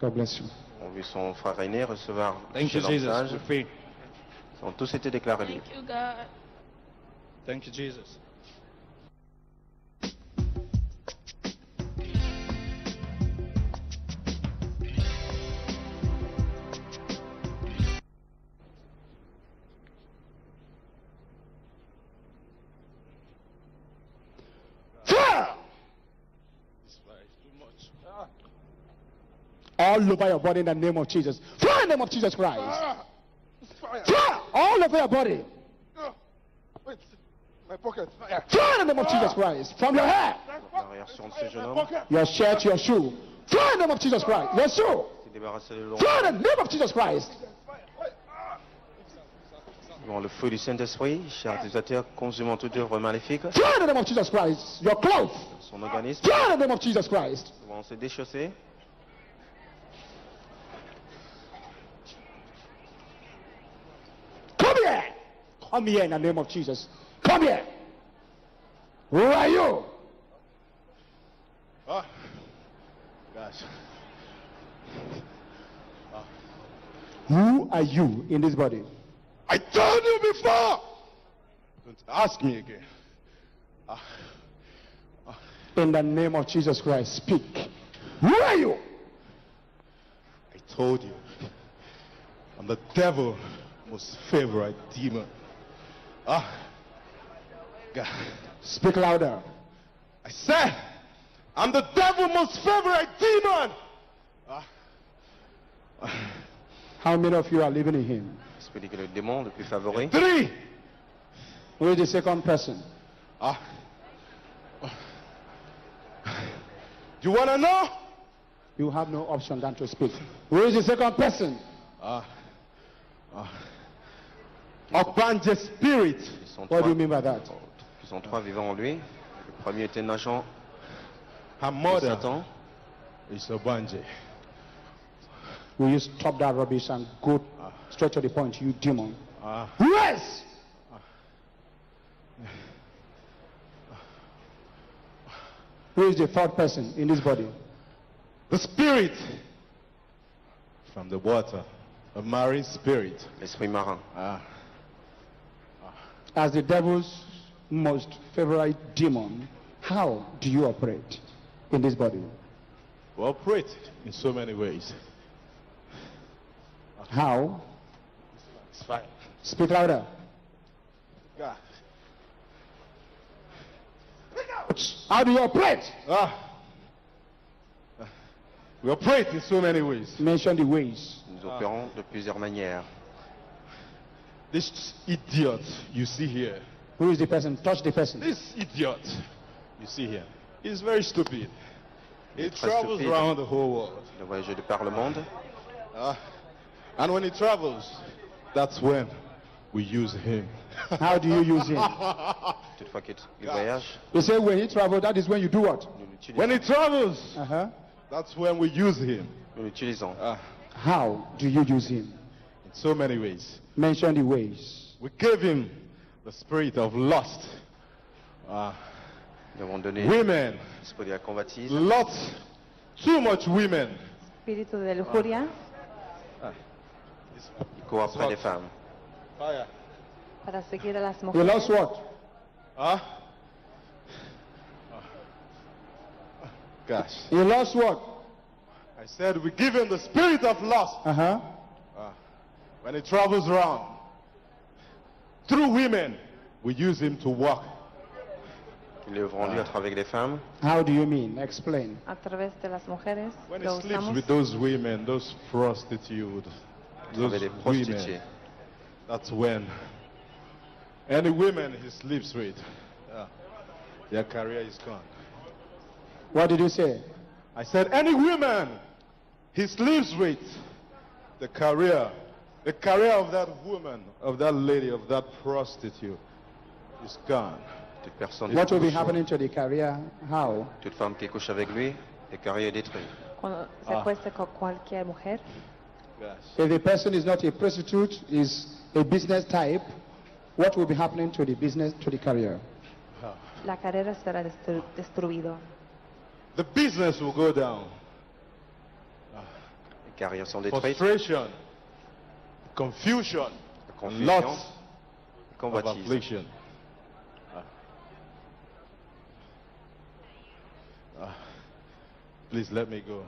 God bless you. On vu son frère aîné recevoir Thank you, chez Jesus. Ils ont tous été déclarés libres. Thank you, God. Thank you, Jesus. All over your body in the name of Jesus. Fire in the name of Jesus Christ. Fire all over your body. Wait, my pocket. Fire in the name of Jesus Christ. From your hair, your shirt, your shoe. Fire in the name of Jesus Christ. Your shoe. Fire in the name of Jesus Christ. Le feu du Saint-Esprit, chers utilisateurs, consumant toute œuvre maléfique, Fire in the name of Jesus Christ. Your clothes. son organisme, Fire in the name of Jesus Christ. se déchausser, Come here in the name of Jesus. Come here. Who are you? Ah, gosh. Who are you in this body? I told you before. Don't ask me again. Ah, In the name of Jesus Christ, speak. Who are you? I told you. I'm the devil most favorite demon. Ah, God. Speak louder. I said, I'm the devil most favorite demon. Ah, How many of you are living in him? esprit que le démon le plus favori, Three. Who is the second person? Ah. You want to know? You have no option than to speak. Who is the second person? Ah. Ah. Ogbanje spirit. ils sont What do you mean by that? ils sont trois vivants en lui. Le premier était un agent Her de mother Satan. is Ogbanje. Will you stop that rubbish and go straight to the point, you demon? Ah. Yes! Who is the third person in this body? The spirit from the water. A marine spirit. L'esprit marin. Ah. As the devil's most favorite demon, how do you operate in this body? We operate in so many ways. How? It's fine. Speak louder. God. How do you operate? Ah. We operate in so many ways. Mention the ways. Nous opérons de plusieurs manières. This idiot you see here, Who is the person? Touch the person. this idiot you see here, is very stupid. He travels stupide. around the whole world. Le voyageur de par le monde. Ah. and when he travels, that's when we use him. [LAUGHS] How do you use him? [LAUGHS] Toutefois qu'il il voyage, You say when he travels, that is when you do what? when he travels, Uh-huh. that's when we use him. Nous l'utilisons. Ah. How do you use him? In so many ways. Mention the ways. We gave him the spirit of lust. Uh, Nous avons donné women, l'esprit de la convoitise. lots, too much women. Espíritu de lujuria Il court après les femmes. Fire. para seguir a las You mujeres. lost what? Huh? Gosh. You lost what? I said we give him the spirit of lust. Uh-huh. Uh, when he travels around, through women, we use him to walk. Il est vendu à travers les femmes. How do you mean? Explain. A través de las mujeres When he sleeps usamos with those women, those prostitutes, those women, that's when any women he sleeps with, uh, their career is gone. What did you say? I said, any women he sleeps with, the career, the career of that woman, of that lady, of that prostitute is gone. Toute personne What will be happening to the career? How? toute femme qui couche avec lui, le carrière est détruit. cuando se Ah. acuesta con cualquier mujer. If the person is not a prostitute, is a business type, what will be happening to the business, to the career? La carrera será destru- destruido. The business will go down. Les carrières sont détruites. Frustration, confusion, confusion, lots of affliction. Ah. Ah. please let me go.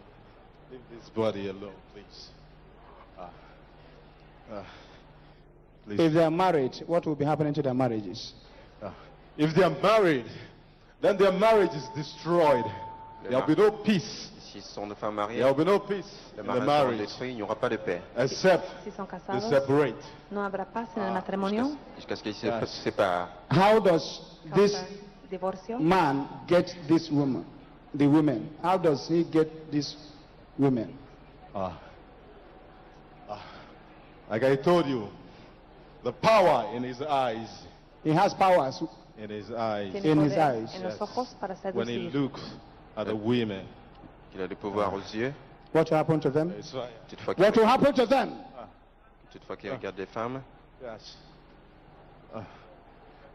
Leave this body alone, please. Ah. Ah. Please. If they are married, what will be happening to their marriages? If they are married, then their marriage is destroyed. Le There will be no peace. S'ils sont de femmes mariées, There will be no peace le in the mariage sera marriage détruit, il n'y aura pas de paix. except Si son they casados, separate. no habrá paz en el matrimonio. Jusqu'à ce qu'ils se Yes. séparent. How does this Causa divorcio. man get this woman, the women? How does he get this women? Ah. Ah. Like I told you, the power in his eyes. He has powers. In his eyes. Tiene In his poder eyes. en los ojos para When he seducir. looks at the women. Il a le pouvoir aux yeux. What will happen to them? It's right. What will happen to them? toutefois qu'il regarde les femmes, Yes. Ah.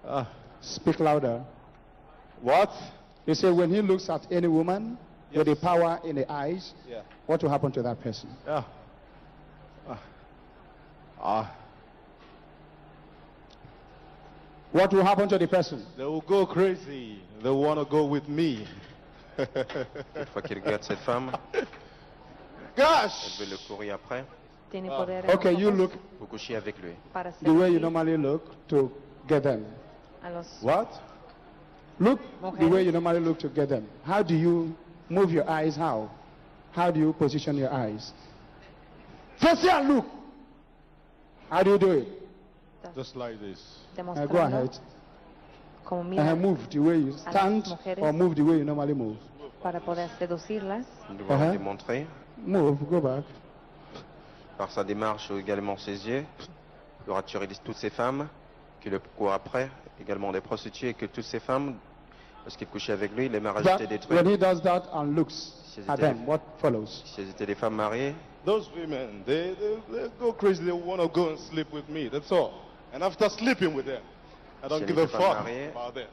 Ah. Speak louder. What? You say when he looks at any woman with the power in the eyes, Yeah. what will happen to that person? Yeah. Ah. Ah. What will happen to the person? They will go crazy. They want to go with me. Toutefois qu'il regarde cette femme, [LAUGHS] Gosh! elle veut le courir après, Tiene Ah. Okay, you ojos look pour coucher avec lui. the way you normally look to get them. a What? Look the way you normally look to get them. How do you move your eyes? How? How do you position your eyes? Face here and look. How do you do it? Just like this. Uh, go demostrando ahead. Como Uh, mira move the way you stand mujeres. or move the way you normally move. para poder seducirlas. Nous devons Uh-huh. démontrer, Move, go back. par sa démarche ou également ses yeux, de ratturer toutes ces femmes qui le courent après, également des prostituées, et que toutes ces femmes, lorsqu'ils couchaient avec lui, les mariages étaient détruits. when he does that and looks Si at étaient, them, what follows? si elles étaient des femmes mariées, Those women, they, they, they go crazy. They want to go and sleep with me. That's all. And after sleeping with them, I don't give a fuck about them.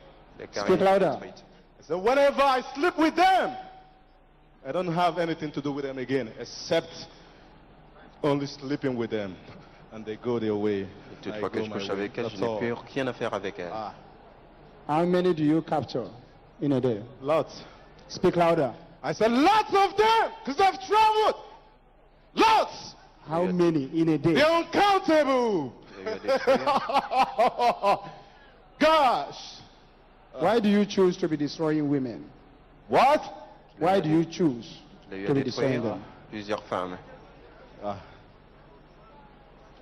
Speak louder. détruites. So whenever I sleep with them, I don't have anything to do with them again except only sleeping with them. And they go their way. Et I que je couche avec elles, je That's n'ai all. plus rien à faire avec elles. Ah, How many do you capture in a day? lots. Speak louder. I said lots of them because I've traveled. Lots. How many in a day? They're uncountable. [LAUGHS] Gosh. Why do you choose to be destroying women? What? Why do you choose Il y a eu to à be destroying détruire them? plusieurs femmes. Ah.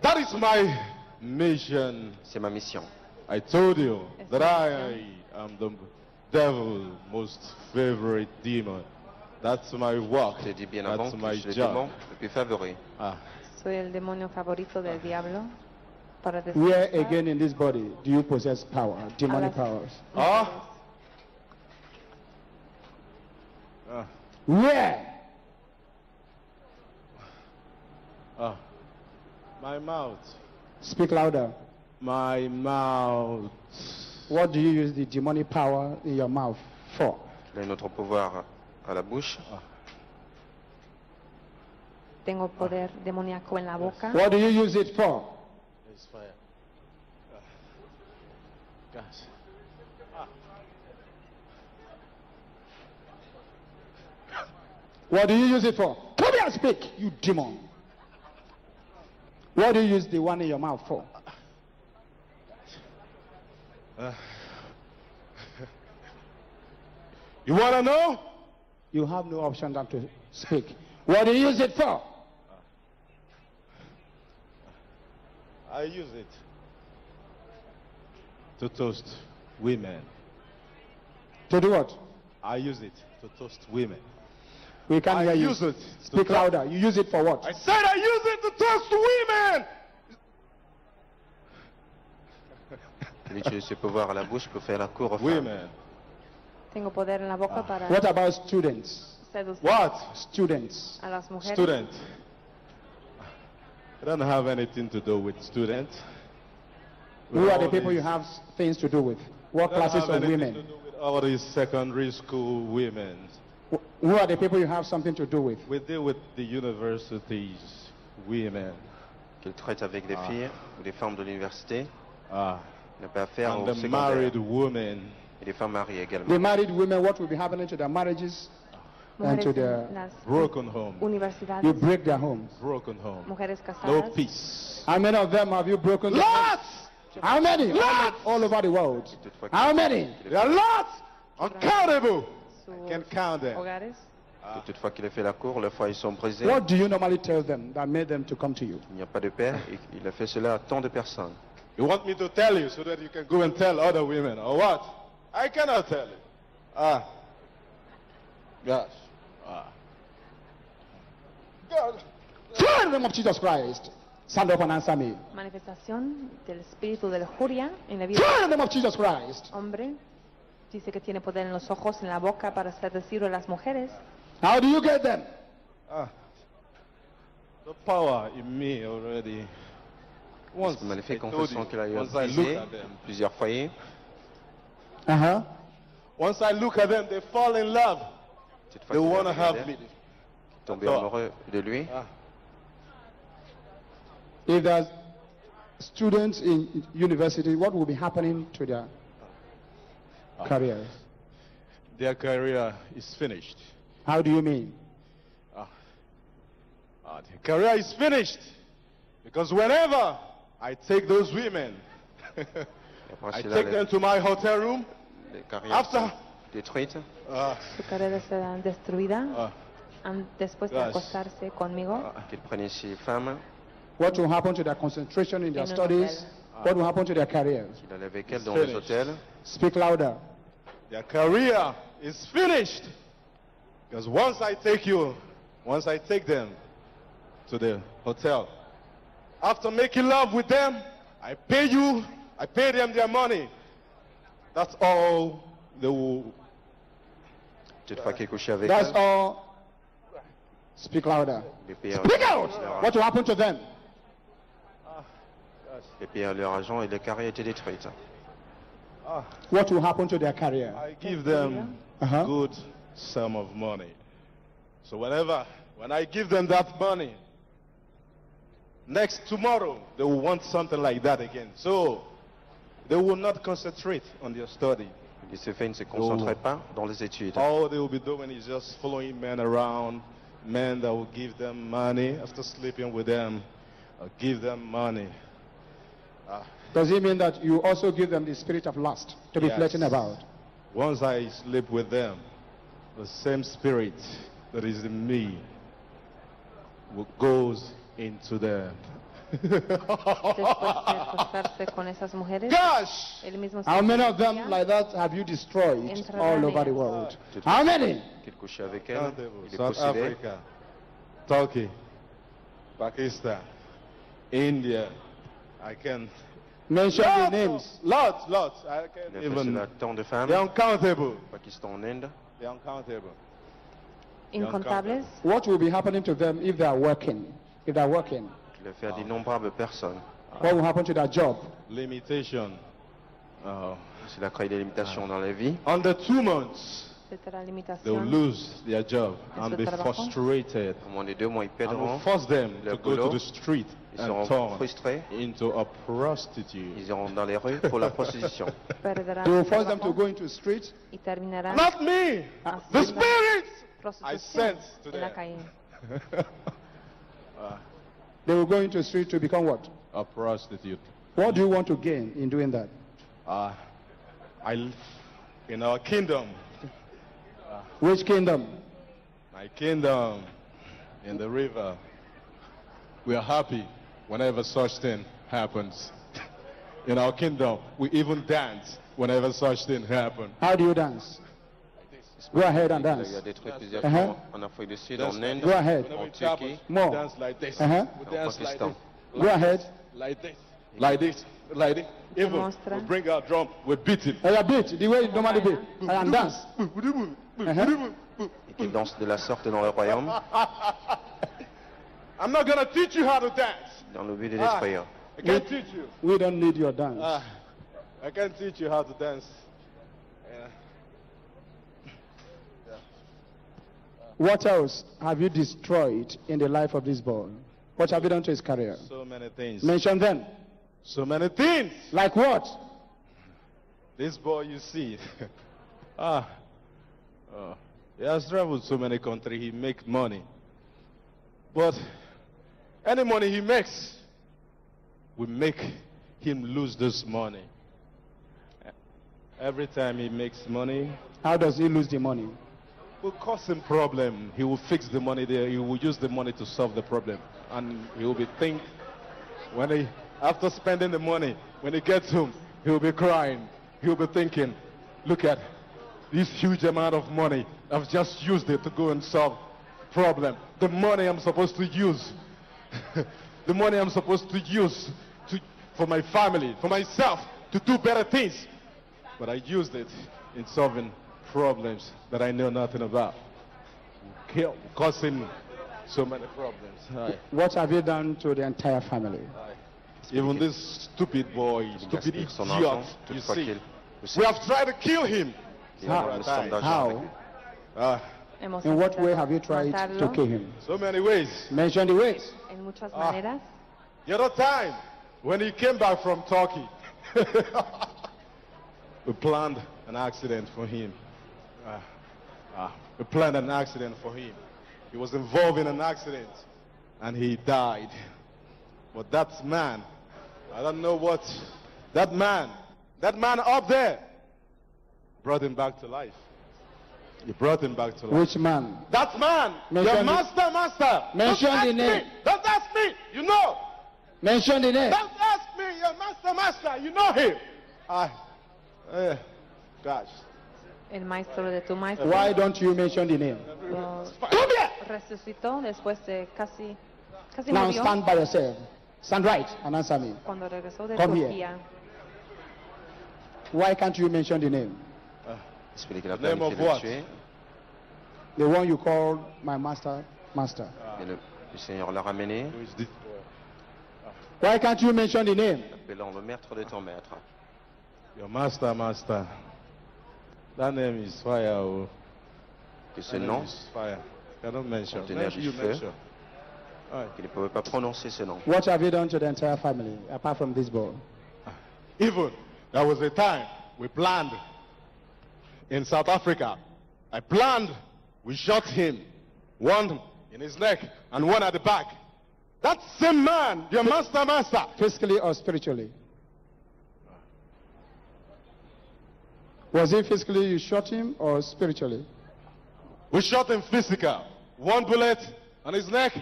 That is my mission. C'est ma mission. I told you that I am the devil's most favorite demon. That's my work. Je t'ai dit bien avant That's que my je suis le job. démon le plus favori. Ah. Soy el demonio favorito del diablo para Where destruir again in this body do you possess power, demonic powers? Ah. Ah. Where? Ah. My My mouth. Speak louder. My mouth. What do you use the demonic power in your mouth for? Il a notre pouvoir à la bouche. Tengo poder demoníaco en la boca. What do you use it for? Fire. Gosh. What do you use it for? Come here and speak, you demon. What do you use the one in your mouth for? Uh, [LAUGHS] you want to know? You have no option than to speak. What do you use it for? I use it to toast women. To do what? I use it to toast women. We can't I hear you. use it. Speak louder. You use it for what? I said I use it to toast women. [LAUGHS] Il utilise ses pouvoirs à la bouche pour faire la cour aux. Women. Tengo poder en la boca ah. para What about students? What? Students. a las mujeres. Student. I don't have anything to do with students. Who are the people you have things to do with? What classes have of women? to do with all these secondary school women. Who are the people you have something to do with? We deal with the universities women. Qu'il traite avec des Ah. filles ou des femmes de l'université. Ah. Il n'a pas affaire And aux the married women. Et des femmes mariées également. The married women, what will be happening to their marriages and to their Broken home. universidades. you break their homes. Broken home. Mujeres No peace. How many of them have you broken? Lots! How many? All, Lots! all over the world. How many? There are lots! Uncountable! sus I can't count them. hogares. Et toutefois qu'il ait fait la cour, leurs foyers sont brisés. What do you normally tell them that made them to come to you? Il n'y a pas de père. et Il a fait cela à tant de personnes. You want me to tell you so that you can go and tell other women, or what? I cannot tell you. Ah. Gosh. Ah. God. Fire in the name of Jesus Christ. Stand up and answer me. Manifestación del espíritu de lujuria en la vida Fire in the name of Jesus Christ. hombre. Dice que tiene poder en los ojos, en la boca para seducir a las mujeres. How do you get them? Ah. The power in me already. Once m'a fait I told confession you, qu'il a eu look at them, plusieurs foyers. Uh-huh. once I look at them, they fall in love. Cette They fois qu'il want to have me. tombé amoureux de lui. Ah. If there's students in university, what will be happening to their careers? Their career is finished. How do you mean? Ah, their career is finished. Because whenever I take those women, [LAUGHS] I take them to my hotel room. After, sont ah, Su carrera será destruida ah, después de acostarse conmigo. Qu'il prenait ces femmes, What will happen to their concentration in their En un studies? What will happen to their careers? qu'il allait avec elles dans les finished. hôtels. Speak louder. their career is finished. Because once I take you, once I take them to the hotel, after making love with them, I pay you, I pay them their money. That's all they will. Cette fois qu'il couchait avec That's all. Speak louder. Speak out! What will happen to them? les payait leur argent et les carrières étaient détruites. Ah, What will happen to their career? I give them Uh-huh. good sum of money. So whenever, when I give them that money, next tomorrow they will want something like that again. So they will not concentrate on their study. Et ces filles ne se concentraient pas dans les études. All they will be doing is just following men around, men that will give them money after sleeping with them, or give them money. Ah, Does it mean that you also give them the spirit of lust to be Yes. flirting about? Once I sleep with them, the same spirit that is in me will- goes into them. Después de con esas mujeres, Gosh! el mismo How many of them like that have you destroyed all over the world? How many? Qu'il couchait avec elles, il South possédait. Africa, Turkey, Pakistan, India. I can Mention the names. lots, lots. I can't even. tant de femmes. They're uncountable. Pakistan, en Inde. They're uncountable. incontables. What will be happening to them if they are working? If they are working, Il a fait à d'innombrables personnes. What will happen to that job? Limitation. Uh, Il a créé des limitations dans la vie. under two months, la they will lose their job and be frustrated. De deux mois, ils And will perdront force them le to go to the street Ils and seront turn frustrés. into a prostitute. Ils iront dans les rues pour la prostitution. [LAUGHS] They will force them to go into the street. Not me! The spirit! I sent to la them. [LAUGHS] Uh, They will go into the street to become what? a prostitute. What do you want to gain in doing that? Uh, I, in our kingdom, Which kingdom? my kingdom in the river, we are happy whenever such thing happens. In our kingdom, we even dance whenever such thing happens. How do you dance? Go ahead and Il dance. détruit plusieurs Uh-huh. en Afrique du Sud, en Inde, Go ahead. en Turquie, More. dance like this. Uh-huh. En dance like Pakistan. this. Go ahead. Like this. Like this. Like this. Even we bring our drum, we beat it. Oh, yeah, beat the way you normally beat. And dance. Uh-huh. et qui dansent de la sorte dans le royaume, [LAUGHS] I'm not going to teach you how to dance. dans le but de Ah. I can't teach you. We don't need your dance. Ah, I can't teach you how to dance. Yeah. What else have you destroyed in the life of this boy? What have you done to his career? So many things. Mention them. So many things. Like what? This boy you see. [LAUGHS] ah. Oh. He has traveled so many countries. He makes money. But any money he makes, we make him lose this money. Every time he makes money, How does he lose the money? Will cause him problem. He will fix the money there. He will use the money to solve the problem. And he will be think when he after spending the money, when he gets home, he will be crying. He will be thinking, look at this huge amount of money. I've just used it to go and solve problem. The money I'm supposed to use. [LAUGHS] the money I'm supposed to use to, for my family, for myself, to do better things. But I used it in solving problems that I know nothing about. Kill, causing so many problems. Aye. What have you done to the entire family? Even this stupid boy, stupid idiot, you see. We have tried to kill him. il a une somme d'argent How? avec lui. Ah, Hemos In what way have you tried to kill him? so many ways. Mention the ways. en muchas Ah. maneras. The other time, when he came back from Turkey, [LAUGHS] we planned an accident for him. Ah, ah, we planned an accident for him. He was involved in an accident, and he died. But that man, I don't know what, that man, that man up there, brought him back to life. He brought him back to life. Which man? That man, Mention your master, master. Mention Don't the name. Me. Don't ask me. You know. Mention the name. Don't ask me, your master, master. You know him. I, eh, gosh. El maestro de tu maestro Why don't you mention the name? Come here. resucitó después de casi, casi Now murió stand by yourself. Stand right and answer me. cuando regresó de Come here. Turquía. Why can't you mention the name? Of what? tuer. The one you called my master, master. Et le, le Seigneur l'a ramené? Why can't you mention the name? appelant le maître de ton maître. Your master, master. That name is fire. Oh. Que ce That name nom, is fire. Cannot mention. Conteneur du you feu. mention. Aye. qu'il ne pouvait pas prononcer ce nom. What have you done to the entire family apart from this boy? [LAUGHS] Even there was a time we planned in South Africa. I planned, we shot him, one in his neck and one at the back. That same man, your master, master, Physically or spiritually? Was it physically you shot him or spiritually? we shot him physical. One bullet on his neck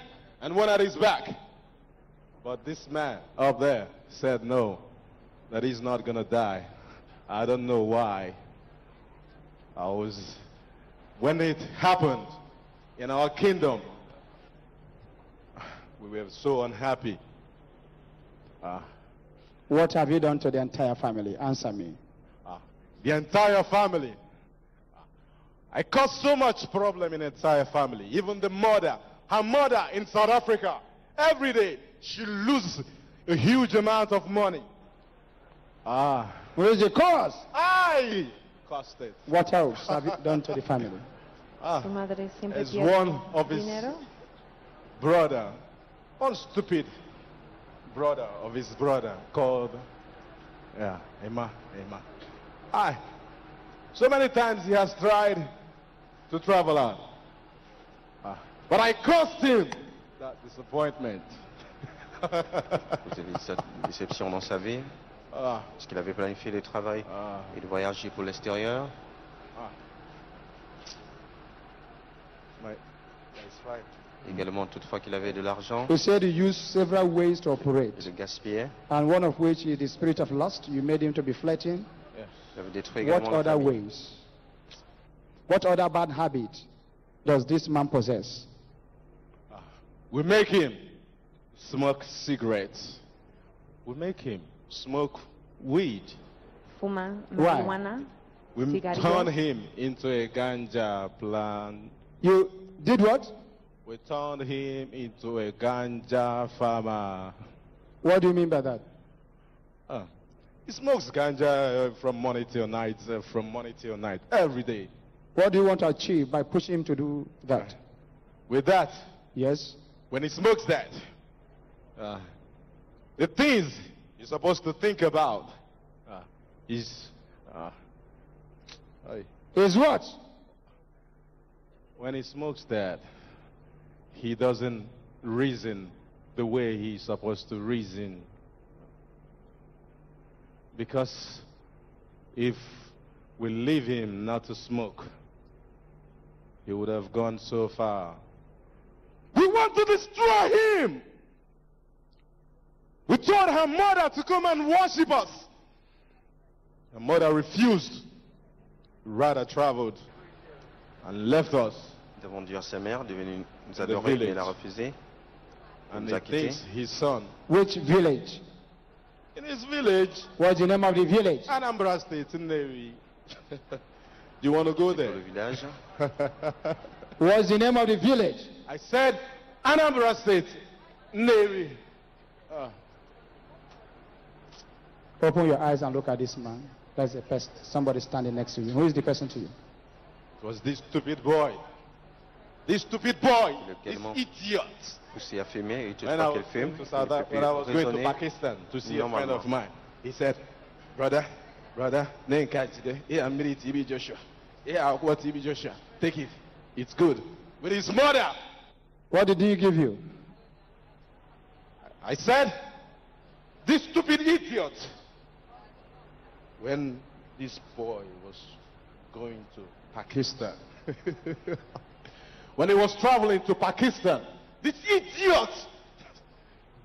and one at his back. But this man up there said no, that he's not gonna die. I don't know why. I was, when it happened in our kingdom, we were so unhappy. Ah, What have you done to the entire family? Answer me. The entire family. I caused so much problem in the entire family. Even the mother, her mother in South Africa, Every day, she loses a huge amount of money. Ah. What is the cause? I cost it. What else have you done to the family? Ah. Su madre siempre As pierde one of his dinero. brother, one stupid brother of his brother called, yeah, Emma, Emma. I, so many times he has tried to travel out. Ah, but I caused him that disappointment. Vous avez cette déception dans sa vie Ah. Parce qu'il avait planifié le travail Ah. et de voyager pour l'extérieur. Ah. My, right. Également, toutefois qu'il avait de l'argent, He said you used several ways to operate, il le gaspillait. and one of which is the spirit of lust. You made him to be flirting. Il avait détruit What other ways? What other bad habit does this man possess? We make him smoke cigarettes. We make him smoke weed. Fuma Why? marihuana. We Cigarillo. turn him into a ganja plant. You did what? We turned him into a ganja farmer. What do you mean by that? Ah. He smokes ganja uh, from morning till night, uh, from morning till night, every day. What do you want to achieve by pushing him to do that? With that, Yes. when he smokes that, uh, the things you're supposed to think about uh, is uh, Is what? when he smokes that, he doesn't reason the way he's supposed to reason. Because if we leave him not to smoke, he would have gone so far. We want to destroy him. We told her mother to come and worship us. Her mother refused, rather traveled and left us. Nous avons dit à sa mère de venir nous The adorer, mais village. elle a refusé. And nous he a quittés. thinks his son. Which village? In his village, What's the name of the village? Anambra State, in Nnewi. [LAUGHS] Do you want to go there? Le village. [LAUGHS] What's the name of the village? I said Anambra State, Nnewi. Ah. Open your eyes and look at this man. That's a person, somebody standing next to you. Who is the person to you? It was this stupid boy. This stupid boy, this Également idiot. poussé à fumer et tout When I, fois was qu'elle fume, going to il South ne Af- peut when I was going to Pakistan to see a friend of mine, he said, Brother, brother, Nenka today. Here, I'm meeting TB Joshua. Here, I'll quote TB Joshua. Take it. It's good. With his mother, What did he give you? I said, this stupid idiot. When this boy was going to Pakistan, [LAUGHS] when he was traveling to Pakistan, this idiot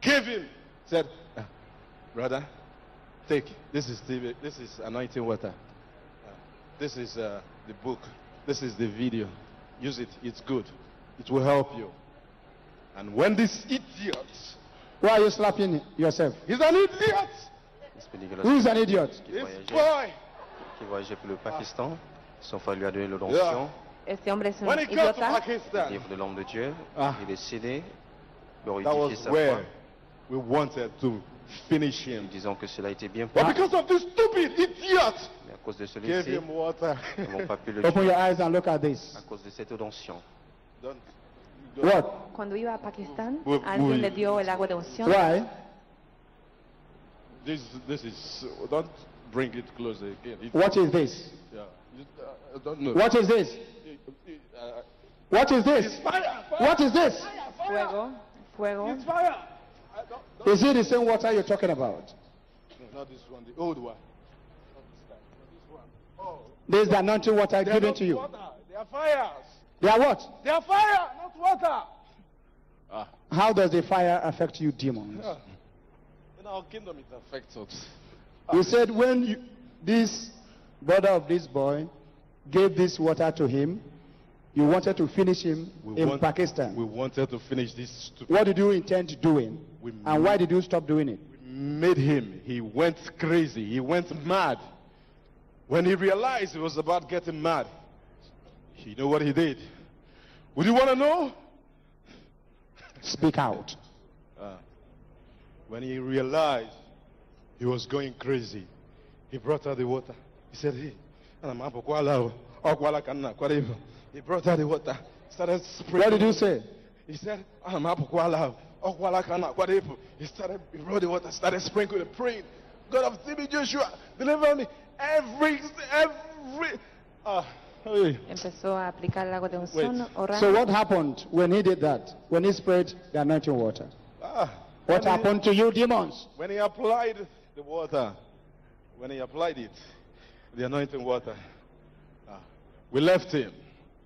gave him, said, "Ah, brother, take, this is, the, this is anointing water. Uh, this is uh, the book. This is the video. Use it. It's good. It will help you. And when this idiot, Why are you slapping yourself? he's an idiot. L'esprit Who is an idiot? This voyageait, boy, qui voyageait pour le Pakistan. Son frère lui a donné l'onction, Este hombre es un when he got to idiota. le Pakistan, livre de l'homme de Dieu. Ah. Il est that was where we wanted to finish him. que cela a été bien But fait. because of this stupid idiot, Mais à cause de gave celui-ci, him water. nous n'avons pas pu le Open your tuer eyes and look at this. à cause de cette onction. Don't- What? Cuando iba a Pakistán, Uy, alguien uy. le dio el agua de unción. Why? This, this is, don't bring it closer again. It's- What is this? Yeah, you- uh, I don't know. What is this? Uh, What is this? fire, fire, What is this? Fuego, fuego. It's fire. Don't, don't, Is it the same water you're talking about? no, not this one, the old one. This time, not this one. Oh, This is the anointing water they are given not to you. water. They are fires. They are what? They are fire, not water. Ah. How does the fire affect you, demons? Yeah. In our kingdom, it affects us. You said when you, this brother of this boy gave this water to him, you wanted to finish him We in want- Pakistan. We wanted to finish this stupid. What did you intend doing? We And why did you stop doing it? We made him. He went crazy. He went mad. When he realized he was about getting mad, you know what he did? Would you want to know? Speak out. When he realized he was going crazy, he brought out the water. He said, Hey, I'm Apokwala. Okwala Kana, whatever. He brought out the water. Started spraying. What did you say? He said, I'm Apokwala. Okwala Kana, whatever. He started, he brought the water, started sprinkling, praying. God of TB Joshua, deliver me. Every, every. Uh, hey. Empezó a aplicar el agua de Wait. unción orando. So what happened when he did that? When he sprayed the anointing water? Ah, What when he- happened to you, demons? When he applied the water, when he applied it, the anointing water, ah, we left him.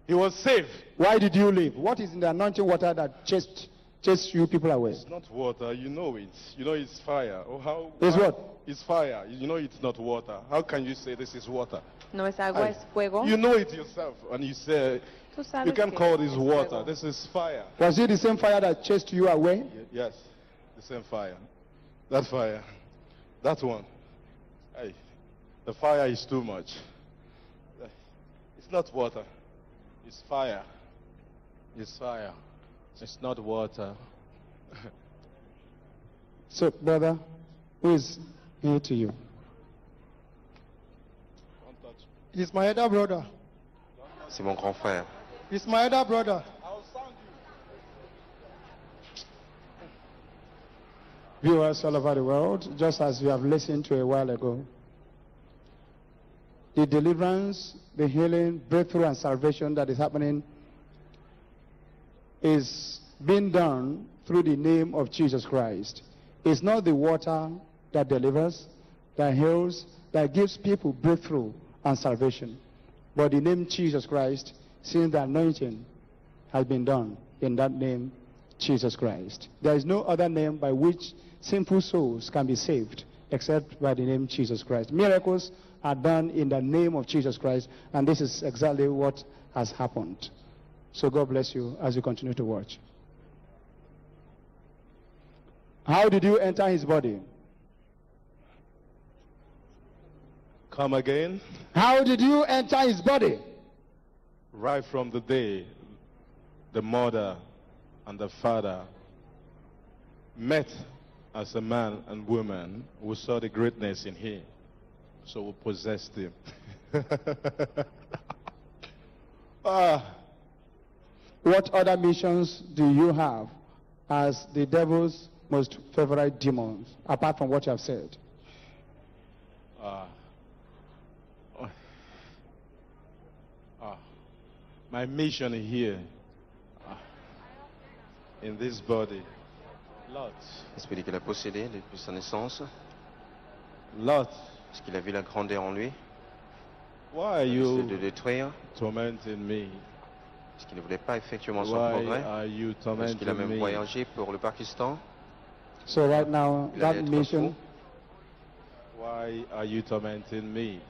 He was safe. Why did you leave? What is in the anointing water that chased, chased you people away? It's not water, you know it. You know it's fire. Oh, how? It's how- what? It's fire. You know it's not water. How can you say this is water? No es agua, Ay, es fuego. You know it yourself, and you say Tú sabes you can que call this water. fuego. This is fire. Was it the same fire that chased you away? Y- Yes, the same fire. That fire. That one. Hey, the fire is too much. It's not water. It's fire. It's fire. It's not water. [LAUGHS] So, brother, who is here to you? He's my elder brother. C'est mon grand frère. He's my elder brother. Viewers all over the world, just as we have listened to a while ago, the deliverance, the healing, breakthrough, and salvation that is happening is being done through the name of Jesus Christ. It's not the water that delivers, that heals, that gives people breakthrough and salvation, but the name Jesus Christ, since the anointing has been done in that name, Jesus Christ. There is no other name by which sinful souls can be saved except by the name Jesus Christ. Miracles are done in the name of Jesus Christ, and this is exactly what has happened. So God bless you as you continue to watch. How did you enter his body? Come again. How did you enter his body? Right from the day the mother and the father met as a man and woman who saw the greatness in him. So we possessed him. [LAUGHS] ah, What other missions do you have as the devil's most favorite demons, apart from what you have said? ah, ah, ah. My mission here, in this body, Lot, L'esprit qu'il a possédé depuis sa naissance. Lot, Parce qu'il a vu la grandeur en lui. why are you de détruire. tormenting me? Parce qu'il ne voulait pas effectivement son Why progrès. are you Parce qu'il a même me? voyagé pour le Pakistan. So right now, Il that mission, Why are you tormenting me?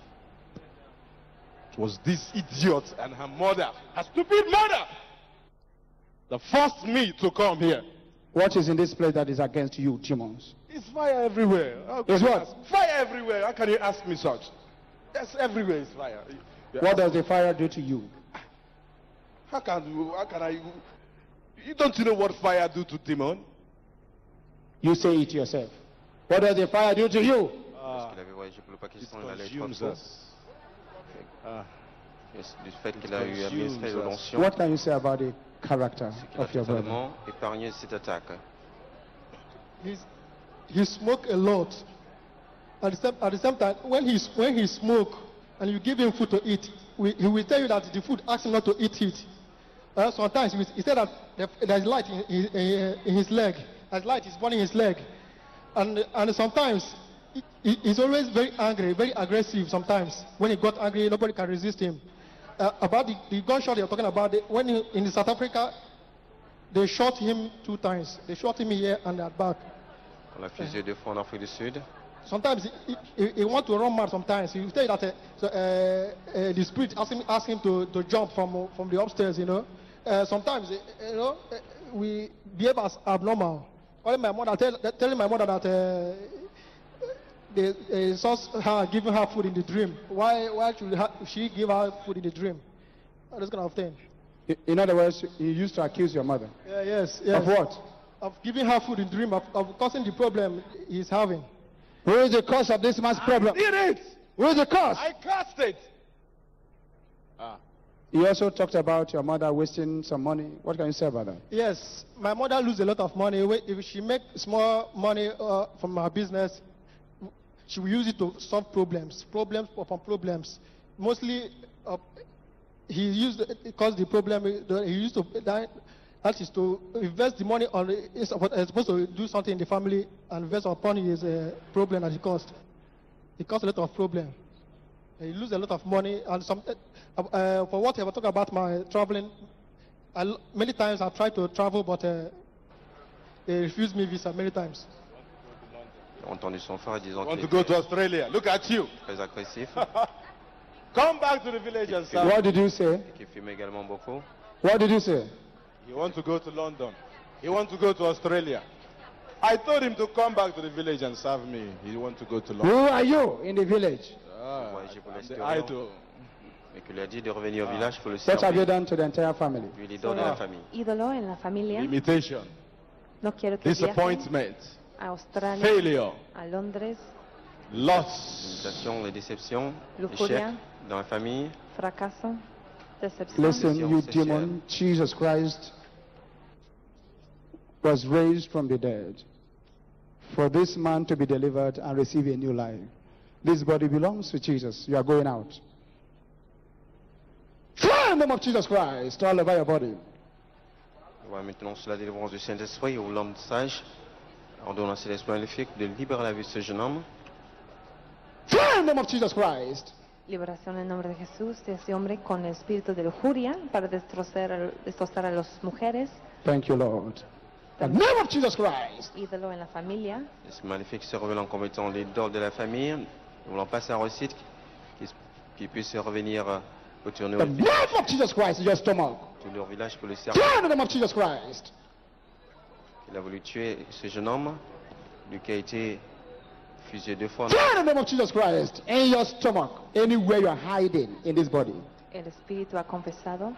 It was this idiot and her mother, her stupid mother, that forced me to come here. What is in this place that is against you, demons? It's fire everywhere. It's what? ask- Fire everywhere. How can you ask me such? Yes, everywhere is fire. You What ask- does the fire do to you? How can you? How can I? You don't you know what fire do to demon? You say it yourself. What does the fire do to you? Parce qu'il avait voyagé pour le It Pakistan, il allait être consumes us. Du fait qu'il a eu consumes administré us. l'onction, What can you say about the character of your brother? épargné cette attaque. He's, he smoke a lot. At the, same, at the same time, when he, when he smoke and you give him food to eat, we, he will tell you that the food asks him not to eat it. Uh, sometimes he, will- he said that there's light in, in, in his leg. There's light is burning his leg. And, and sometimes he, he- he's always very angry, very aggressive sometimes. When he got angry, nobody can resist him. Uh, about the, the gunshot you're talking about, the, when he, in South Africa, they shot him two times. They shot him here and at back. On l'a fusillé deux fois en Afrique du Sud. Sometimes he, he, he want to run mad. Sometimes he will tell you that uh, so, uh, uh, the spirit ask him, ask him to, to jump from uh, from the upstairs. You know. Uh, sometimes uh, you know uh, we behave as abnormal. Only my mother tell, telling my mother that they uh, saw her giving her food in the dream. Why why should her, she give her food in the dream? This kind of thing. I- In other words, you used to accuse your mother. Yeah, yes, yes. Of what? of giving her food in dream of, of causing the problem he's having. Who is the cause of this man's problem? Did it? Who is the cause? I cast it. Ah. You also talked about your mother wasting some money. What can you say about that? Yes, my mother lose a lot of money. If she make small money uh, from her business, she will use it to solve problems, problems upon problems. Mostly, uh, he used because the problem he used to that, that is to invest the money on is supposed to do something in the family and invest upon his uh, problem at the cost. It caused a lot of problem. He lose a lot of money and some. Uh, uh, for what I talking about my traveling, I many times I tried to travel, but uh, they refused me visa many times. J'ai entendu son frère disant Want qu'il to go to Australia? Look at you. très agressif [LAUGHS] Come back to the village and serve. What did you say? et qu'il fume également beaucoup. What did you say? He want to go to London. He want to go to Australia. I told him to come back to the village and serve me. He want to go to Who London. are you in the village? Ah, the idol. Mais qu'il a dit de revenir au Ah. village pour le What have you servir. done to the entire family? Lui, l'idole de la famille. ídolo en la familia. Limitation. No quiero que viaje Disappointment. A Australia, Failure. a Londres, Loss. Limitation, les déceptions, Lujuria. dans la famille. fracaso, decepción. Listen, you demon, Jesus Christ was raised from the dead for this man to be delivered and receive a new life. This body belongs to Jesus. You are going out. Fire in the name of Jesus Christ all over your body. Voilà maintenant sous la délivrance du Saint-Esprit ou l'homme sage, ordonnant à l'Esprit maléfique de libérer la vie de ce jeune homme. Fire in the name of Jesus Christ. Liberación en nombre de Jesús de ese hombre con el espíritu de lujuria para destrozar, destrozar a las mujeres, Thank you, Lord. The name of Jesus Christ. ídolo en la familia, maléfique se révélant comme étant l'idole de la famille, nous voulons passer à récite qui, qui puisse revenir euh, retourner au village, name of Jesus Christ in your stomach. tout leur village pour le servir. Fire in the name of Jesus Christ. Il a voulu tuer ce jeune homme, lui qui a été fusillé deux fois. Fire in the name of Jesus Christ in your stomach. Anywhere you are hiding in this body. el espíritu ha confesado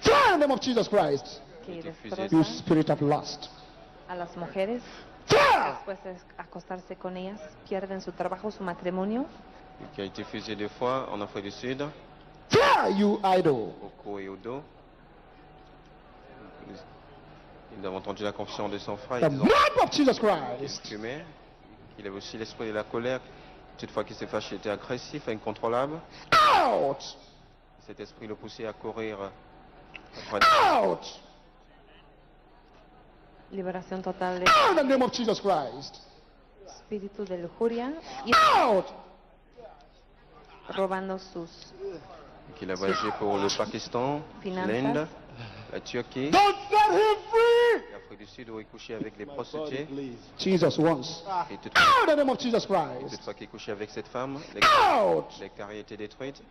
Fire in the name of Jesus Christ. You spirit of lust. a las mujeres, después de acostarse con ellas, pierden su trabajo, su matrimonio, lui qui a été fusillé deux fois en Afrique du Sud, Fire, you idol. au cou et au dos. Il a entendu la confession de son frère. The blood of Jesus qu'il Christ. Il avait aussi l'esprit de la colère. Toute fois qu'il s'est fâché, il était agressif, incontrôlable. Out! Cet esprit le poussait à courir après Out! liberación total de Out in the name of Jesus Christ. espíritu de lujuria Out! robando sus qu'il a voyagé pour le Pakistan, l'Inde, la Turquie, Don't set him free! l'Afrique du Sud où il couchait avec les prostituées. Jesus once. Et toute, Out in the name of Jesus Christ. toute fois qu'il couchait avec cette femme, les, Out! les carrières étaient détruites.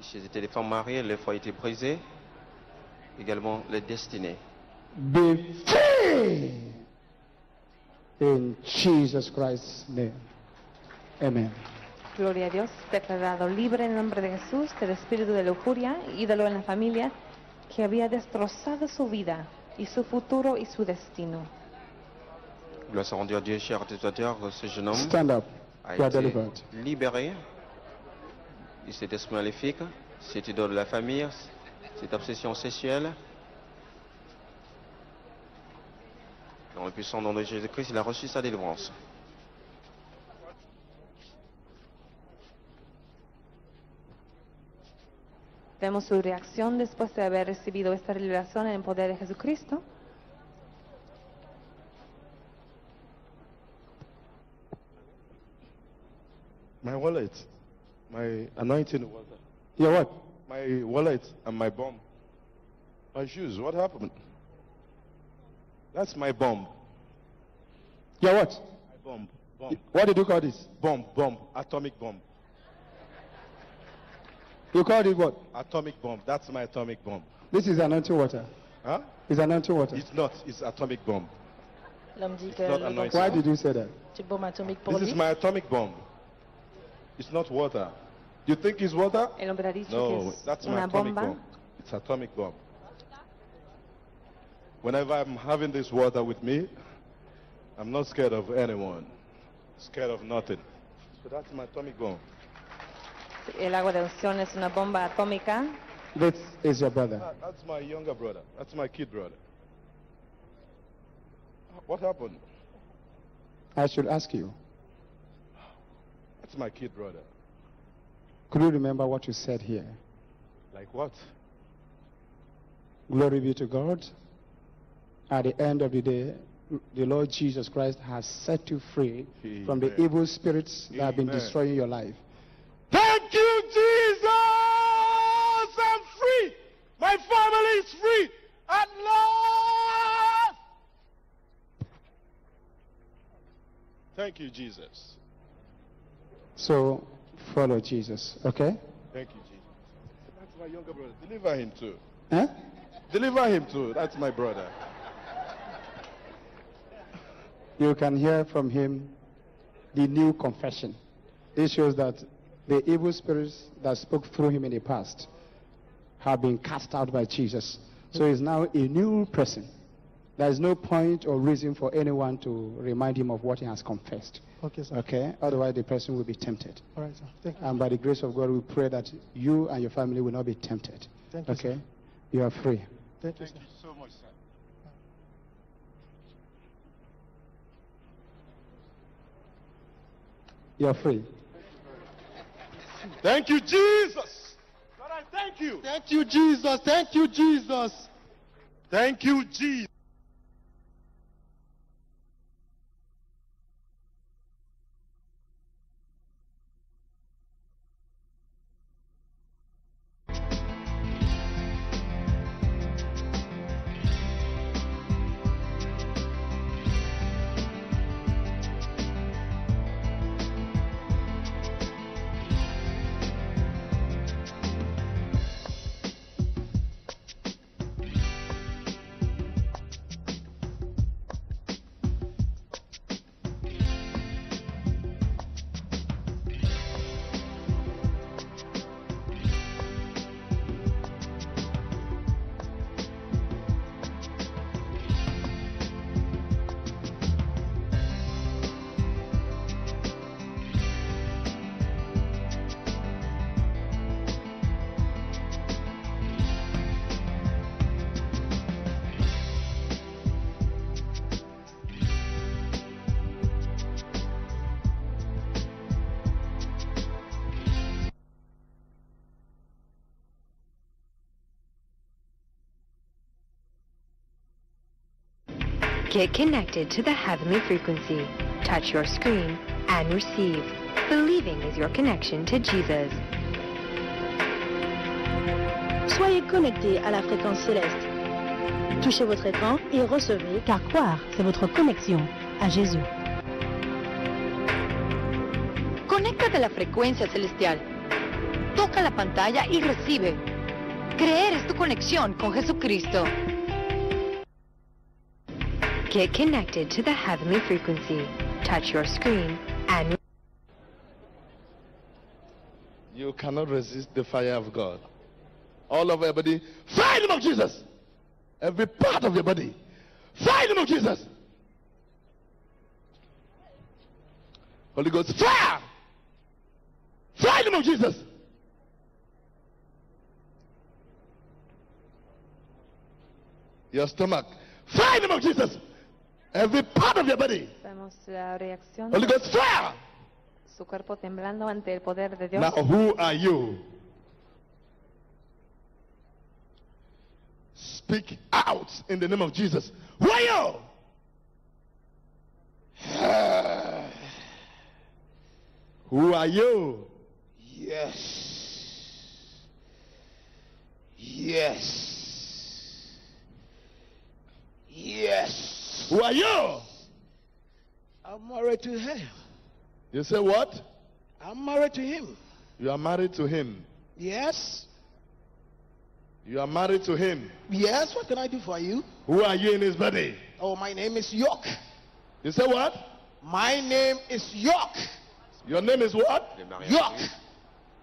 Si étaient des femmes mariées, les foyers étaient brisés. Également les destinées. Be free! In Jesus Christ's name. Amen. Gloria a Dios, declarado libre en nombre de Jesús del espíritu de lujuria, ídolo en la familia, que había destrozado su vida y su futuro y su destino. Gloire rendue à Dieu, cher utilisateur, ce jeune homme Stand up. a You are été delivered. libéré de cet esprit maléfique, cette idole de la famille, cette obsession sexuelle. Dans le puissant nom de Jésus-Christ, il a reçu sa délivrance. Vemos su reacción después de haber recibido esta liberación en el poder de Jesucristo. My wallet. My anointing water. Your what? My wallet and my bomb. My shoes. What happened? That's my bomb. Your what? My bomb. Bomb. What did you call this? Bomb. Bomb. Atomic bomb. You called it what? Atomic bomb. That's my atomic bomb. This is anointing water. Huh? It's anointing water. It's not. It's atomic bomb. L'homme dit que not le anointing. Why did you say that? du bombe atomique pour This lui. is my atomic bomb. It's not water. You think it's water? El hombre ha dicho No, que es that's my una atomic bomba. bomb. It's atomic bomb. Whenever I'm having this water with me, I'm not scared of anyone. Scared of nothing. So that's my atomic bomb. El agua de unción es una bomba atómica. This is your brother. That- That's my younger brother. That's my kid brother. What happened? I should ask you, That's my kid brother. could you remember what you said here? Like what? Glory be to God. At the end of the day, the Lord Jesus Christ has set you free from the evil spirits that have been destroying your life. Thank you, Jesus! I'm free! My family is free! At last! Thank you, Jesus. So follow Jesus, okay? Thank you, Jesus. That's my younger brother. Deliver him too. Huh? Deliver him too. That's my brother. You can hear from him the new confession. This shows that the evil spirits that spoke through him in the past have been cast out by Jesus. So he's now a new person. There is no point or reason for anyone to remind him of what he has confessed. Okay, sir. Okay? Otherwise, the person will be tempted. All right, sir. Thank you. And by the grace of God, we pray that you and your family will not be tempted. Thank you, Okay? sir. You are free. Thank you, sir. so much, sir. You are free. Thank you, Jesus. God, I thank you. Thank you, Jesus. Thank you, Jesus. Thank you, Jesus. Get connected to the heavenly frequency. Touch your screen and receive. Believing is your connection to Jesus. Soyez connectés à la fréquence céleste. Touchez votre écran et recevez, car croire, c'est votre connexion à Jésus. Conéctate a la frecuencia celestial. Toca la pantalla y recibe. Creer es tu conexión con Jesucristo. Get connected to the heavenly frequency. Touch your screen and You cannot resist the fire of God. All of your body, fire the name of Jesus. Every part of your body, fire the name of Jesus. Holy Ghost, fire! Fire the name of Jesus. Your stomach, fire the name of Jesus. Every part of your body, Vemos la reacción. Holy Ghost, fire! Su cuerpo temblando ante el poder de Dios. Now, who are you? Speak out in the name of Jesus. Who are you? [SIGHS] Who are you? Yes. Yes. Yes. Who are you? I'm married to him. You say what? I'm married to him. You are married to him. Yes. You are married to him. Yes. What can I do for you? Who are you in his body? Oh, my name is York. You say what? My name is York. Your name is what? York.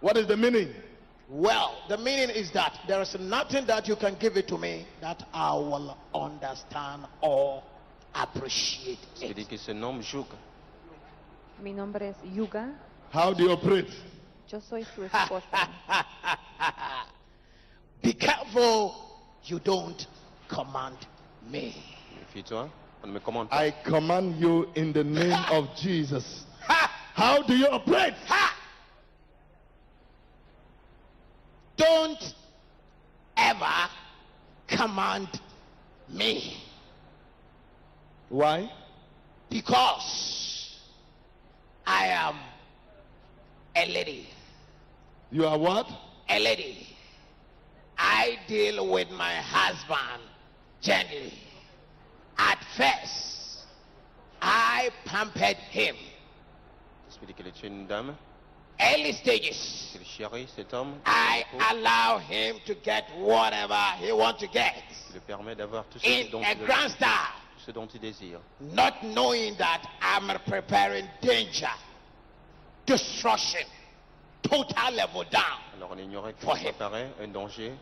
What is the meaning? Well, the meaning is that there is nothing that you can give it to me that I will understand or appreciate it. qui dit qu'il se nomme Juka. Mi nombre es Yuga. How do you operate? Yo soy su esposa. Be careful you don't command me. Méfie-toi, on ne me ¿ah? commande pas. I command you in the name of Jesus. How do you operate? Don't ever command me. Why? Because I am a lady. You are what? A lady. I deal with my husband gently. At first, I pampered him. L'esprit dit qu'il est une dame. Early stages. Qu'il chérit cet homme. I allow him to get whatever he wants to get. Qui lui permet d'avoir tout ce In a grand style. Ce dont il désire. Not knowing that I'm preparing danger, destruction, total level down. Alors on ignorait qu'il For préparait un danger.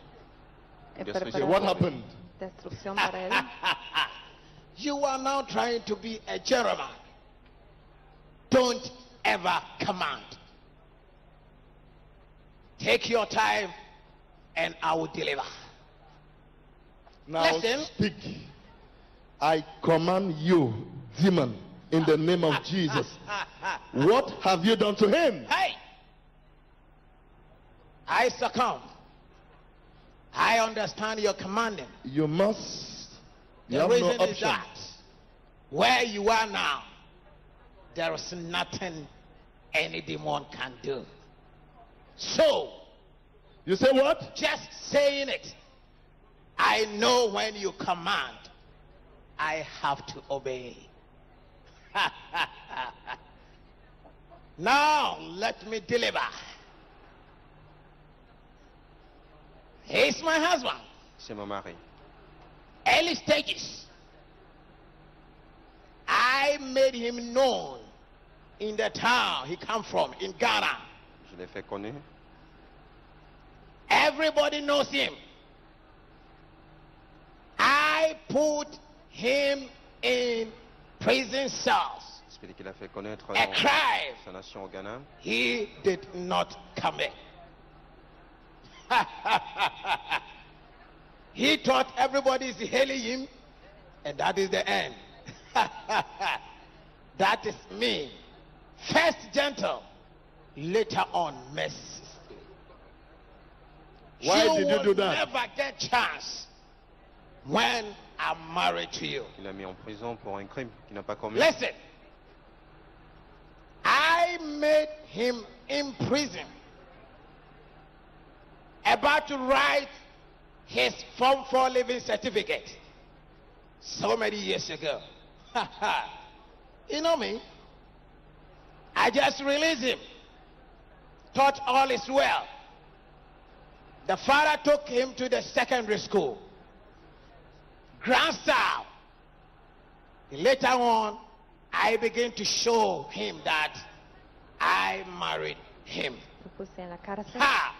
He Une destruction. What happened? Destrucción para él. You are now trying to be a Jeremiah. Don't ever command. Take your time and I will deliver. Now Listen. speak. I command you, demon, in the name of Jesus. What have you done to him? Hey! I succumb. I understand your commanding. You must. You The have no reason is that where you are now, there is nothing any demon can do. So, You say what? just saying it, I know when you command, I have to obey. [LAUGHS] now, let me deliver. He's my husband. C'est mon mari. early stages, I made him known in the town he come from, in Ghana. Je l'ai fait connaître. Everybody knows him. I put him in prison cells. L'esprit qu'il a fait connaître A dans crime sa nation au Ghana. he did not commit. [LAUGHS] he thought everybody is hailing him, and that is the end. [LAUGHS] that is me. First gentle, later on merciful. Why you did you do that? never get chance when I'm married to you. Il l'a mis en prison pour un crime qu'il n'a pas commis. Listen, I made him in prison about to write his Form 4 leaving certificate so many years ago. [LAUGHS] you know me? I just released him. Thought all is well. The father took him to the secondary school. Grand style. Later on, I began to show him that I married him. Lo puse en la cárcel Ha!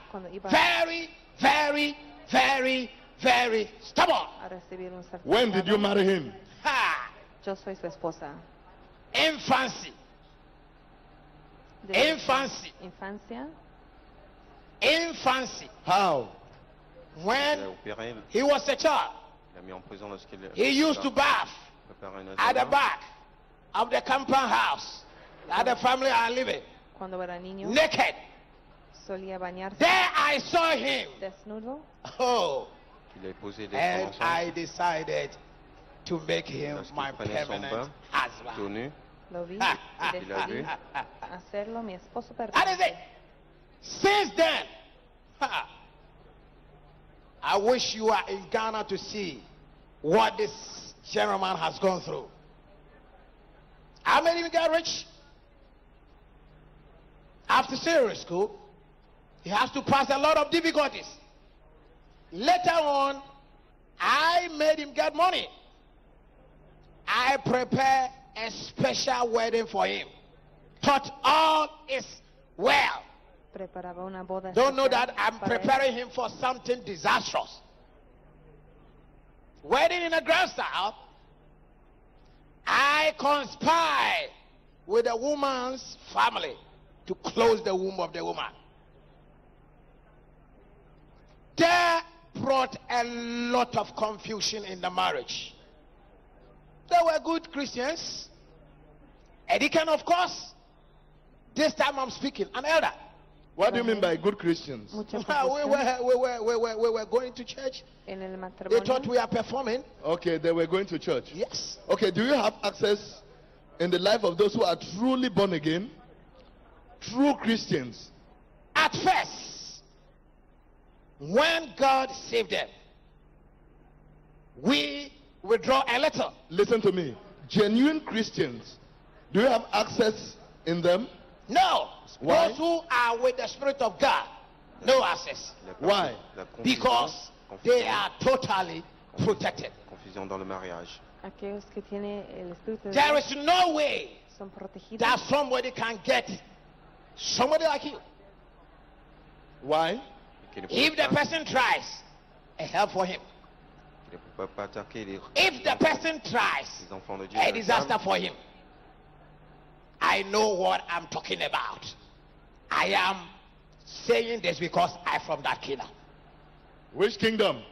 Very, very, very, very stubborn. a recibir un um certificado. When did you marry him? Ha! Yo soy su esposa. Infancy. De Infancy. Infancia. Infancy. How? When he was a child, Il mis en prison lorsqu'il he used to bath at the examen. back of the compound house that the family are living, Cuando era niño, naked. solía bañarse There I saw him. desnudo. Oh, Il posé des and. I decided to make him my prenait permanent husband. Lo vi y [LAUGHS] ah, ah, decidí ah, hacerlo mi esposo That perfecto. it. Since then, ha, I wish you are in Ghana to see what this gentleman has gone through. I made him get rich. After secondary school, he has to pass a lot of difficulties. Later on, I made him get money. I prepare a special wedding for him. Thought all is well. Preparaba una boda. Don't know that I'm para él. preparing him for something disastrous. Wedding in a grand style. I conspire with the woman's family to close the womb of the woman. That brought a lot of confusion in the marriage. They were good Christians. A deacon, of course. This time I'm speaking, an elder. What do you mean by good Christians? Ah, we, were, we, were, we, were, we were going to church. En el They thought we are performing. Okay, they were going to church. Yes. Okay, do you have access in the life of those who are truly born again? True Christians. At first, when God saved them, we withdraw a little. Listen to me. Genuine Christians. Do you have access in them? No. Why? Those who are with the Spirit of God, no access. Why? Because they are totally protected. Confusion dans le mariage. Aquellos que tienen el Espíritu de There Dios is no way that somebody can get somebody like you. Why? If the person tries, a help for him. Il ne peut pas attaquer les, If the person tries, les enfants de Dieu. a disaster for him. I know what I'm talking about. I am saying this because I'm from that kingdom. Which kingdom?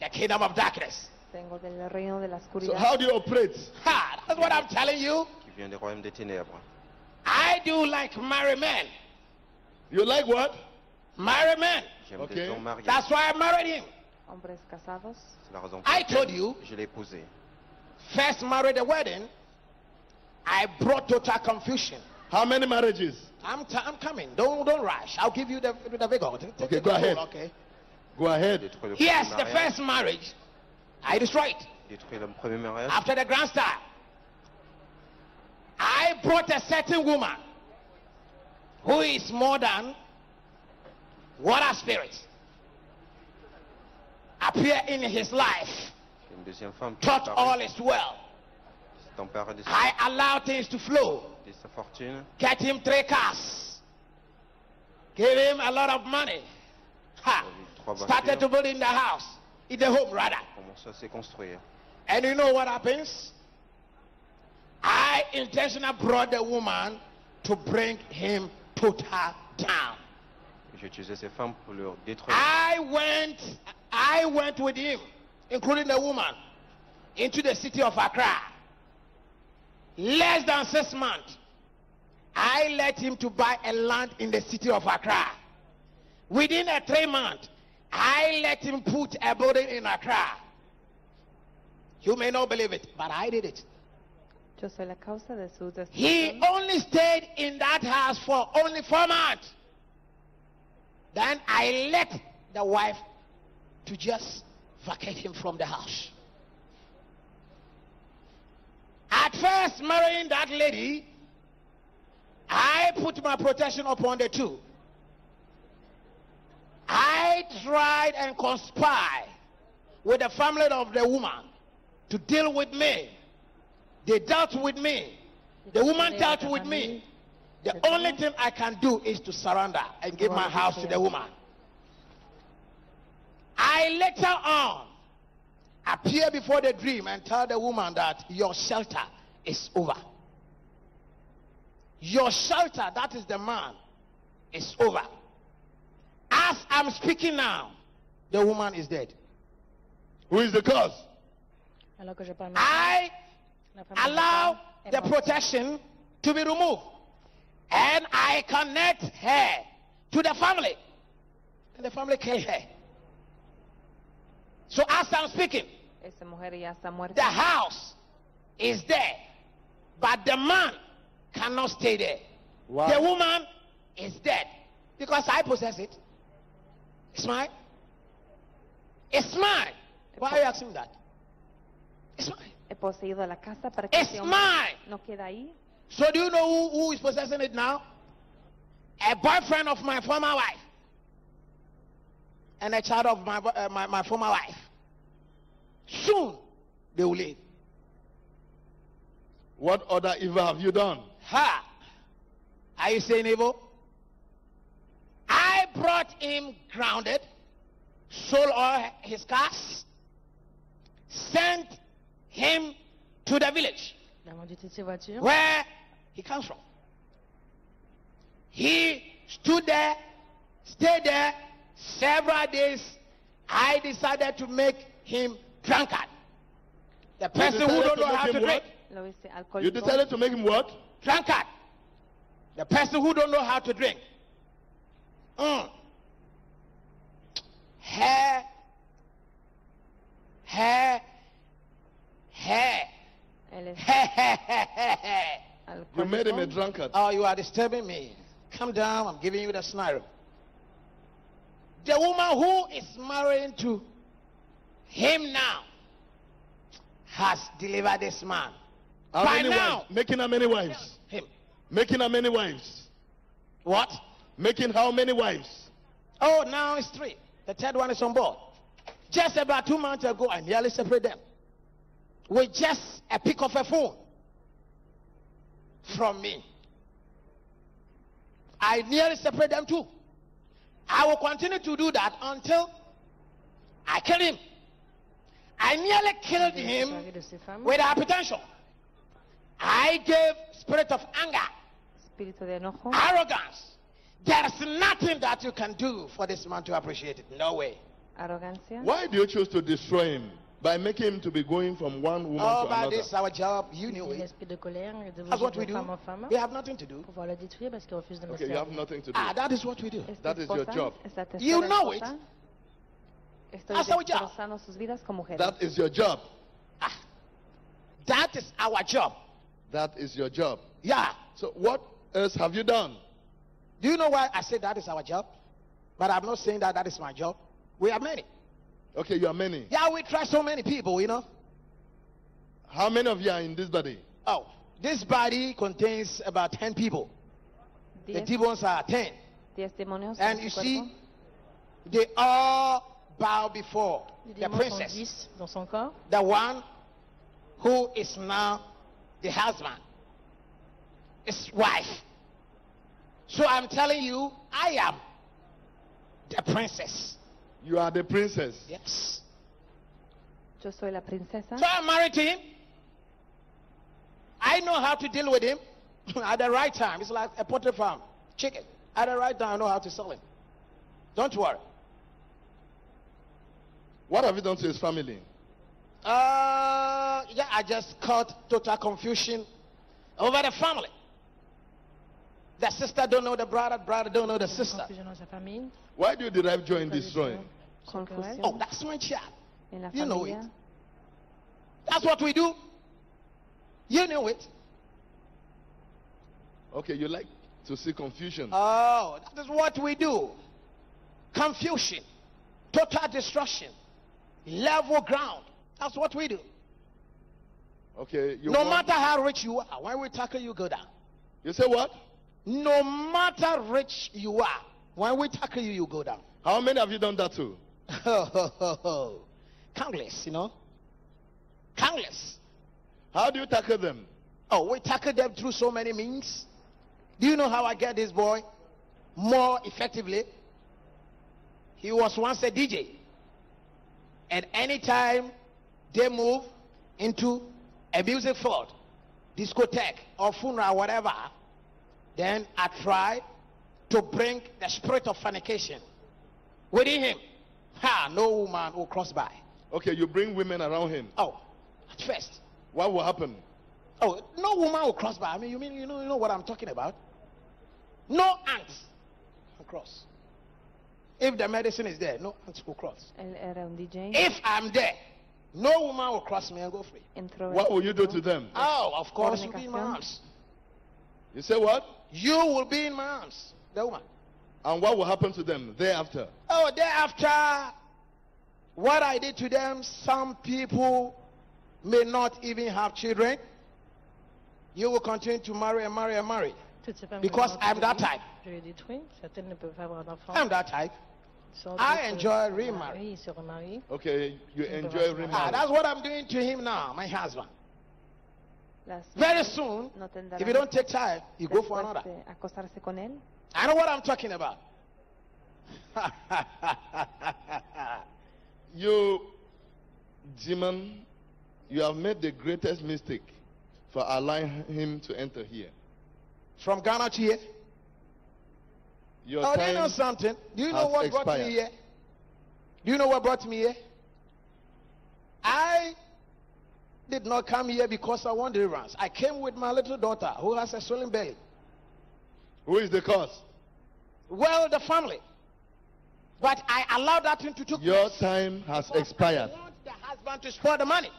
The kingdom of darkness. Vengo del reino de la So how do you operate? Ha, that's what I'm telling you. Qui vient des royaumes des ténèbres. I do like marry men. You like what? Marry men. Okay. des hommes mariés. That's why I married him. Hombres casados. C'est la raison I pour told laquelle you. je l'ai épousé. First married the wedding. I brought total confusion. How many marriages? I'm, t- I'm coming. Don't don't rush. I'll give you the the figure. Take- take Okay, go ahead. Okay. Go ahead. Yes, the first marriage, I destroyed. Détruire le premier. After the grand star, I brought a certain woman who is more than water spirit appear in his life, Une deuxième femme qui thought all is well. Ton père I allow things to flow. de sa fortune. Get him three cars. Give him a lot of money. Ha. Started to build in the house, in the home rather. Commence à se construire. And you know what happens? I intentionally brought the woman to bring him total down. J'ai ces femmes pour leur détruire. I went, I went with him, including the woman, into the city of Accra. Less than six months, I let him to buy a land in the city of Accra. Within a three months, I let him put a building in Accra. You may not believe it, but I did it. Yo soy la causa de su He only stayed in that house for only four months. Then I let the wife to just vacate him from the house. At first, marrying that lady, I put my protection upon the two. I tried and conspired with the family of the woman to deal with me. They dealt with me. The woman dealt with me. The only thing I can do is to surrender and give my house to the woman. I later on appear before the dream and tell the woman that your shelter is over. Your shelter, that is the man, is over. As I'm speaking now, the woman is dead. Who is the cause? A lo que yo permito. I allow the protection to be removed. And I connect her to the family. And the family kill her. So as I'm speaking, Esa mujer ya está muerta. the house is there. But the man cannot stay there. Why? The woman is dead. Because I possess it. It's mine. It's mine. Why are you asking that? It's mine. He poseído la casa para que It's ese mine. no quede ahí. So do you know who, who is possessing it now? A boyfriend of my former wife. And a child of my, uh, my, my former wife. Soon they will leave. What other evil have you done? Ha! Are you saying evil? I brought him grounded, sold all his cars, sent him to the village Il a vendu toutes ses where he comes from. He stood there, stayed there several days. I decided to make him drunkard. The person who don't know how to drink. Lo You decided to make him what? Drunkard. The person who don't know how to drink. Mm. Hair. Hair. Hair. Él es You made him a drunkard. Oh, you are disturbing me. Come down. I'm giving you the scenario. The woman who is marrying to him now has delivered this man. How By many now, wives? Making how many wives? Him. Making how many wives? What? Making how many wives? Oh, now it's three. The third one is on board. Just about two months ago, I nearly separated them. With just a pick of a phone from me. I nearly separated them too. I will continue to do that until I kill him. I nearly killed him Séparé de ses with hypertension. I gave spirit of anger, espíritu de enojo. arrogance. There's nothing that you can do for this man to appreciate it. No way. Arrogancia. Why do you choose to destroy him? By making him to be going from one woman Oh, to but another. this is our job. You knew it. L'esprit de colère et de That's what we do. femme en femme. We have nothing to do. Pouvoir le détruire parce qu'il refuse de me Okay, you have nothing to do. Ah, that is what we do. That is your job. Es la tercera You know it. Esposa. Estoy That's our job. sus vidas con mujeres. That is your job. Ah. That is our job. That is your job. Yeah. So what else have you done? Do you know why I say that is our job? But I'm not saying that that is my job. We are many. Okay, you are many. Yeah, we try so many people, you know. How many of you are in this body? Oh, this body contains about 10 people. The Diez, demons are 10. diez demonios And you su see, they all bow before the princess, dans son corps. the one who is now the husband, his wife. So I'm telling you, I am the princess. You are the princess. Yes. Yo soy la princesa. So I'm married to him. I know how to deal with him [LAUGHS] at the right time. It's like a poultry farm, chicken. At the right time, I know how to sell him. Don't worry. What have you done to his family? Uh, yeah, I just caused total confusion over the family. The sister don't know the brother, brother don't know the sister. Confusion dans sa famille. Why do you derive joy in destroying? Confusión Oh, that's my child. You know it. That's what we do. You know it. Okay, you like to see confusion. Oh, that is what we do. Confusion, total destruction, level ground. That's what we do. Okay, you no want- matter how rich you are, when we tackle you, go down. You say what? No matter rich you are, when we tackle you, you go down. [LAUGHS] How many have you done that to? Countless, you know. Countless. How do you tackle them? Oh, we tackle them through so many means. Do you know how I get this boy more effectively? He was once a DJ. And anytime they move into a music field, discotheque or funeral, whatever, then I try to bring the spirit of fornication within him. Ha, no woman will cross by. Okay, you bring women around him. Oh, at first. What will happen? Oh, no woman will cross by. I mean, you mean you know you know what I'm talking about? No ants will cross. If the medicine is there, no ants will cross. Él era un DJ. If I'm there, no woman will cross me and go free. Entró What will you do to them? Oh, of course, you'll be in my arms. You say what? You will be in my arms, the woman. And what will happen to them thereafter? Oh, thereafter, what I did to them, some people may not even have children. You will continue to marry and marry and marry. Toutes ces femmes Because I'm that type. Je les détruis. Certaines ne peuvent pas avoir d'enfants. I'm that type. Sans I enjoy remarrying. Ils. Okay, you enjoy relation. remarriage. Ah, that's what I'm doing to him now, my husband. Las Very soon, if you don't take time, you go for another. de acostarse con él. I know what I'm talking about. [LAUGHS] you, demon, you have made the greatest mistake for allowing him to enter here. From Ghana to here? Your oh, do you know something? Do you know what brought me here? Do you know what brought me here? I did not come here because I want deliverance. I came with my little daughter who has a swelling belly. Who is the cause? Well, the family. But I allowed that thing to take Your place. time has expired. I want the husband to spoil the money.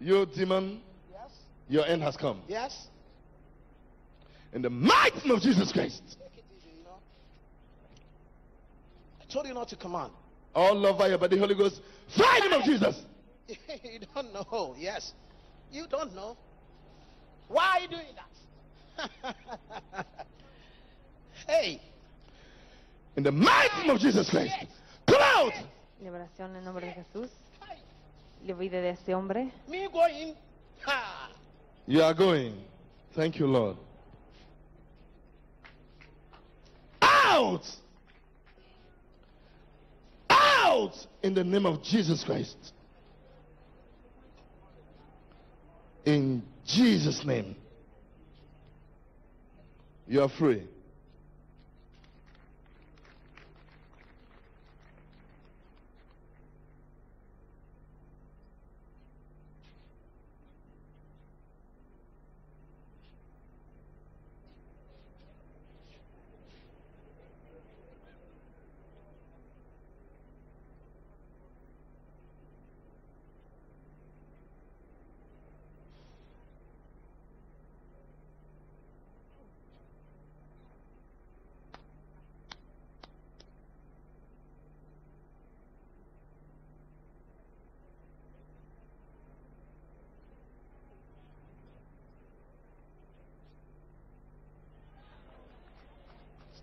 You, demon, Yes. your end has come. Yes. In the mighty name of Jesus Christ. I told you not to command. All over your the Holy Ghost. Fire in the name of Jesus. [LAUGHS] you don't know. Yes. You don't know. Why are you doing that? [LAUGHS] hey. In the mighty name of Jesus Christ. Come out. Liberación en nombre de Jesús. Libre de ese hombre. Me going. Ha. You are going. Thank you, Lord. Out! Out! In the name of Jesus Christ. In Jesus' name. You are free.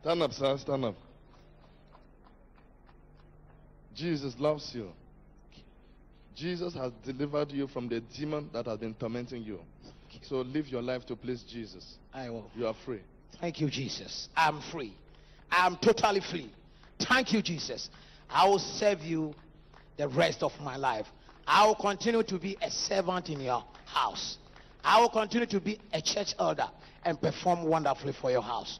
Stand up, sir. Stand up. Jesus loves you. Jesus has delivered you from the demon that has been tormenting you. So live your life to please Jesus. I will. You are free. Thank you, Jesus. I'm free. I'm totally free. Thank you, Jesus. I will serve you the rest of my life. I will continue to be a servant in your house. I will continue to be a church elder and perform wonderfully for your house.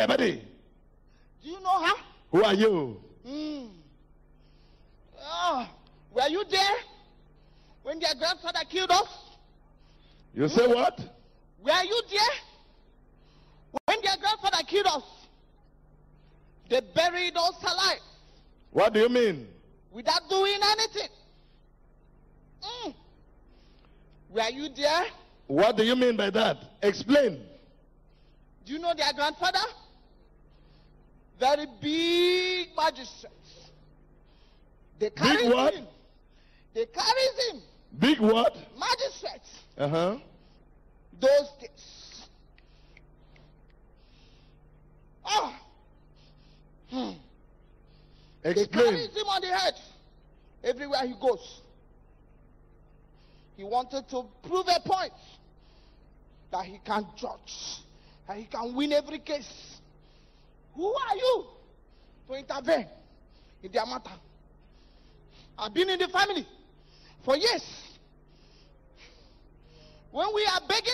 All over your body. Do you know her? Who are you? Mm. Oh, were you there when their grandfather killed us? You say what? Were you there when their grandfather killed us? They buried us alive What do you mean? without doing anything. Mm. Were you there? What do you mean by that? Explain. Do you know their grandfather? Very big magistrates. They carried what? him. They carried him. Big what? Magistrates. Uh huh. Those days. Oh. Hmm. They Explain. carried him on the head everywhere he goes. He wanted to prove a point that he can judge, that he can win every case. Who are you to intervene in their matter? I've been in the family for years. When we are begging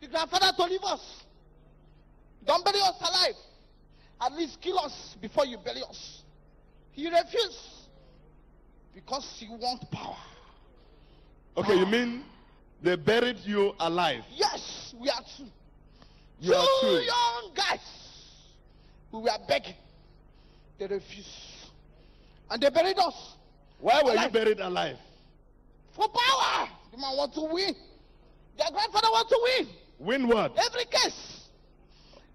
the grandfather to leave us, don't bury us alive. At least kill us before you bury us. He refused because he wants power. Okay, you mean they buried you alive? Yes, we are two. You are two two. young guys who were begging. They refused. And they buried us. Why were you buried alive? For power. The man want to win. Their grandfather want to win. Win what? Every case.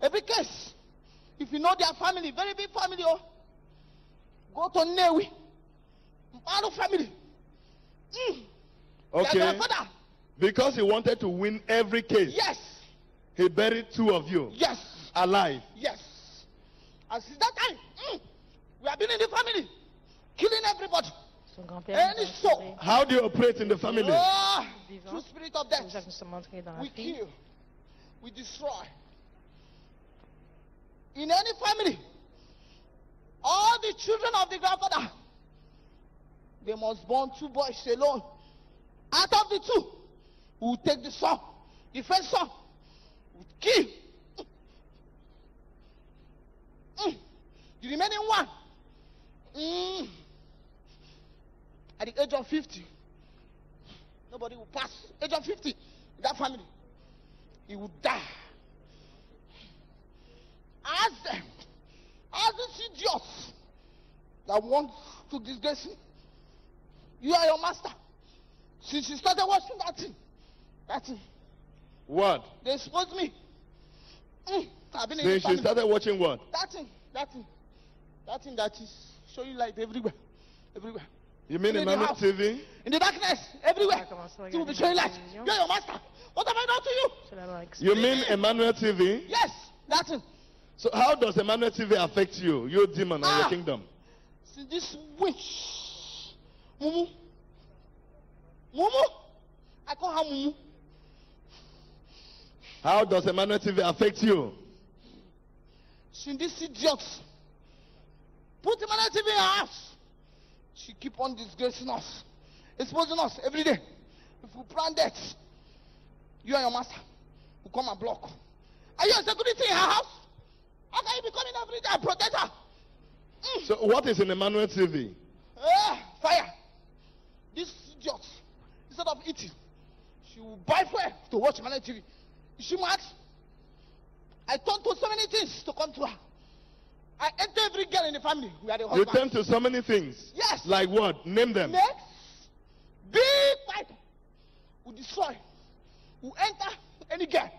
Every case. If you know their family, very big family, oh, go to Nnewi. Mpalo family. Mm. Okay. Their grandfather. Because he wanted to win every case. Yes. He buried two of you. Yes. Alive. Yes. And since that time, mm, we have been in the family, killing everybody. Any soul. How do you operate in the family? Ah, through spirit of death. We kill. We destroy. In any family, all the children of the grandfather, they must born two boys alone. Out of the two, we will take the son, the first son, we kill. Mm. The remaining one, mm, at the age of 50, nobody will pass. Age of 50, in that family, he will die. Ask them, ask these idiots that want to disgrace me. You are your master. Since you started watching that thing, that thing, What? they exposed me. Mm, Been in Then the she started watching what? That thing, that thing, that thing that is showing light everywhere, everywhere. You mean In house. TV? In the darkness, everywhere. It will be showing light. You're your master. What have I done to you? You mean Emmanuel TV? Yes, that thing. So how does Emmanuel TV affect you, you demon and your Ah. kingdom? See this witch, Mumu, Mumu. I call her Mumu. How does Emmanuel TV affect you? See this idiot. Put him on TV in her house. She keep on disgracing us, exposing us every day. If we plan that, you and your master will come and block. Are you a security in her house? How can you be coming every day and protect her? So what is in Emmanuel TV? Ah, fire. This idiot, instead of eating, she will buy fuel to watch Emmanuel TV. Is she mad? I turned to so many things to come to her. I enter every girl in the family. We are the husband. You turn to so many things. Yes. Like what? Name them. Next, big pipe will destroy, will enter any girl.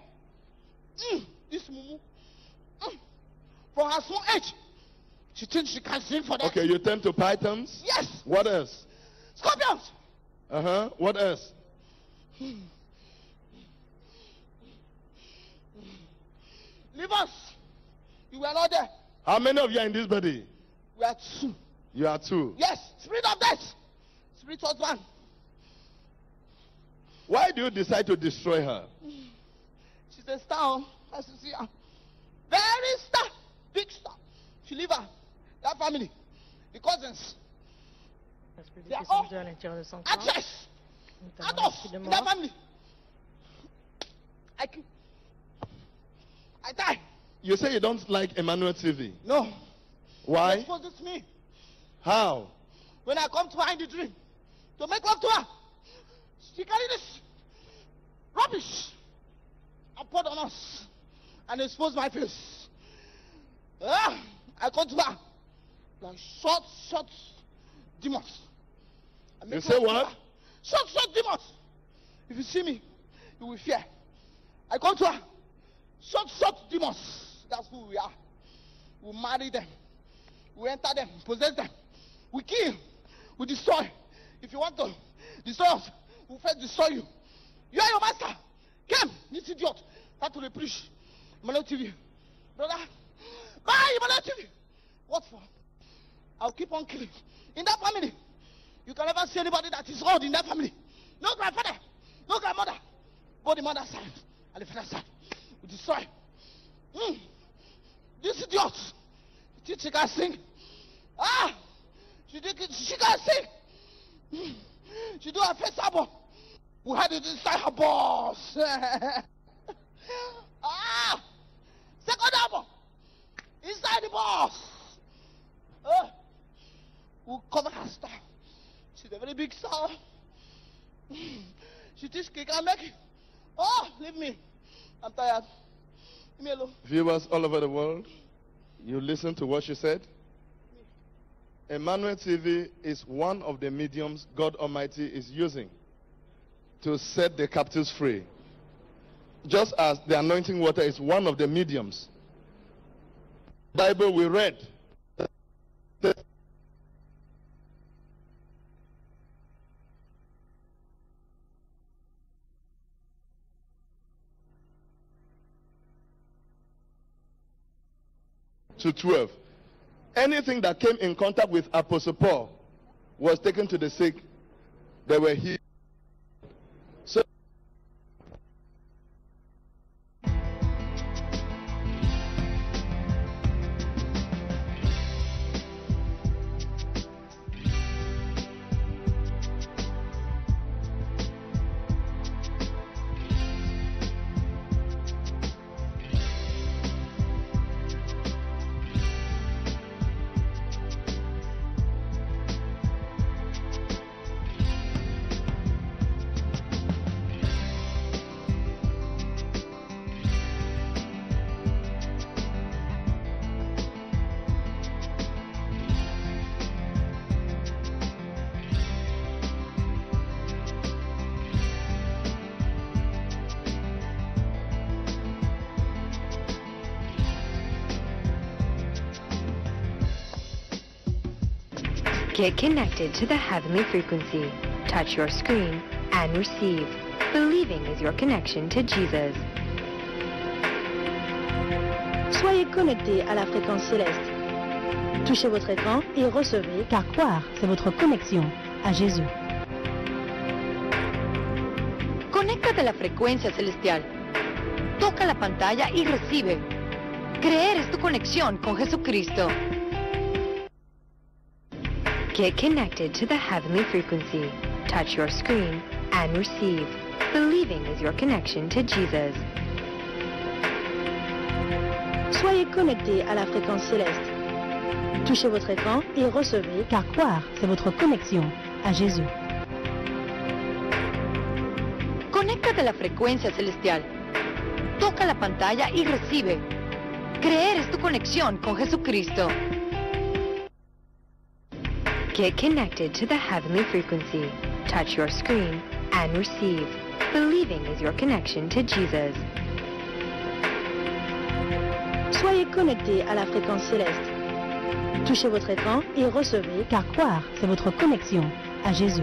Mm, this mumu, mm, from her small age, she thinks she can sing for that. Okay, you turn to pythons. Yes. What else? Scorpions. Uh huh. What else? Leave us. You were not there. How many of you are in this body? We are two. You are two. Yes, spirit of death. Spirit husband. Why do you decide to destroy her? She's a star, as you see her. Very star, big star. She leave her, that family, the cousins. They are all actress, adults in that family. I, ki- I die. You say you don't like Emmanuel TV. No. Why? They exposes me How? when I come to her in the dream to make love to her. She carry this rubbish and put on us and expose my face. Ah, I come to her like short, short demons. You say what? Short, short demons. If you see me, you will fear. I come to her. Short, short demons. That's who we are. We marry them. We enter them, possess them. We kill. We destroy. If you want to destroy us, we'll first destroy you. You are your master. Come, this idiot. Start to preach. Emmanuel TV. Brother. Bye, Emmanuel TV. What for? I'll keep on killing. In that family, you can never see anybody that is old in that family. No grandfather, no grandmother. Both the mother side and the father side. Destroy. Mm. This idiot. She, she can sing. Ah! She, she can sing. Mm. She do her first album. We had it inside her balls. [LAUGHS] ah! Second album. Inside the balls. Uh, we cover her star. She's a very big star. Mm. She thinks she can make it. Oh, leave me. I'm tired. Leave me alone. Viewers all over the world, you listen to what she said. Emmanuel TV is one of the mediums God Almighty is using to set the captives free. Just as the anointing water is one of the mediums Bible we read. To 12. Anything that came in contact with Apostle Paul was taken to the sick. They were healed. Get connected to the heavenly frequency. Touch your screen and receive. Believing is your connection to Jesus. Soyez connectés à la fréquence céleste. Touchez votre écran et recevez, car croire, c'est votre connexion à Jésus. Conéctate a la frecuencia celestial. Toca la pantalla y recibe. Creer es tu conexión con Jesucristo. Get connected to the heavenly frequency. Touch your screen and receive. Believing is your connection to Jesus. Soyez connectés à la fréquence céleste. Touchez votre écran et recevez, car croire, c'est votre connexion à Jésus. Conéctate a la frecuencia celestial. Toca la pantalla y recibe. Creer es tu conexión con Jesucristo. Get connected to the heavenly frequency. Touch your screen and receive. Believing is your connection to Jesus. Soyez connecté à la fréquence céleste. Touchez votre écran et recevez, car croire, c'est votre connexion à Jésus.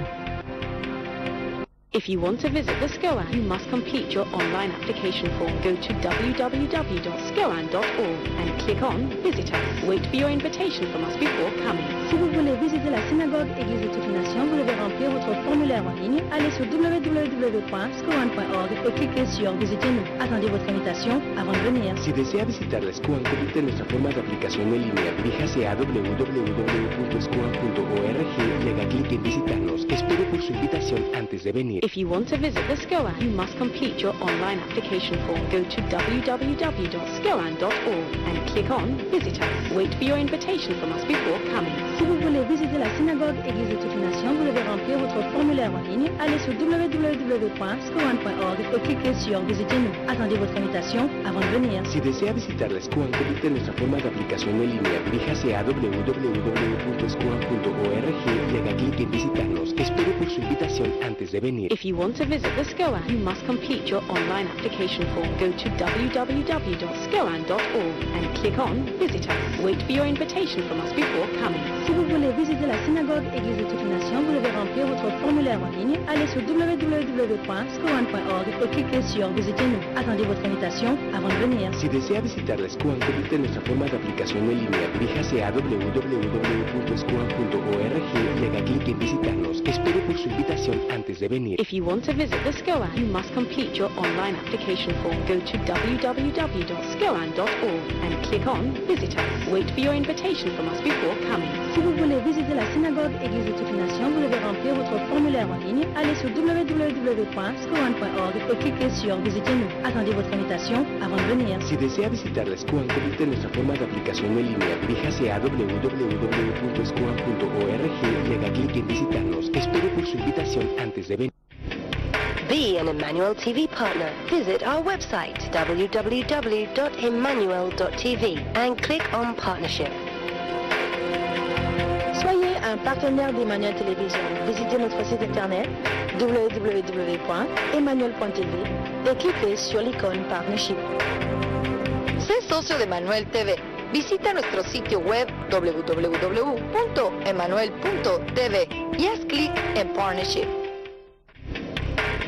If you want to visit the SCOAN, you must complete your online application form. Go to www.scoan.org and click on Visit Us. Wait for your invitation from us before coming. Si vous voulez visiter la synagogue Église de toute nation, vous devez remplir votre formulaire en ligne. Allez sur www.scoan.org et cliquez sur Visitez-nous. Attendez votre invitation avant de venir. Si desea visitar la SCOAN, consulte nuestra forma de aplicación en línea. Diríjase a www.scoan.org y haga clic en visitarnos. Espere por su invitación antes de venir. If you want to visit the SCOAN, you must complete your online application form. Go to www.scoan.org and click on Visit Us. Wait for your invitation from us before coming. Si vous voulez visiter la synagogue Église de toute nation, vous devez remplir votre formulaire en ligne. Allez sur www.scoan.org et cliquez sur Visitez-nous. Attendez votre invitation avant de venir. Si desea visitar la SCOAN, consulte nuestra forma de aplicación en línea. Diríjase a www.scoan.org y haga clic en visitarnos. Espere por su invitación antes de venir. If you want to visit the SCOAN, you must complete your online application form. Go to www.scoan.org and click on Visit Us. Wait for your invitation from us before coming. Si vous voulez visiter la synagogue Église de toute nation, vous devez remplir votre formulaire en ligne. Allez sur www.scoan.org et cliquez sur Visitez-nous. Attendez votre invitation avant de venir. Si desea visitar la SCOAN, consulte nuestra forma de aplicación en línea. Diríjase a www.scoan.org y haga clic en visitarnos. Espere por su invitación antes de venir. If you want to visit the SCOAN, you must complete your online application form. Go to www.scoan.org and click on Visit Us. Wait for your invitation from us before coming. Si vous voulez visiter la synagogue Église de toute nation, vous devez remplir votre formulaire en ligne. Allez sur www.scoan.org et cliquez sur Visitez-nous. Attendez votre invitation avant de venir. Si desea visitar la SCOAN, consulte nuestra forma de aplicación en línea. Diríjase a www.scoan.org y haga clic en visitarnos. Espere por su invitación antes de venir. Be an Emmanuel TV partner. Visit our website www.emmanuel.tv and click on Partnership. Soyez un partenaire d'Emmanuel Télévision. Visitez notre site internet www.emmanuel.tv et cliquez sur l'icône Partnership. Sé socio de Manuel TV. visita nuestro sitio web www.emanuel.tv y haz clic en Partnership.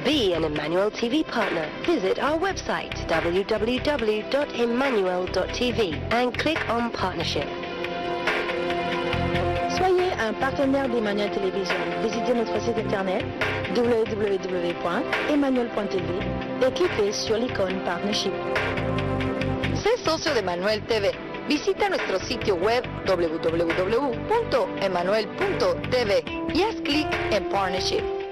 Be an Emmanuel TV partner. Visit our website www.emmanuel.tv and click on Partnership. Soyez un partenaire d'Emmanuel Télévision. Visitez notre site internet www.emmanuel.tv et cliquez sur l'icône Partnership. Sé socio de Manuel TV. Visita nuestro sitio web www.emanuel.tv y haz clic en Partnership.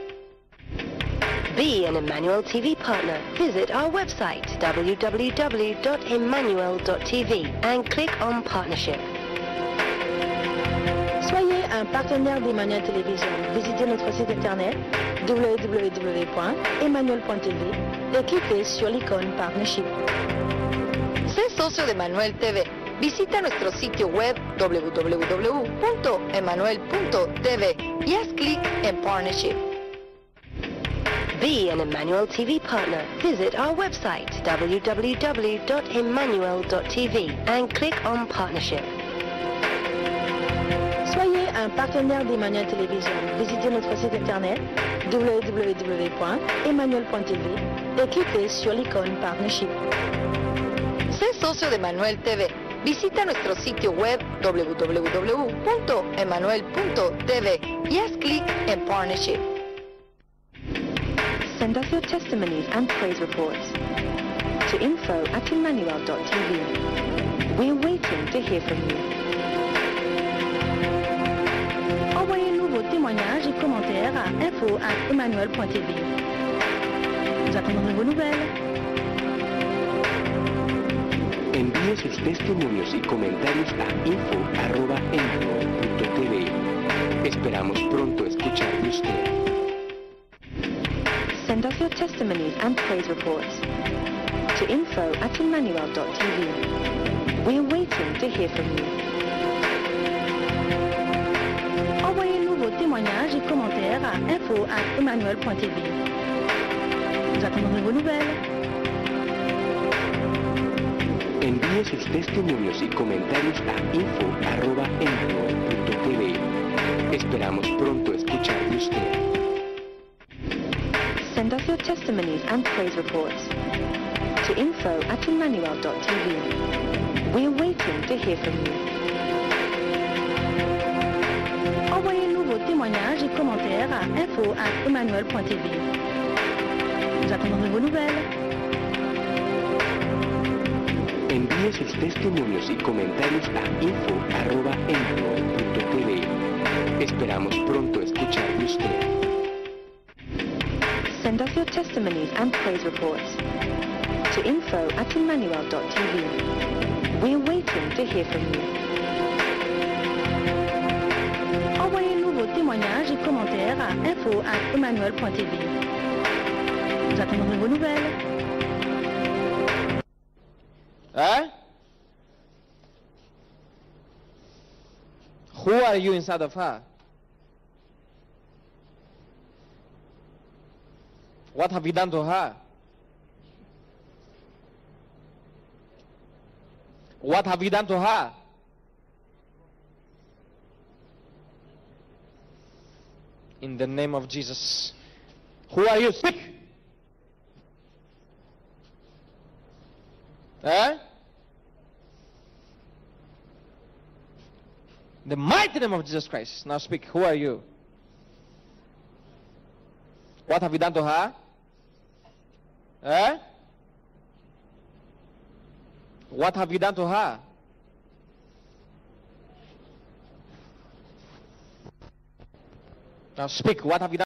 Be an Emmanuel TV partner. Visit our website www.emmanuel.tv and click on Partnership. Soyez un partenaire d'Emmanuel Télévision. Visitez notre site internet www.emmanuel.tv et cliquez sur l'icône Partnership. Sé socio de Manuel TV. Visita nuestro sitio web www.emanuel.tv y haz clic en Partnership. Be an Emmanuel TV partner. Visit our website www.emmanuel.tv and click on Partnership. Soyez un partenaire d'Emmanuel Télévision. Visitez notre site internet www.emmanuel.tv et cliquez sur l'icône Partnership. Sé socio de Manuel TV. Visita nuestro sitio web www.emmanuel.tv y haz clic en Partnership. Send us your testimonies and praise reports to info at emmanuel.tv. We're waiting to hear from you. Envoyez-nous vos témoignages et commentaires à info at emmanuel.tv. Nous attendons vos nouvelles. Envíe sus testimonios y comentarios a info.emmanuel.tv. Esperamos pronto escuchar de usted. Send us your testimonies and praise reports to info at emmanuel.tv. We're waiting to hear from you. Envoyez-nous vos témoignages et commentaires à info at emmanuel.tv. Nous attendons vos nouvelles. Envíe sus testimonios y comentarios a info.emmanuel.tv. Esperamos pronto escuchar de usted. Send us your testimonies and praise reports to info at emmanuel.tv. We're waiting to hear from you. Témoignages nouvelles. Envíe sus testimonios y comentarios a info.emmanuel.tv. Esperamos pronto escuchar de usted. Send us your testimonies and praise reports to info at emmanuel.tv. We're waiting to hear from you. Envoyez-nous vos témoignages et commentaires à info at emmanuel.tv. Nous attendons vos nouvelles. Eh? Who are you inside of her? What have you done to her? What have you done to her? In the name of Jesus. Who are you? Speak! Eh? The mighty name of Jesus Christ. Now speak. Who are you? What have you done to her? Eh? What have you done to her? Now speak. What have you done?